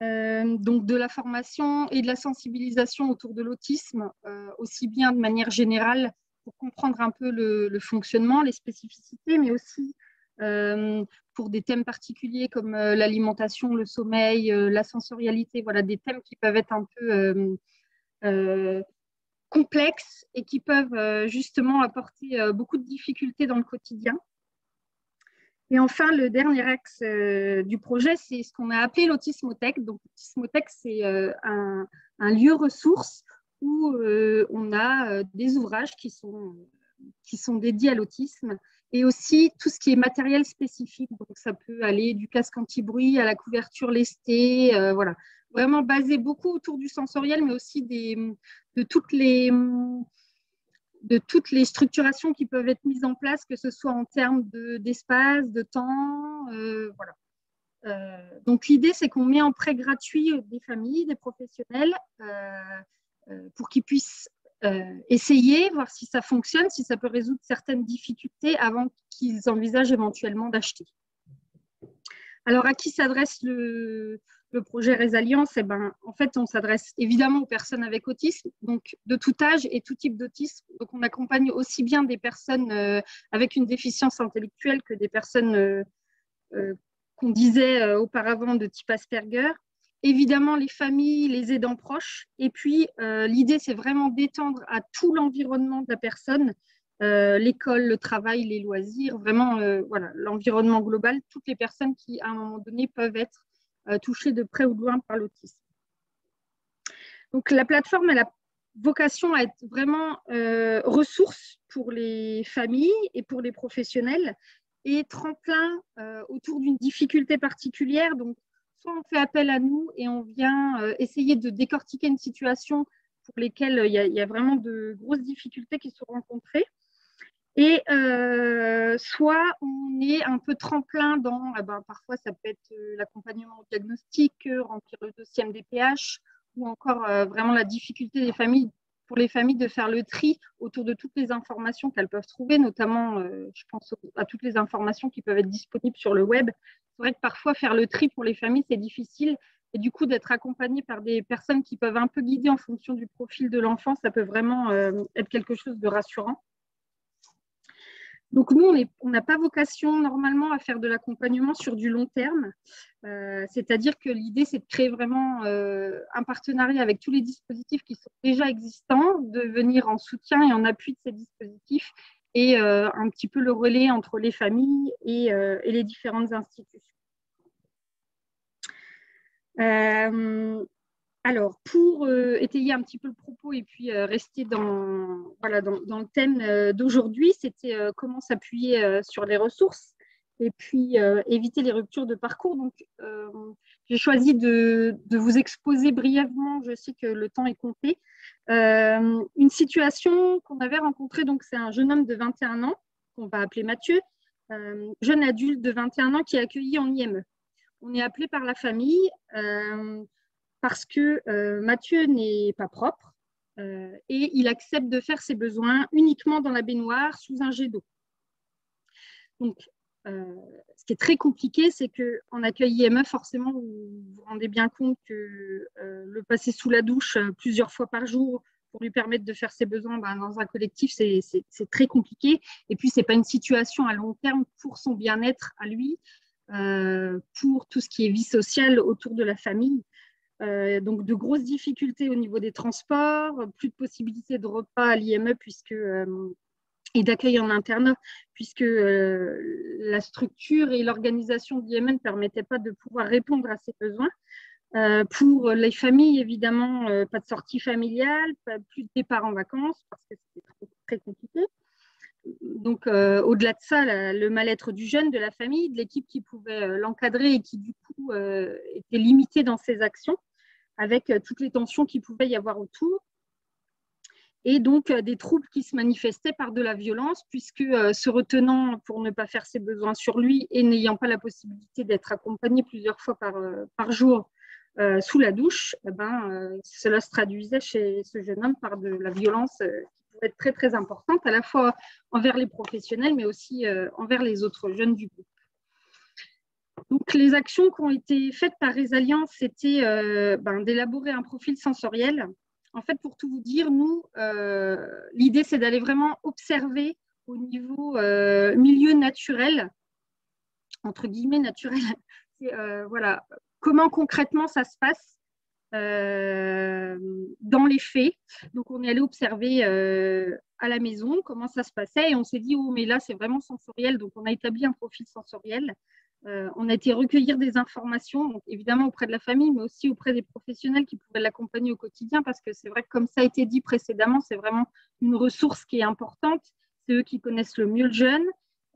euh, donc de la formation et de la sensibilisation autour de l'autisme, euh, aussi bien de manière générale pour comprendre un peu le, fonctionnement, les spécificités, mais aussi pour des thèmes particuliers comme l'alimentation, le sommeil, la sensorialité, voilà, des thèmes qui peuvent être un peu complexes et qui peuvent justement apporter beaucoup de difficultés dans le quotidien. Et enfin, le dernier axe du projet, c'est ce qu'on a appelé l'autismothèque. Donc, l'autismothèque, c'est un, un, lieu ressource où on a des ouvrages qui sont, qui sont dédiés à l'autisme et aussi tout ce qui est matériel spécifique. Donc, ça peut aller du casque anti-bruit à la couverture lestée, euh, voilà. Vraiment basé beaucoup autour du sensoriel, mais aussi de, toutes les, de toutes les structurations qui peuvent être mises en place, que ce soit en termes d'espace, de, temps, euh, voilà. Euh, donc, l'idée, c'est qu'on met en prêt gratuit des familles, des professionnels, pour qu'ils puissent euh, essayer, voir si ça fonctionne, si ça peut résoudre certaines difficultés avant qu'ils envisagent éventuellement d'acheter. Alors, à qui s'adresse le, projet Résalience eh ben, En fait, on s'adresse évidemment aux personnes avec autisme, donc de tout âge et tout type d'autisme. Donc, on accompagne aussi bien des personnes euh, avec une déficience intellectuelle que des personnes euh, qu'on disait auparavant de type Asperger évidemment les familles, les aidants proches. Et puis, euh, l'idée, c'est vraiment d'étendre à tout l'environnement de la personne, euh, l'école, le travail, les loisirs, vraiment euh, voilà, l'environnement global, toutes les personnes qui, à un moment donné, peuvent être touchées de près ou de loin par l'autisme. Donc, la plateforme, elle a vocation à être vraiment ressource pour les familles et pour les professionnels et tremplin autour d'une difficulté particulière. Donc, soit on fait appel à nous et on vient euh, essayer de décortiquer une situation pour lesquelles euh, il y, a, vraiment de grosses difficultés qui sont rencontrées. Et euh, soit on est un peu tremplin dans, eh ben, parfois ça peut être l'accompagnement au diagnostic, remplir le dossier MDPH, ou encore vraiment la difficulté des familles pour les familles de faire le tri autour de toutes les informations qu'elles peuvent trouver, notamment, je pense à toutes les informations qui peuvent être disponibles sur le web, c'est vrai que parfois faire le tri pour les familles, c'est difficile. Et du coup, d'être accompagné par des personnes qui peuvent un peu guider en fonction du profil de l'enfant, ça peut vraiment euh, être quelque chose de rassurant. Donc nous, on n'a pas vocation normalement à faire de l'accompagnement sur du long terme. Euh, c'est-à-dire que l'idée, c'est de créer vraiment euh, un partenariat avec tous les dispositifs qui sont déjà existants, de venir en soutien et en appui de ces dispositifs et euh, un petit peu le relais entre les familles et, les différentes institutions. Euh, alors, pour étayer un petit peu le propos et puis rester dans, voilà, dans, le thème d'aujourd'hui, c'était comment s'appuyer sur les ressources et puis éviter les ruptures de parcours. Donc, j'ai choisi de, de, vous exposer brièvement, je sais que le temps est compté, euh, une situation qu'on avait rencontrée, donc c'est un jeune homme de 21 ans, qu'on va appeler Mathieu, euh, jeune adulte de 21 ans qui est accueilli en IME. On est appelé par la famille euh, parce que Mathieu n'est pas propre et il accepte de faire ses besoins uniquement dans la baignoire sous un jet d'eau. Donc, euh, ce qui est très compliqué, c'est qu'en accueil IME, forcément, vous vous rendez bien compte que euh, le passer sous la douche euh, plusieurs fois par jour pour lui permettre de faire ses besoins ben, dans un collectif, c'est très compliqué. Et puis, ce n'est pas une situation à long terme pour son bien-être à lui, pour tout ce qui est vie sociale autour de la famille. Donc, de grosses difficultés au niveau des transports, plus de possibilités de repas à l'IME puisque et d'accueil en internat, puisque euh, la structure et l'organisation d'IME ne permettaient pas de pouvoir répondre à ces besoins. Euh, pour les familles, évidemment, euh, pas de sortie familiale, plus de départ en vacances, parce que c'était très compliqué. Donc, au-delà de ça, le mal-être du jeune, de la famille, de l'équipe qui pouvait l'encadrer et qui, du coup, était limitée dans ses actions, avec toutes les tensions qu'il pouvait y avoir autour. Et donc euh, des troubles qui se manifestaient par de la violence, puisque euh, se retenant pour ne pas faire ses besoins sur lui et n'ayant pas la possibilité d'être accompagné plusieurs fois par, euh, jour sous la douche, eh ben, cela se traduisait chez ce jeune homme par de la violence être très très importante, à la fois envers les professionnels, mais aussi envers les autres jeunes du groupe. Donc, les actions qui ont été faites par Résalliance, c'était ben, d'élaborer un profil sensoriel en fait, pour tout vous dire, nous, euh, l'idée, c'est d'aller vraiment observer au niveau euh, milieu naturel, entre guillemets naturel, euh, voilà, comment concrètement ça se passe. Dans les faits. Donc, on est allé observer à la maison comment ça se passait et on s'est dit, oh, mais là, c'est vraiment sensoriel. Donc, on a établi un profil sensoriel. on a été recueillir des informations, donc évidemment auprès de la famille, mais aussi auprès des professionnels qui pouvaient l'accompagner au quotidien, parce que c'est vrai que comme ça a été dit précédemment, c'est vraiment une ressource qui est importante. C'est eux qui connaissent le mieux le jeune.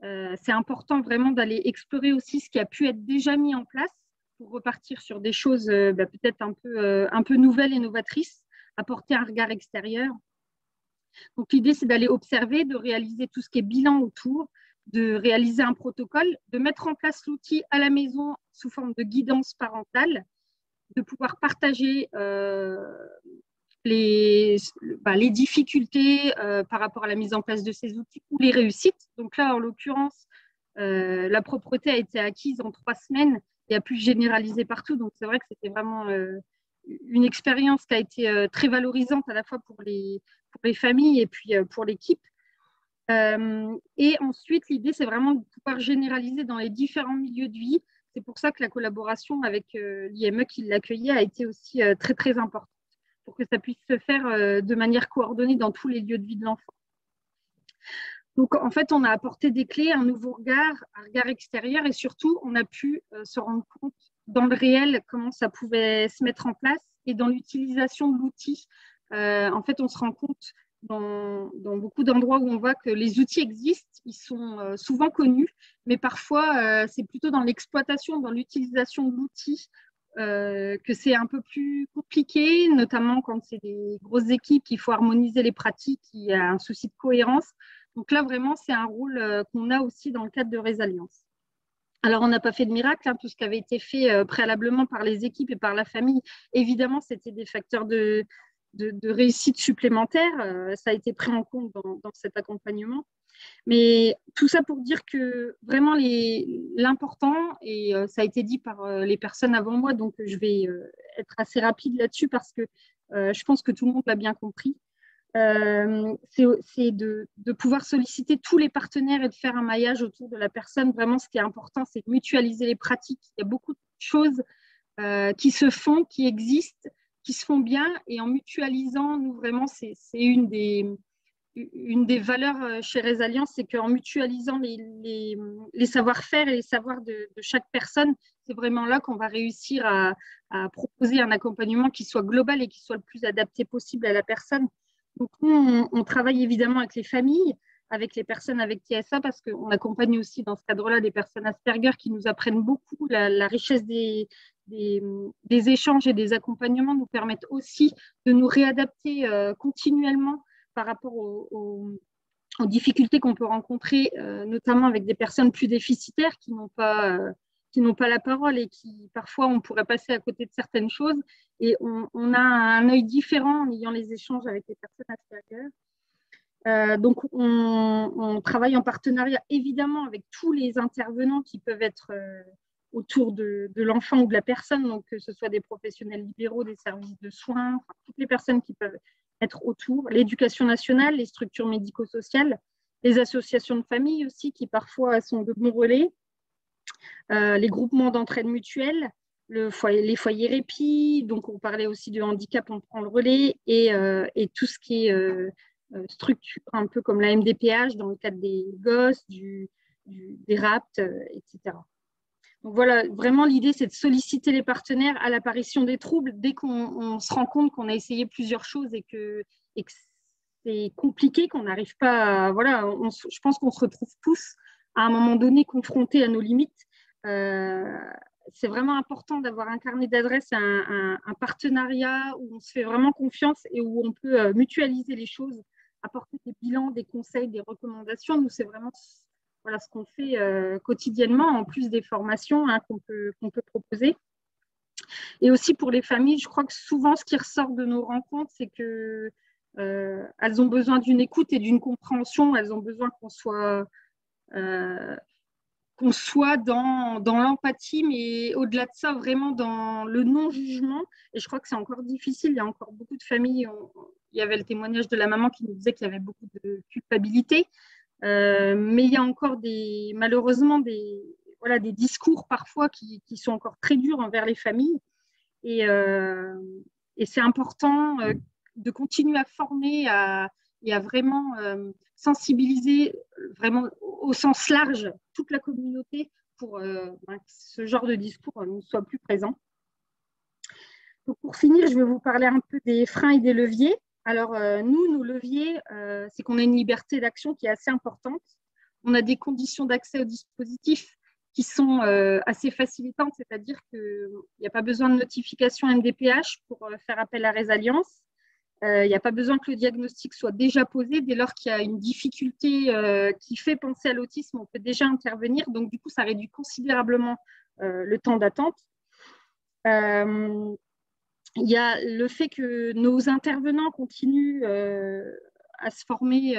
c'est important vraiment d'aller explorer aussi ce qui a pu être déjà mis en place pour repartir sur des choses euh, bah, peut-être un peu, euh, un peu nouvelles et novatrices, apporter un regard extérieur. Donc l'idée, c'est d'aller observer, de réaliser tout ce qui est bilan autour, de réaliser un protocole, de mettre en place l'outil à la maison sous forme de guidance parentale, de pouvoir partager euh, les, bah, les, difficultés par rapport à la mise en place de ces outils ou les réussites. Donc là, en l'occurrence, la propreté a été acquise en trois semaines et a pu généraliser partout. Donc, c'est vrai que c'était vraiment euh, une expérience qui a été euh, très valorisante à la fois pour les, pour les familles et puis euh, pour l'équipe. et ensuite, l'idée, c'est vraiment de pouvoir généraliser dans les différents milieux de vie. C'est pour ça que la collaboration avec l'IME qui l'accueillait a été aussi très, très importante pour que ça puisse se faire de manière coordonnée dans tous les lieux de vie de l'enfant. Donc, en fait, on a apporté des clés, un nouveau regard, un regard extérieur et surtout, on a pu euh, se rendre compte dans le réel comment ça pouvait se mettre en place et dans l'utilisation de l'outil. Euh, en fait, on se rend compte dans, beaucoup d'endroits où on voit que les outils existent, ils sont euh, souvent connus, mais parfois, c'est plutôt dans l'exploitation, dans l'utilisation de l'outil que c'est un peu plus compliqué, notamment quand c'est des grosses équipes, qu'il faut harmoniser les pratiques, il y a un souci de cohérence. Donc là, vraiment, c'est un rôle euh, qu'on a aussi dans le cadre de Résalience. Alors, on n'a pas fait de miracle, hein, tout ce qui avait été fait euh, préalablement par les équipes et par la famille, évidemment, c'était des facteurs de, réussite supplémentaires. Euh, ça a été pris en compte dans, cet accompagnement. Mais tout ça pour dire que vraiment l'important, et ça a été dit par les personnes avant moi, donc je vais être assez rapide là-dessus parce que je pense que tout le monde l'a bien compris. Euh, c'est de, pouvoir solliciter tous les partenaires et de faire un maillage autour de la personne. Vraiment, ce qui est important, c'est de mutualiser les pratiques. Il y a beaucoup de choses euh, qui se font, qui existent, qui se font bien. Et en mutualisant, nous, vraiment, c'est une des, valeurs euh, chez Résalliance, c'est qu'en mutualisant les, les, savoir-faire et les savoirs de, chaque personne, c'est vraiment là qu'on va réussir à, à proposer un accompagnement qui soit global et qui soit le plus adapté possible à la personne. Donc, nous, on, travaille évidemment avec les familles, avec les personnes avec TSA, parce qu'on accompagne aussi dans ce cadre-là des personnes Asperger qui nous apprennent beaucoup. La, richesse des, échanges et des accompagnements nous permettent aussi de nous réadapter euh, continuellement par rapport aux, difficultés qu'on peut rencontrer, euh, notamment avec des personnes plus déficitaires qui n'ont pas... Qui n'ont pas la parole et qui parfois on pourrait passer à côté de certaines choses. Et on, a un œil différent en ayant les échanges avec les personnes Asperger. Euh, donc, on, travaille en partenariat évidemment avec tous les intervenants qui peuvent être euh, autour de, l'enfant ou de la personne, donc que ce soit des professionnels libéraux, des services de soins, toutes les personnes qui peuvent être autour, l'éducation nationale, les structures médico-sociales, les associations de famille aussi qui parfois sont de bons relais, les groupements d'entraide mutuelle, les foyers répit, donc on parlait aussi de handicap, on prend le relais, et, euh, tout ce qui est euh, structure, un peu comme la MDPH dans le cadre des gosses, des RAPT, etc. Donc voilà, vraiment l'idée c'est de solliciter les partenaires à l'apparition des troubles dès qu'on se rend compte qu'on a essayé plusieurs choses et que, c'est compliqué, qu'on n'arrive pas à, Voilà, je pense qu'on se retrouve tous à un moment donné confrontés à nos limites. Euh, c'est vraiment important d'avoir un carnet d'adresses, un, partenariat où on se fait vraiment confiance et où on peut euh, mutualiser les choses, apporter des bilans, des conseils, des recommandations. Nous, c'est vraiment voilà, ce qu'on fait euh, quotidiennement, en plus des formations hein, qu'on peut, qu'on peut proposer. Et aussi pour les familles, je crois que souvent ce qui ressort de nos rencontres, c'est que elles ont besoin d'une écoute et d'une compréhension. Elles ont besoin qu'on soit euh, qu'on soit dans, l'empathie, mais au-delà de ça, vraiment dans le non-jugement. Et je crois que c'est encore difficile. Il y a encore beaucoup de familles. il y avait le témoignage de la maman qui nous disait qu'il y avait beaucoup de culpabilité. Euh, mais il y a encore des, malheureusement des, voilà, des discours parfois qui, sont encore très durs envers les familles. Et, euh, et c'est important de continuer à former et à vraiment sensibiliser vraiment au sens large toute la communauté pour ben, que ce genre de discours ne soit plus présent. pour finir, je vais vous parler un peu des freins et des leviers. Alors, nous, nos leviers, c'est qu'on a une liberté d'action qui est assez importante. On a des conditions d'accès au dispositif qui sont euh, assez facilitantes, c'est-à-dire qu'il n'y a pas besoin de notification MDPH pour euh, faire appel à Résalliance. Euh, il n'y a pas besoin que le diagnostic soit déjà posé. Dès lors qu'il y a une difficulté qui fait penser à l'autisme, on peut déjà intervenir. Donc, du coup, ça réduit considérablement le temps d'attente. Il y a le fait que nos intervenants continuent à se former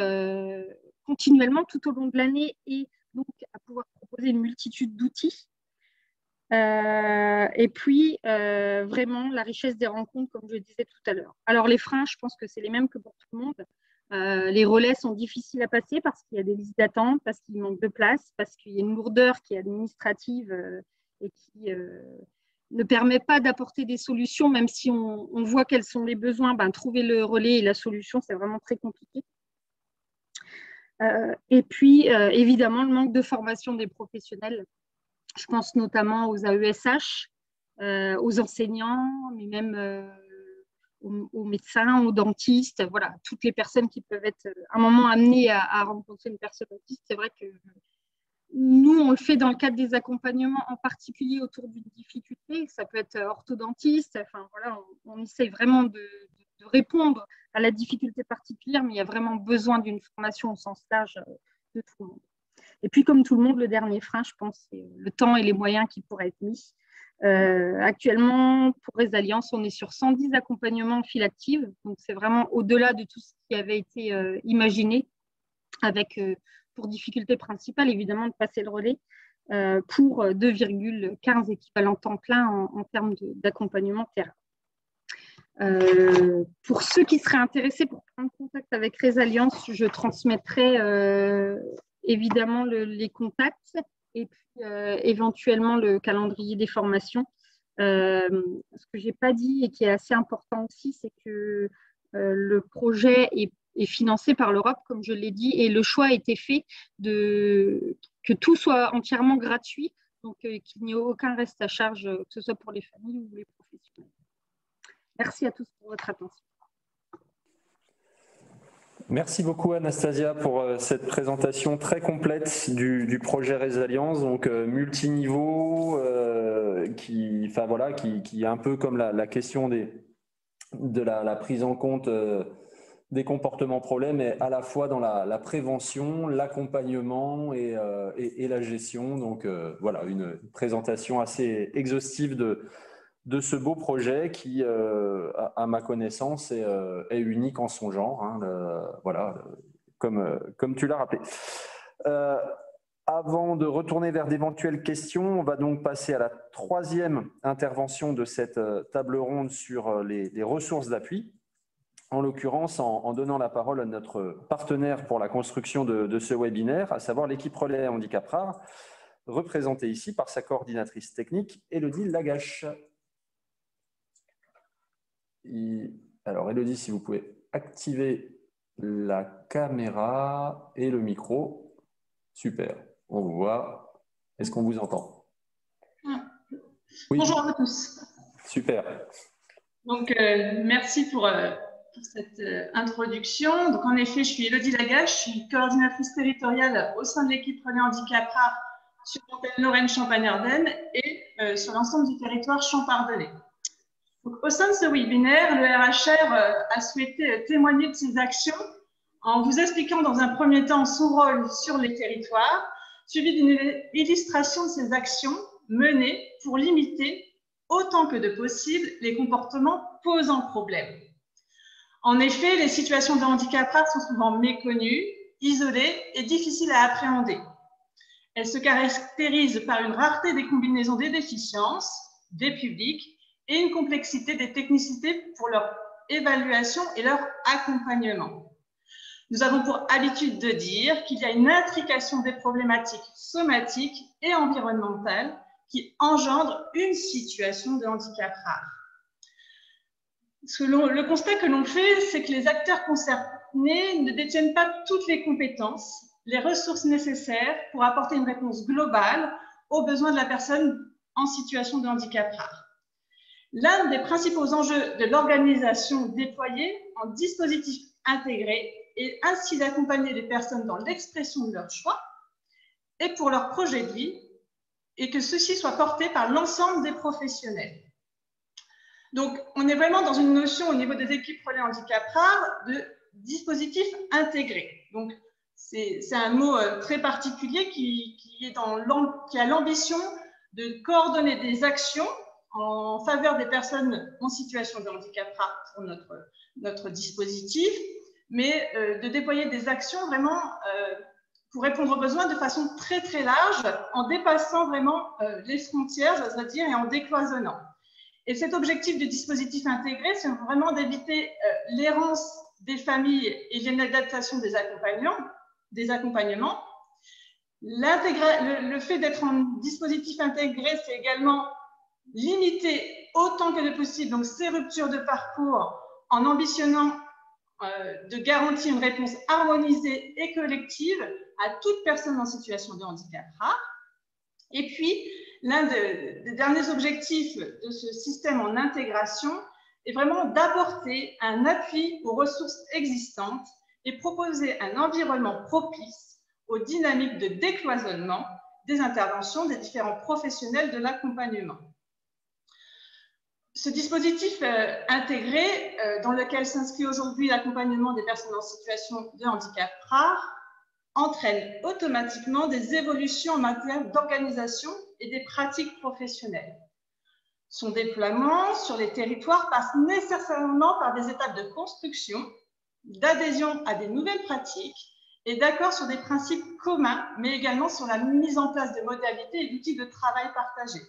continuellement tout au long de l'année et donc à pouvoir proposer une multitude d'outils. Euh, et puis, euh, vraiment, la richesse des rencontres, comme je disais tout à l'heure. Alors, les freins, je pense que c'est les mêmes que pour tout le monde. Euh, les relais sont difficiles à passer parce qu'il y a des listes d'attente, parce qu'il manque de place, parce qu'il y a une lourdeur qui est administrative et qui ne permet pas d'apporter des solutions, même si on, voit quels sont les besoins. Ben, trouver le relais et la solution, c'est vraiment très compliqué. Et puis, évidemment, le manque de formation des professionnels. Je pense notamment aux AESH, euh, aux enseignants, mais même aux, médecins, aux dentistes, voilà, toutes les personnes qui peuvent être à un moment amenées à, rencontrer une personne autiste. C'est vrai que nous, on le fait dans le cadre des accompagnements, en particulier autour d'une difficulté. Ça peut être orthodontiste. Enfin, voilà, on, essaye vraiment de, de répondre à la difficulté particulière, mais il y a vraiment besoin d'une formation au sens large euh, de tout le monde. Et puis, comme tout le monde, le dernier frein, je pense, c'est le temps et les moyens qui pourraient être mis. Euh, actuellement, pour Alliances, on est sur 110 accompagnements en file active, donc c'est vraiment au-delà de tout ce qui avait été euh, imaginé, avec pour difficulté principale, évidemment, de passer le relais, pour 2,15 équivalents temps plein en, termes d'accompagnement terrain. Euh, pour ceux qui seraient intéressés pour prendre contact avec Résalliance, je transmettrai euh, évidemment les contacts et puis euh, éventuellement le calendrier des formations. ce que je n'ai pas dit et qui est assez important aussi, c'est que le projet est, est, financé par l'Europe, comme je l'ai dit, et le choix a été fait de que tout soit entièrement gratuit, donc qu'il n'y ait aucun reste à charge, que ce soit pour les familles ou les professionnels. Merci à tous pour votre attention. Merci beaucoup Anastasia pour euh, cette présentation très complète du, projet Résilience, donc euh, multiniveau, euh, qui, enfin voilà, qui, est un peu comme la, question des, de la, prise en compte des comportements problèmes, et à la fois dans la, prévention, l'accompagnement et, la gestion. Donc voilà, une présentation assez exhaustive de, de ce beau projet qui, euh, à, ma connaissance, est, euh, unique en son genre. Hein, voilà, comme, euh, comme tu l'as rappelé. avant de retourner vers d'éventuelles questions, on va donc passer à la troisième intervention de cette table ronde sur les, ressources d'appui. En l'occurrence, en, donnant la parole à notre partenaire pour la construction de, de ce webinaire, à savoir l'équipe Relais Handicap Rare, représentée ici par sa coordinatrice technique, Elodie Lagache alors, Elodie, si vous pouvez activer la caméra et le micro. Super, on vous voit. Est-ce qu'on vous entend? Bonjour à tous. Super. Donc, euh, merci pour, euh, cette euh, introduction. Donc, en effet, je suis Elodie Lagache, je suis coordinatrice territoriale au sein de l'équipe Relais Handicap Rare sur l'antenne Lorraine Champagne-Ardenne et sur l'ensemble du territoire champardonnais au sein de ce webinaire, le RHR euh, a souhaité euh, témoigner de ses actions en vous expliquant dans un premier temps son rôle sur les territoires, suivi d'une illustration de ses actions menées pour limiter autant que de possible les comportements posant problème. En effet, les situations de handicap rares sont souvent méconnues, isolées et difficiles à appréhender. Elles se caractérisent par une rareté des combinaisons des déficiences, des publics et une complexité des technicités pour leur évaluation et leur accompagnement. Nous avons pour habitude de dire qu'il y a une intrication des problématiques somatiques et environnementales qui engendrent une situation de handicap rare. Le constat que l'on fait, c'est que les acteurs concernés ne détiennent pas toutes les compétences, les ressources nécessaires pour apporter une réponse globale aux besoins de la personne en situation de handicap rare. L'un des principaux enjeux de l'organisation déployée en dispositif intégré est ainsi d'accompagner les personnes dans l'expression de leurs choix et pour leur projet de vie, et que ceci soit porté par l'ensemble des professionnels. Donc, on est vraiment dans une notion au niveau des équipes relais handicap rare de dispositif intégré. Donc, c'est un mot euh, très particulier qui a l'ambition de coordonner des actions en faveur des personnes en situation de handicap rare pour notre, notre dispositif, mais euh, de déployer des actions vraiment euh, pour répondre aux besoins de façon très très large, en dépassant vraiment euh, les frontières, j'oserais dire, et en décloisonnant. Et cet objectif du dispositif intégré, c'est vraiment d'éviter l'errance des familles et l'inadaptation des accompagnants, des accompagnements. Le, le fait d'être en dispositif intégré, c'est également limiter autant que possible donc, ces ruptures de parcours en ambitionnant euh, de garantir une réponse harmonisée et collective à toute personne en situation de handicap rare. Et puis, l'un des derniers objectifs de ce système en intégration est vraiment d'apporter un appui aux ressources existantes et proposer un environnement propice aux dynamiques de décloisonnement des interventions des différents professionnels de l'accompagnement. Ce dispositif euh, intégré, euh, dans lequel s'inscrit aujourd'hui l'accompagnement des personnes en situation de handicap rare, entraîne automatiquement des évolutions en matière d'organisation et des pratiques professionnelles. Son déploiement sur les territoires passe nécessairement par des étapes de construction, d'adhésion à des nouvelles pratiques et d'accord sur des principes communs, mais également sur la mise en place de modalités et d'outils de travail partagés.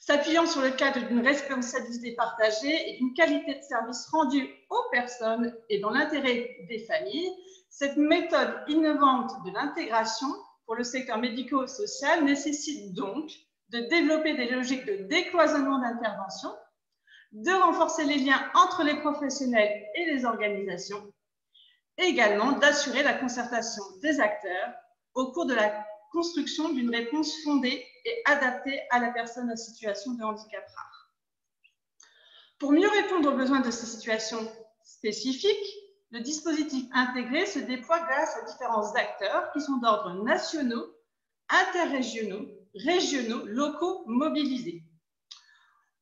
S'appuyant sur le cadre d'une responsabilité partagée et d'une qualité de service rendue aux personnes et dans l'intérêt des familles, cette méthode innovante de l'intégration pour le secteur médico-social nécessite donc de développer des logiques de décloisonnement d'intervention, de renforcer les liens entre les professionnels et les organisations, et également d'assurer la concertation des acteurs au cours de la construction d'une réponse fondée et adaptée à la personne en situation de handicap rare. Pour mieux répondre aux besoins de ces situations spécifiques, le dispositif intégré se déploie grâce à différents acteurs qui sont d'ordre nationaux, interrégionaux, régionaux, locaux mobilisés.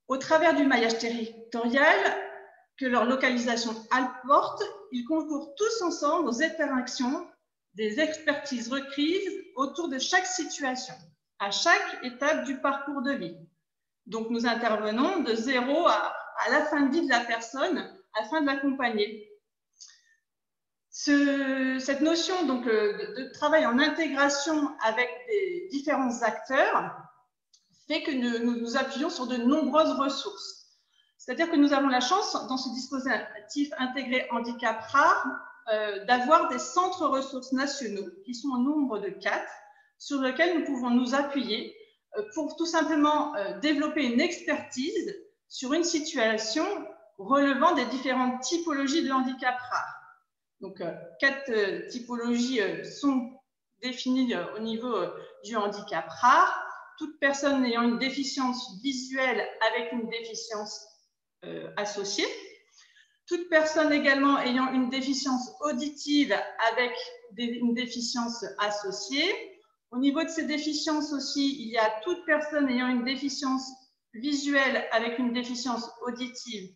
Au travers du maillage territorial que leur localisation apporte, ils concourent tous ensemble aux interactions des expertises requises autour de chaque situation, à chaque étape du parcours de vie. Donc, nous intervenons de zéro à, la fin de vie de la personne afin de l'accompagner. cette notion donc, euh, de, travail en intégration avec des différents acteurs fait que nous nous, appuyons sur de nombreuses ressources. C'est-à-dire que nous avons la chance, dans ce dispositif intégré handicap rare, euh, d'avoir des centres ressources nationaux qui sont au nombre de quatre, sur lesquels nous pouvons nous appuyer euh, pour tout simplement euh, développer une expertise sur une situation relevant des différentes typologies de handicap rare. Donc, quatre typologies sont définies au niveau du handicap rare. Toute personne ayant une déficience visuelle avec une déficience associée, toute personne également ayant une déficience auditive avec une déficience associée. Au niveau de ces déficiences aussi, il y a toute personne ayant une déficience visuelle avec une déficience auditive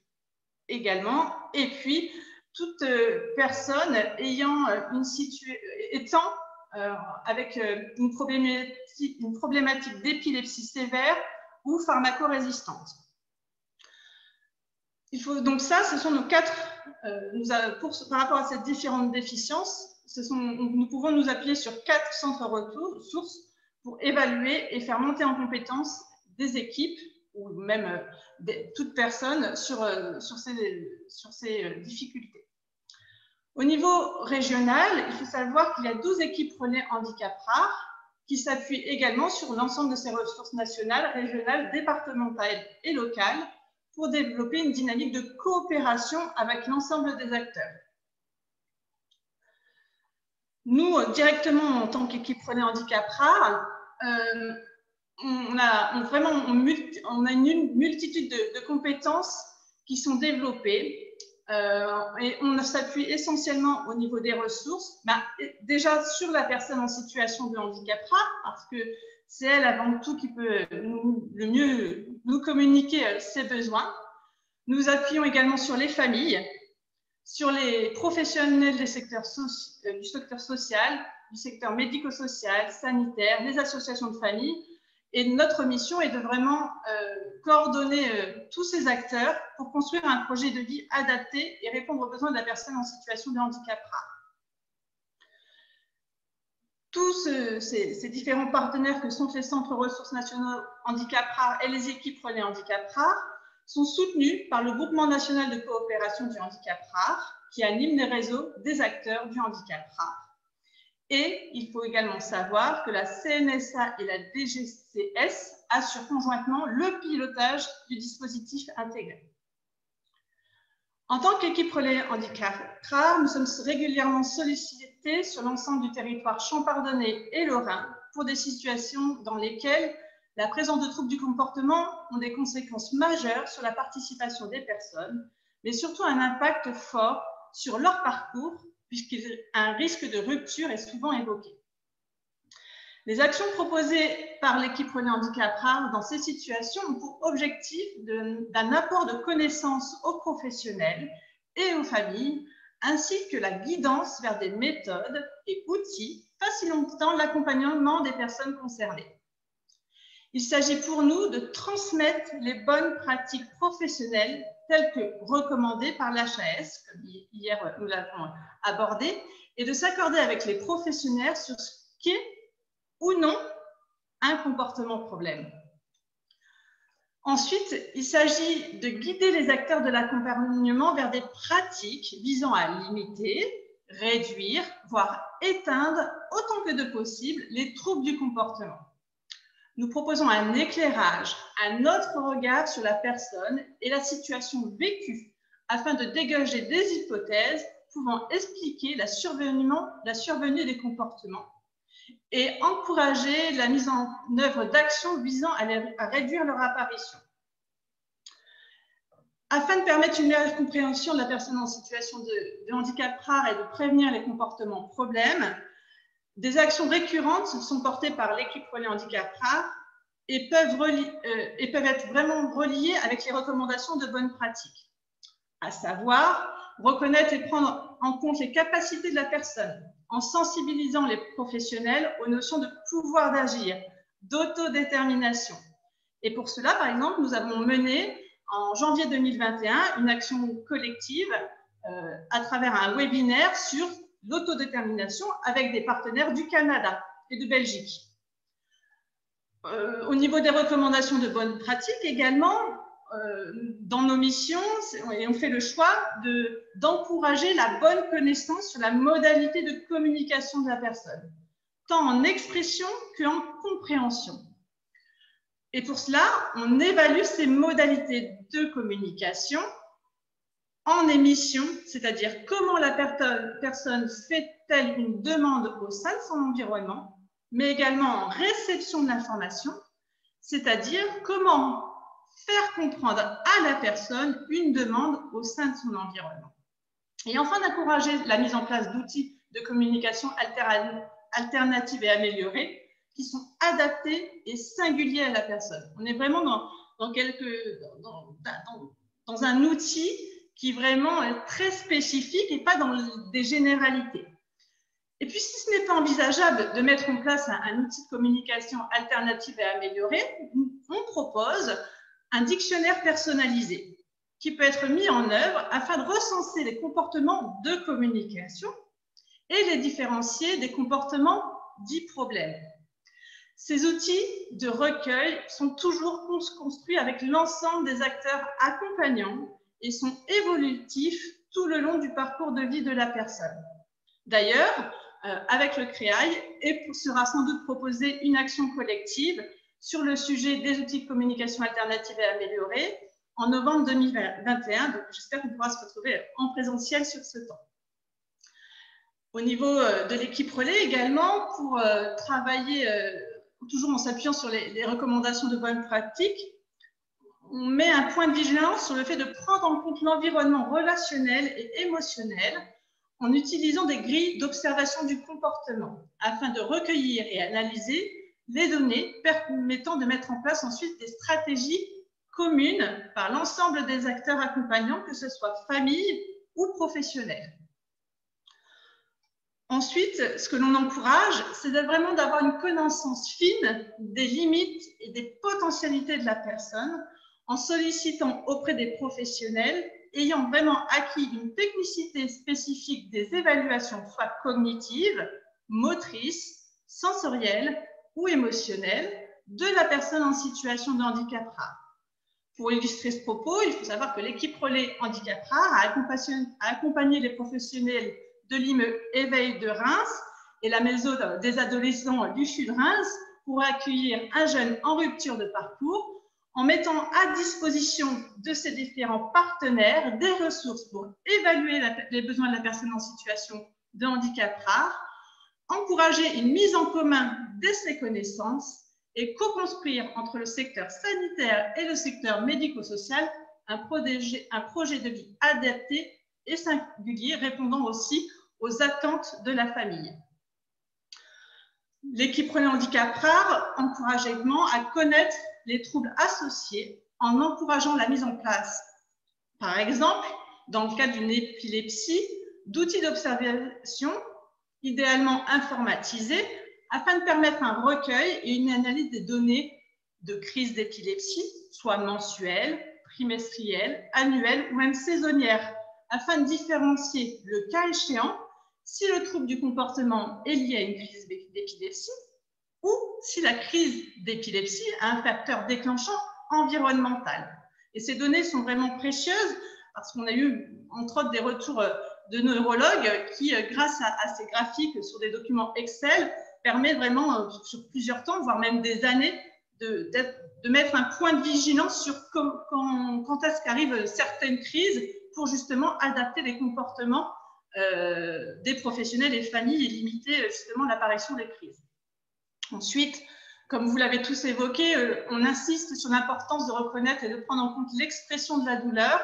également. Et puis, toute euh, personne ayant euh, une étant euh, avec une problématique, une problématique d'épilepsie sévère ou pharmacorésistante. Il faut, donc ça, ce sont nos quatre, euh, par rapport à ces différentes déficiences, nous pouvons nous appuyer sur quatre centres ressources pour évaluer et faire monter en compétence des équipes ou même euh, toute personne sur, euh, ces difficultés. Au niveau régional, il faut savoir qu'il y a 12 équipes relais handicap rares qui s'appuient également sur l'ensemble de ces ressources nationales, régionales, départementales et locales pour développer une dynamique de coopération avec l'ensemble des acteurs. Nous, directement, en tant qu'équipe Prenez Handicap Rare, euh, on, a, vraiment, on, a une multitude de, compétences qui sont développées euh, et on s'appuie essentiellement au niveau des ressources, bah, déjà sur la personne en situation de handicap rare, parce que c'est elle avant tout qui peut le mieux nous communiquer euh, ses besoins. Nous appuyons également sur les familles, sur les professionnels des euh, du secteur social, du secteur médico-social, sanitaire, les associations de familles. Et notre mission est de vraiment euh, coordonner tous ces acteurs pour construire un projet de vie adapté et répondre aux besoins de la personne en situation de handicap rare tous ces, différents partenaires que sont les centres ressources nationaux handicap rare et les équipes relais handicap rare sont soutenus par le groupement national de coopération du handicap rare qui anime les réseaux des acteurs du handicap rare. Et il faut également savoir que la CNSA et la DGCS assurent conjointement le pilotage du dispositif intégré. En tant qu'équipe relais handicap nous sommes régulièrement sollicités sur l'ensemble du territoire champardonnais et lorrain pour des situations dans lesquelles la présence de troubles du comportement ont des conséquences majeures sur la participation des personnes, mais surtout un impact fort sur leur parcours, puisqu'un risque de rupture est souvent évoqué. Les actions proposées par l'équipe René Handicap Rare dans ces situations ont pour objectif d'un apport de connaissances aux professionnels et aux familles, ainsi que la guidance vers des méthodes et outils facilitant l'accompagnement des personnes concernées. Il s'agit pour nous de transmettre les bonnes pratiques professionnelles telles que recommandées par l'HAS, comme hier nous l'avons abordé, et de s'accorder avec les professionnels sur ce qu'est ou non un comportement problème. Ensuite, il s'agit de guider les acteurs de l'accompagnement vers des pratiques visant à limiter, réduire, voire éteindre autant que de possible les troubles du comportement. Nous proposons un éclairage, un autre regard sur la personne et la situation vécue afin de dégager des hypothèses pouvant expliquer la la survenue des comportements et encourager la mise en œuvre d'actions visant à, réduire leur apparition. Afin de permettre une meilleure compréhension de la personne en situation de, handicap rare et de prévenir les comportements problèmes, des actions récurrentes sont portées par l'équipe Relais Handicap Rare et euh, et peuvent être vraiment reliées avec les recommandations de bonnes pratiques, à savoir reconnaître et prendre en compte les capacités de la personne, en sensibilisant les professionnels aux notions de pouvoir d'agir, d'autodétermination. Et pour cela, par exemple, nous avons mené en janvier 2021 une action collective euh, à travers un webinaire sur l'autodétermination avec des partenaires du Canada et de Belgique. Euh, au niveau des recommandations de bonnes pratiques également, dans nos missions, et on fait le choix d'encourager la bonne connaissance sur la modalité de communication de la personne, tant en expression qu'en compréhension. Et pour cela, on évalue ces modalités de communication en émission, c'est-à-dire comment la personne fait-elle une demande au sein de son environnement, mais également en réception de l'information, c'est-à-dire comment faire comprendre à la personne une demande au sein de son environnement. Et enfin, d'encourager la mise en place d'outils de communication alternative et améliorés qui sont adaptés et singuliers à la personne. On est vraiment dans, dans, dans, dans un outil qui vraiment est très spécifique et pas dans des généralités. Et puis, si ce n'est pas envisageable de mettre en place un, un, outil de communication alternative et amélioré, on propose un dictionnaire personnalisé qui peut être mis en œuvre afin de recenser les comportements de communication et les différencier des comportements dits problèmes. Ces outils de recueil sont toujours construits avec l'ensemble des acteurs accompagnants et sont évolutifs tout le long du parcours de vie de la personne. D'ailleurs, euh, avec le CREAI, et sera sans doute proposée une action collective sur le sujet des outils de communication alternative et améliorés en novembre 2021. Donc, j'espère qu'on pourra se retrouver en présentiel sur ce temps. Au niveau euh, de l'équipe relais également, pour euh, travailler euh, toujours en s'appuyant sur les, recommandations de bonne pratique, on met un point de vigilance sur le fait de prendre en compte l'environnement relationnel et émotionnel en utilisant des grilles d'observation du comportement afin de recueillir et analyser les données permettant de mettre en place ensuite des stratégies communes par l'ensemble des acteurs accompagnants, que ce soit famille ou professionnels. Ensuite, ce que l'on encourage, c'est vraiment d'avoir une connaissance fine des limites et des potentialités de la personne en sollicitant auprès des professionnels ayant vraiment acquis une technicité spécifique des évaluations, soit cognitives, motrices, sensorielles ou émotionnelles, de la personne en situation de handicap rare. Pour illustrer ce propos, il faut savoir que l'équipe relais handicap rare a accompagné les professionnels de l'IME Éveil de Reims et la maison des adolescents du de Reims pour accueillir un jeune en rupture de parcours en mettant à disposition de ces différents partenaires des ressources pour évaluer les besoins de la personne en situation de handicap rare, encourager une mise en commun de ces connaissances et co-construire entre le secteur sanitaire et le secteur médico-social un projet de vie adapté et singulier répondant aussi aux attentes de la famille. L'équipe Relais Handicap Rare encourage également à connaître les troubles associés en encourageant la mise en place, par exemple, dans le cas d'une épilepsie, d'outils d'observation idéalement informatisés afin de permettre un recueil et une analyse des données de crise d'épilepsie, soit mensuelles, trimestrielles, annuelles ou même saisonnières, afin de différencier le cas échéant si le trouble du comportement est lié à une crise d'épilepsie ou si la crise d'épilepsie a un facteur déclenchant environnemental. Et ces données sont vraiment précieuses parce qu'on a eu, entre autres, des retours euh, de neurologues qui, euh, grâce à, ces graphiques sur des documents Excel, permettent vraiment, euh, sur plusieurs temps, voire même des années, de, mettre un point de vigilance sur quand, quand est-ce qu'arrivent certaines crises pour justement adapter les comportements euh, des professionnels et familles et limiter euh, justement l'apparition des crises. Ensuite, comme vous l'avez tous évoqué, on insiste sur l'importance de reconnaître et de prendre en compte l'expression de la douleur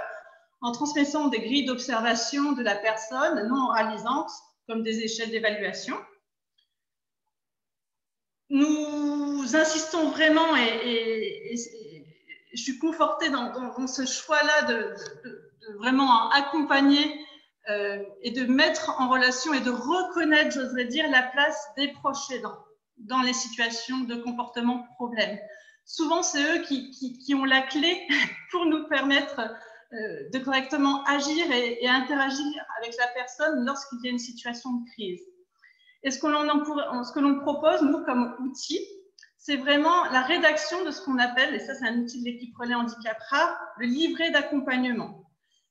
en transmettant des grilles d'observation de la personne non oralisantes comme des échelles d'évaluation. Nous insistons vraiment et, je suis confortée dans, ce choix-là de, vraiment accompagner euh, et de mettre en relation et de reconnaître, j'oserais dire, la place des proches aidants dans les situations de comportement problème. Souvent, c'est eux qui, qui, ont la clé pour nous permettre euh, de correctement agir et, interagir avec la personne lorsqu'il y a une situation de crise. Et ce, que l'on propose, nous, comme outil, c'est vraiment la rédaction de ce qu'on appelle, et ça c'est un outil de l'équipe Relais Handicap Rare, le livret d'accompagnement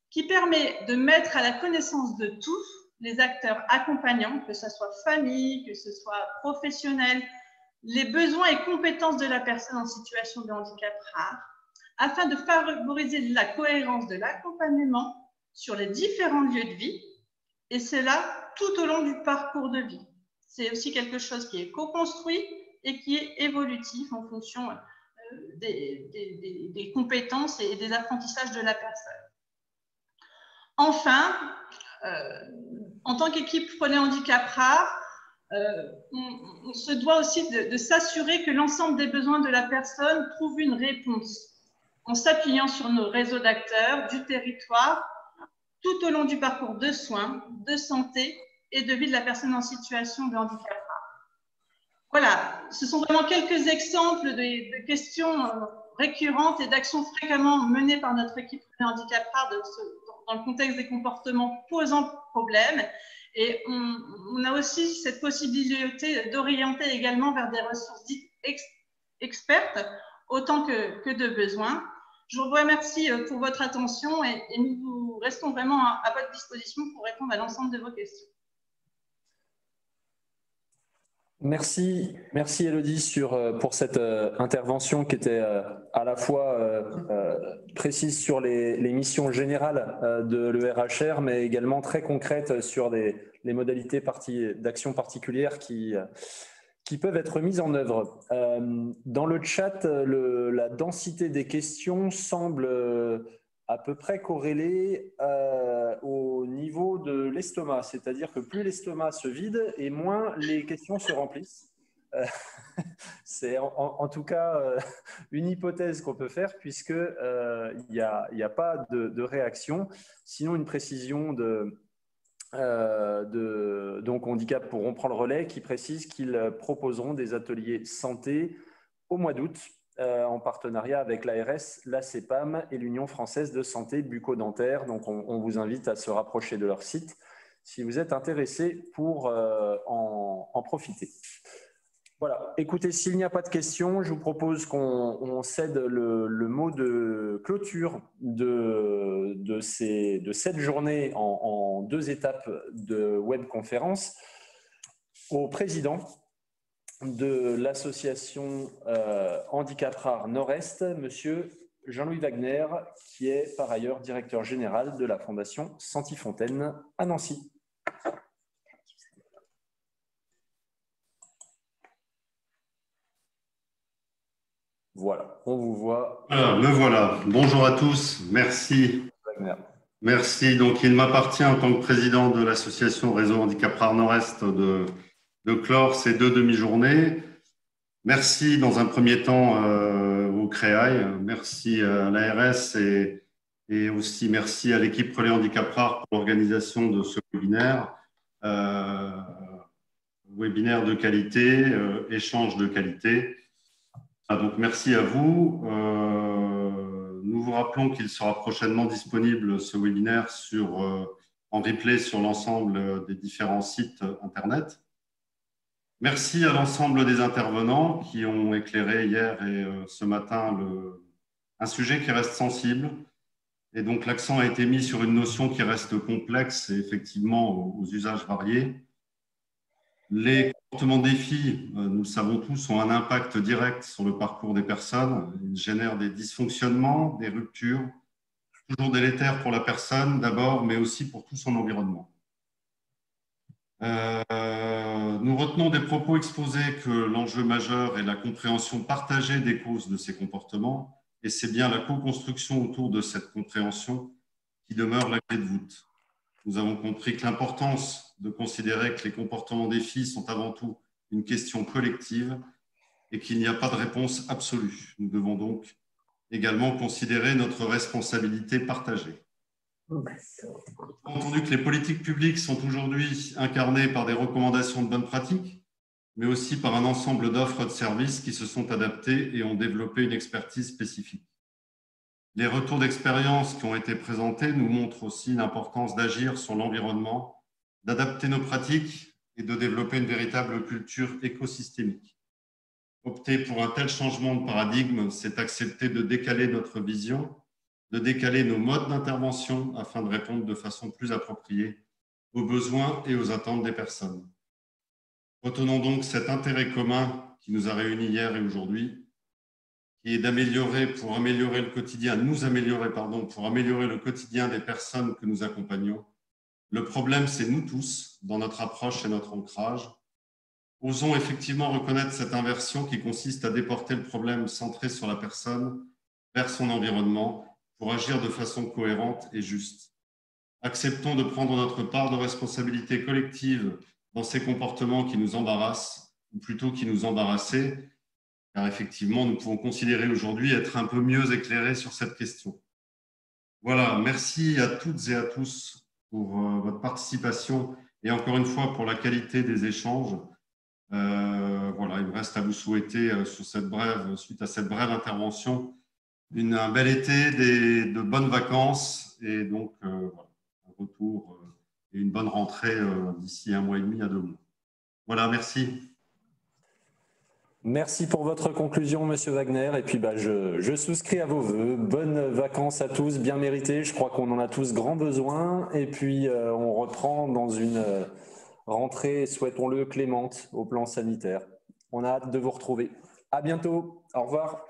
qui permet de mettre à la connaissance de tous les acteurs accompagnants, que ce soit famille, que ce soit professionnel, les besoins et compétences de la personne en situation de handicap rare, afin de favoriser la cohérence de l'accompagnement sur les différents lieux de vie, et cela tout au long du parcours de vie. C'est aussi quelque chose qui est co-construit et qui est évolutif en fonction euh, des, compétences et des apprentissages de la personne. Enfin, euh, en tant qu'équipe Prenez Handicap Rare, euh, on, se doit aussi de, s'assurer que l'ensemble des besoins de la personne trouve une réponse en s'appuyant sur nos réseaux d'acteurs du territoire tout au long du parcours de soins, de santé et de vie de la personne en situation de handicap rare. Voilà, ce sont vraiment quelques exemples de, questions euh, récurrentes et d'actions fréquemment menées par notre équipe de handicap rare dans le contexte des comportements posant problème. Et on, a aussi cette possibilité d'orienter également vers des ressources dites expertes autant que, de besoin. Je vous remercie euh, pour votre attention et, nous restons vraiment à, votre disposition pour répondre à l'ensemble de vos questions. Merci, merci Elodie euh, pour cette euh, intervention qui était euh, à la fois précise sur les, missions générales de l'ERHR, mais également très concrète sur les modalités d'action particulières qui, qui peuvent être mises en œuvre. Dans le chat, la densité des questions semble à peu près corrélée au niveau de l'estomac, c'est-à-dire que plus l'estomac se vide et moins les questions se remplissent. Euh, c'est en, tout cas euh, une hypothèse qu'on peut faire puisque euh, il n'y a, pas de, réaction. Sinon, une précision de, de donc handicap pourront prendre le relais qui précise qu'ils proposeront des ateliers santé au mois d'août en partenariat avec l'ARS, la CEPAM et l'Union française de santé bucco-dentaire. Donc, on, vous invite à se rapprocher de leur site si vous êtes intéressé pour en, profiter. Voilà, écoutez, s'il n'y a pas de questions, je vous propose qu'on cède le, mot de clôture de, de, ces, de cette journée en, deux étapes de webconférence au président de l'association euh, Handicap Rare Nord-Est, monsieur Jean-Louis Wagner, qui est par ailleurs directeur général de la Fondation Santifontaine à Nancy. Voilà, on vous voit. Voilà, me voilà. Bonjour à tous. Merci. Merci. Donc, il m'appartient en tant que président de l'association Réseau Handicap Rare Nord-Est de, de clore ces deux demi-journées. Merci dans un premier temps euh, au CREAI, merci à l'ARS et, aussi merci à l'équipe Relais Handicap Rare pour l'organisation de ce webinaire. Euh, webinaire de qualité, euh, échange de qualité. Ah, donc, merci à vous. Nous vous rappelons qu'il sera prochainement disponible ce webinaire en replay sur l'ensemble des différents sites Internet. Merci à l'ensemble des intervenants qui ont éclairé hier et euh, ce matin un sujet qui reste sensible. Et donc, l'accent a été mis sur une notion qui reste complexe et effectivement aux usages variés. Les comportements défis, euh, nous le savons tous, ont un impact direct sur le parcours des personnes. Ils génèrent des dysfonctionnements, des ruptures, toujours délétères pour la personne d'abord, mais aussi pour tout son environnement. Euh, nous retenons des propos exposés que l'enjeu majeur est la compréhension partagée des causes de ces comportements, et c'est bien la co-construction autour de cette compréhension qui demeure la clé de voûte. Nous avons compris que l'importance de considérer que les comportements des filles sont avant tout une question collective et qu'il n'y a pas de réponse absolue. Nous devons donc également considérer notre responsabilité partagée. Entendu que les politiques publiques sont aujourd'hui incarnées par des recommandations de bonnes pratiques, mais aussi par un ensemble d'offres de services qui se sont adaptées et ont développé une expertise spécifique. Les retours d'expérience qui ont été présentés nous montrent aussi l'importance d'agir sur l'environnement, d'adapter nos pratiques et de développer une véritable culture écosystémique. Opter pour un tel changement de paradigme, c'est accepter de décaler notre vision, de décaler nos modes d'intervention afin de répondre de façon plus appropriée aux besoins et aux attentes des personnes. Retenons donc cet intérêt commun qui nous a réunis hier et aujourd'hui et d'améliorer pour améliorer le quotidien, nous améliorer, pardon, pour améliorer le quotidien des personnes que nous accompagnons. Le problème, c'est nous tous, dans notre approche et notre ancrage. Osons effectivement reconnaître cette inversion qui consiste à déporter le problème centré sur la personne vers son environnement pour agir de façon cohérente et juste. Acceptons de prendre notre part de responsabilité collective dans ces comportements qui nous embarrassent, ou plutôt qui nous embarrassaient, car effectivement, nous pouvons considérer aujourd'hui être un peu mieux éclairés sur cette question. Voilà, merci à toutes et à tous pour euh, votre participation et encore une fois pour la qualité des échanges. Euh, voilà, il me reste à vous souhaiter euh, sur cette brève, suite à cette brève intervention, une, un bel été, de bonnes vacances et donc un retour et une bonne rentrée d'ici un mois et demi à deux mois. Voilà, merci. Merci pour votre conclusion, Monsieur Wagner. Et puis, bah, je, souscris à vos voeux. Bonnes vacances à tous, bien méritées. Je crois qu'on en a tous grand besoin. Et puis, euh, on reprend dans une, rentrée, souhaitons-le, clémente au plan sanitaire. On a hâte de vous retrouver. À bientôt. Au revoir.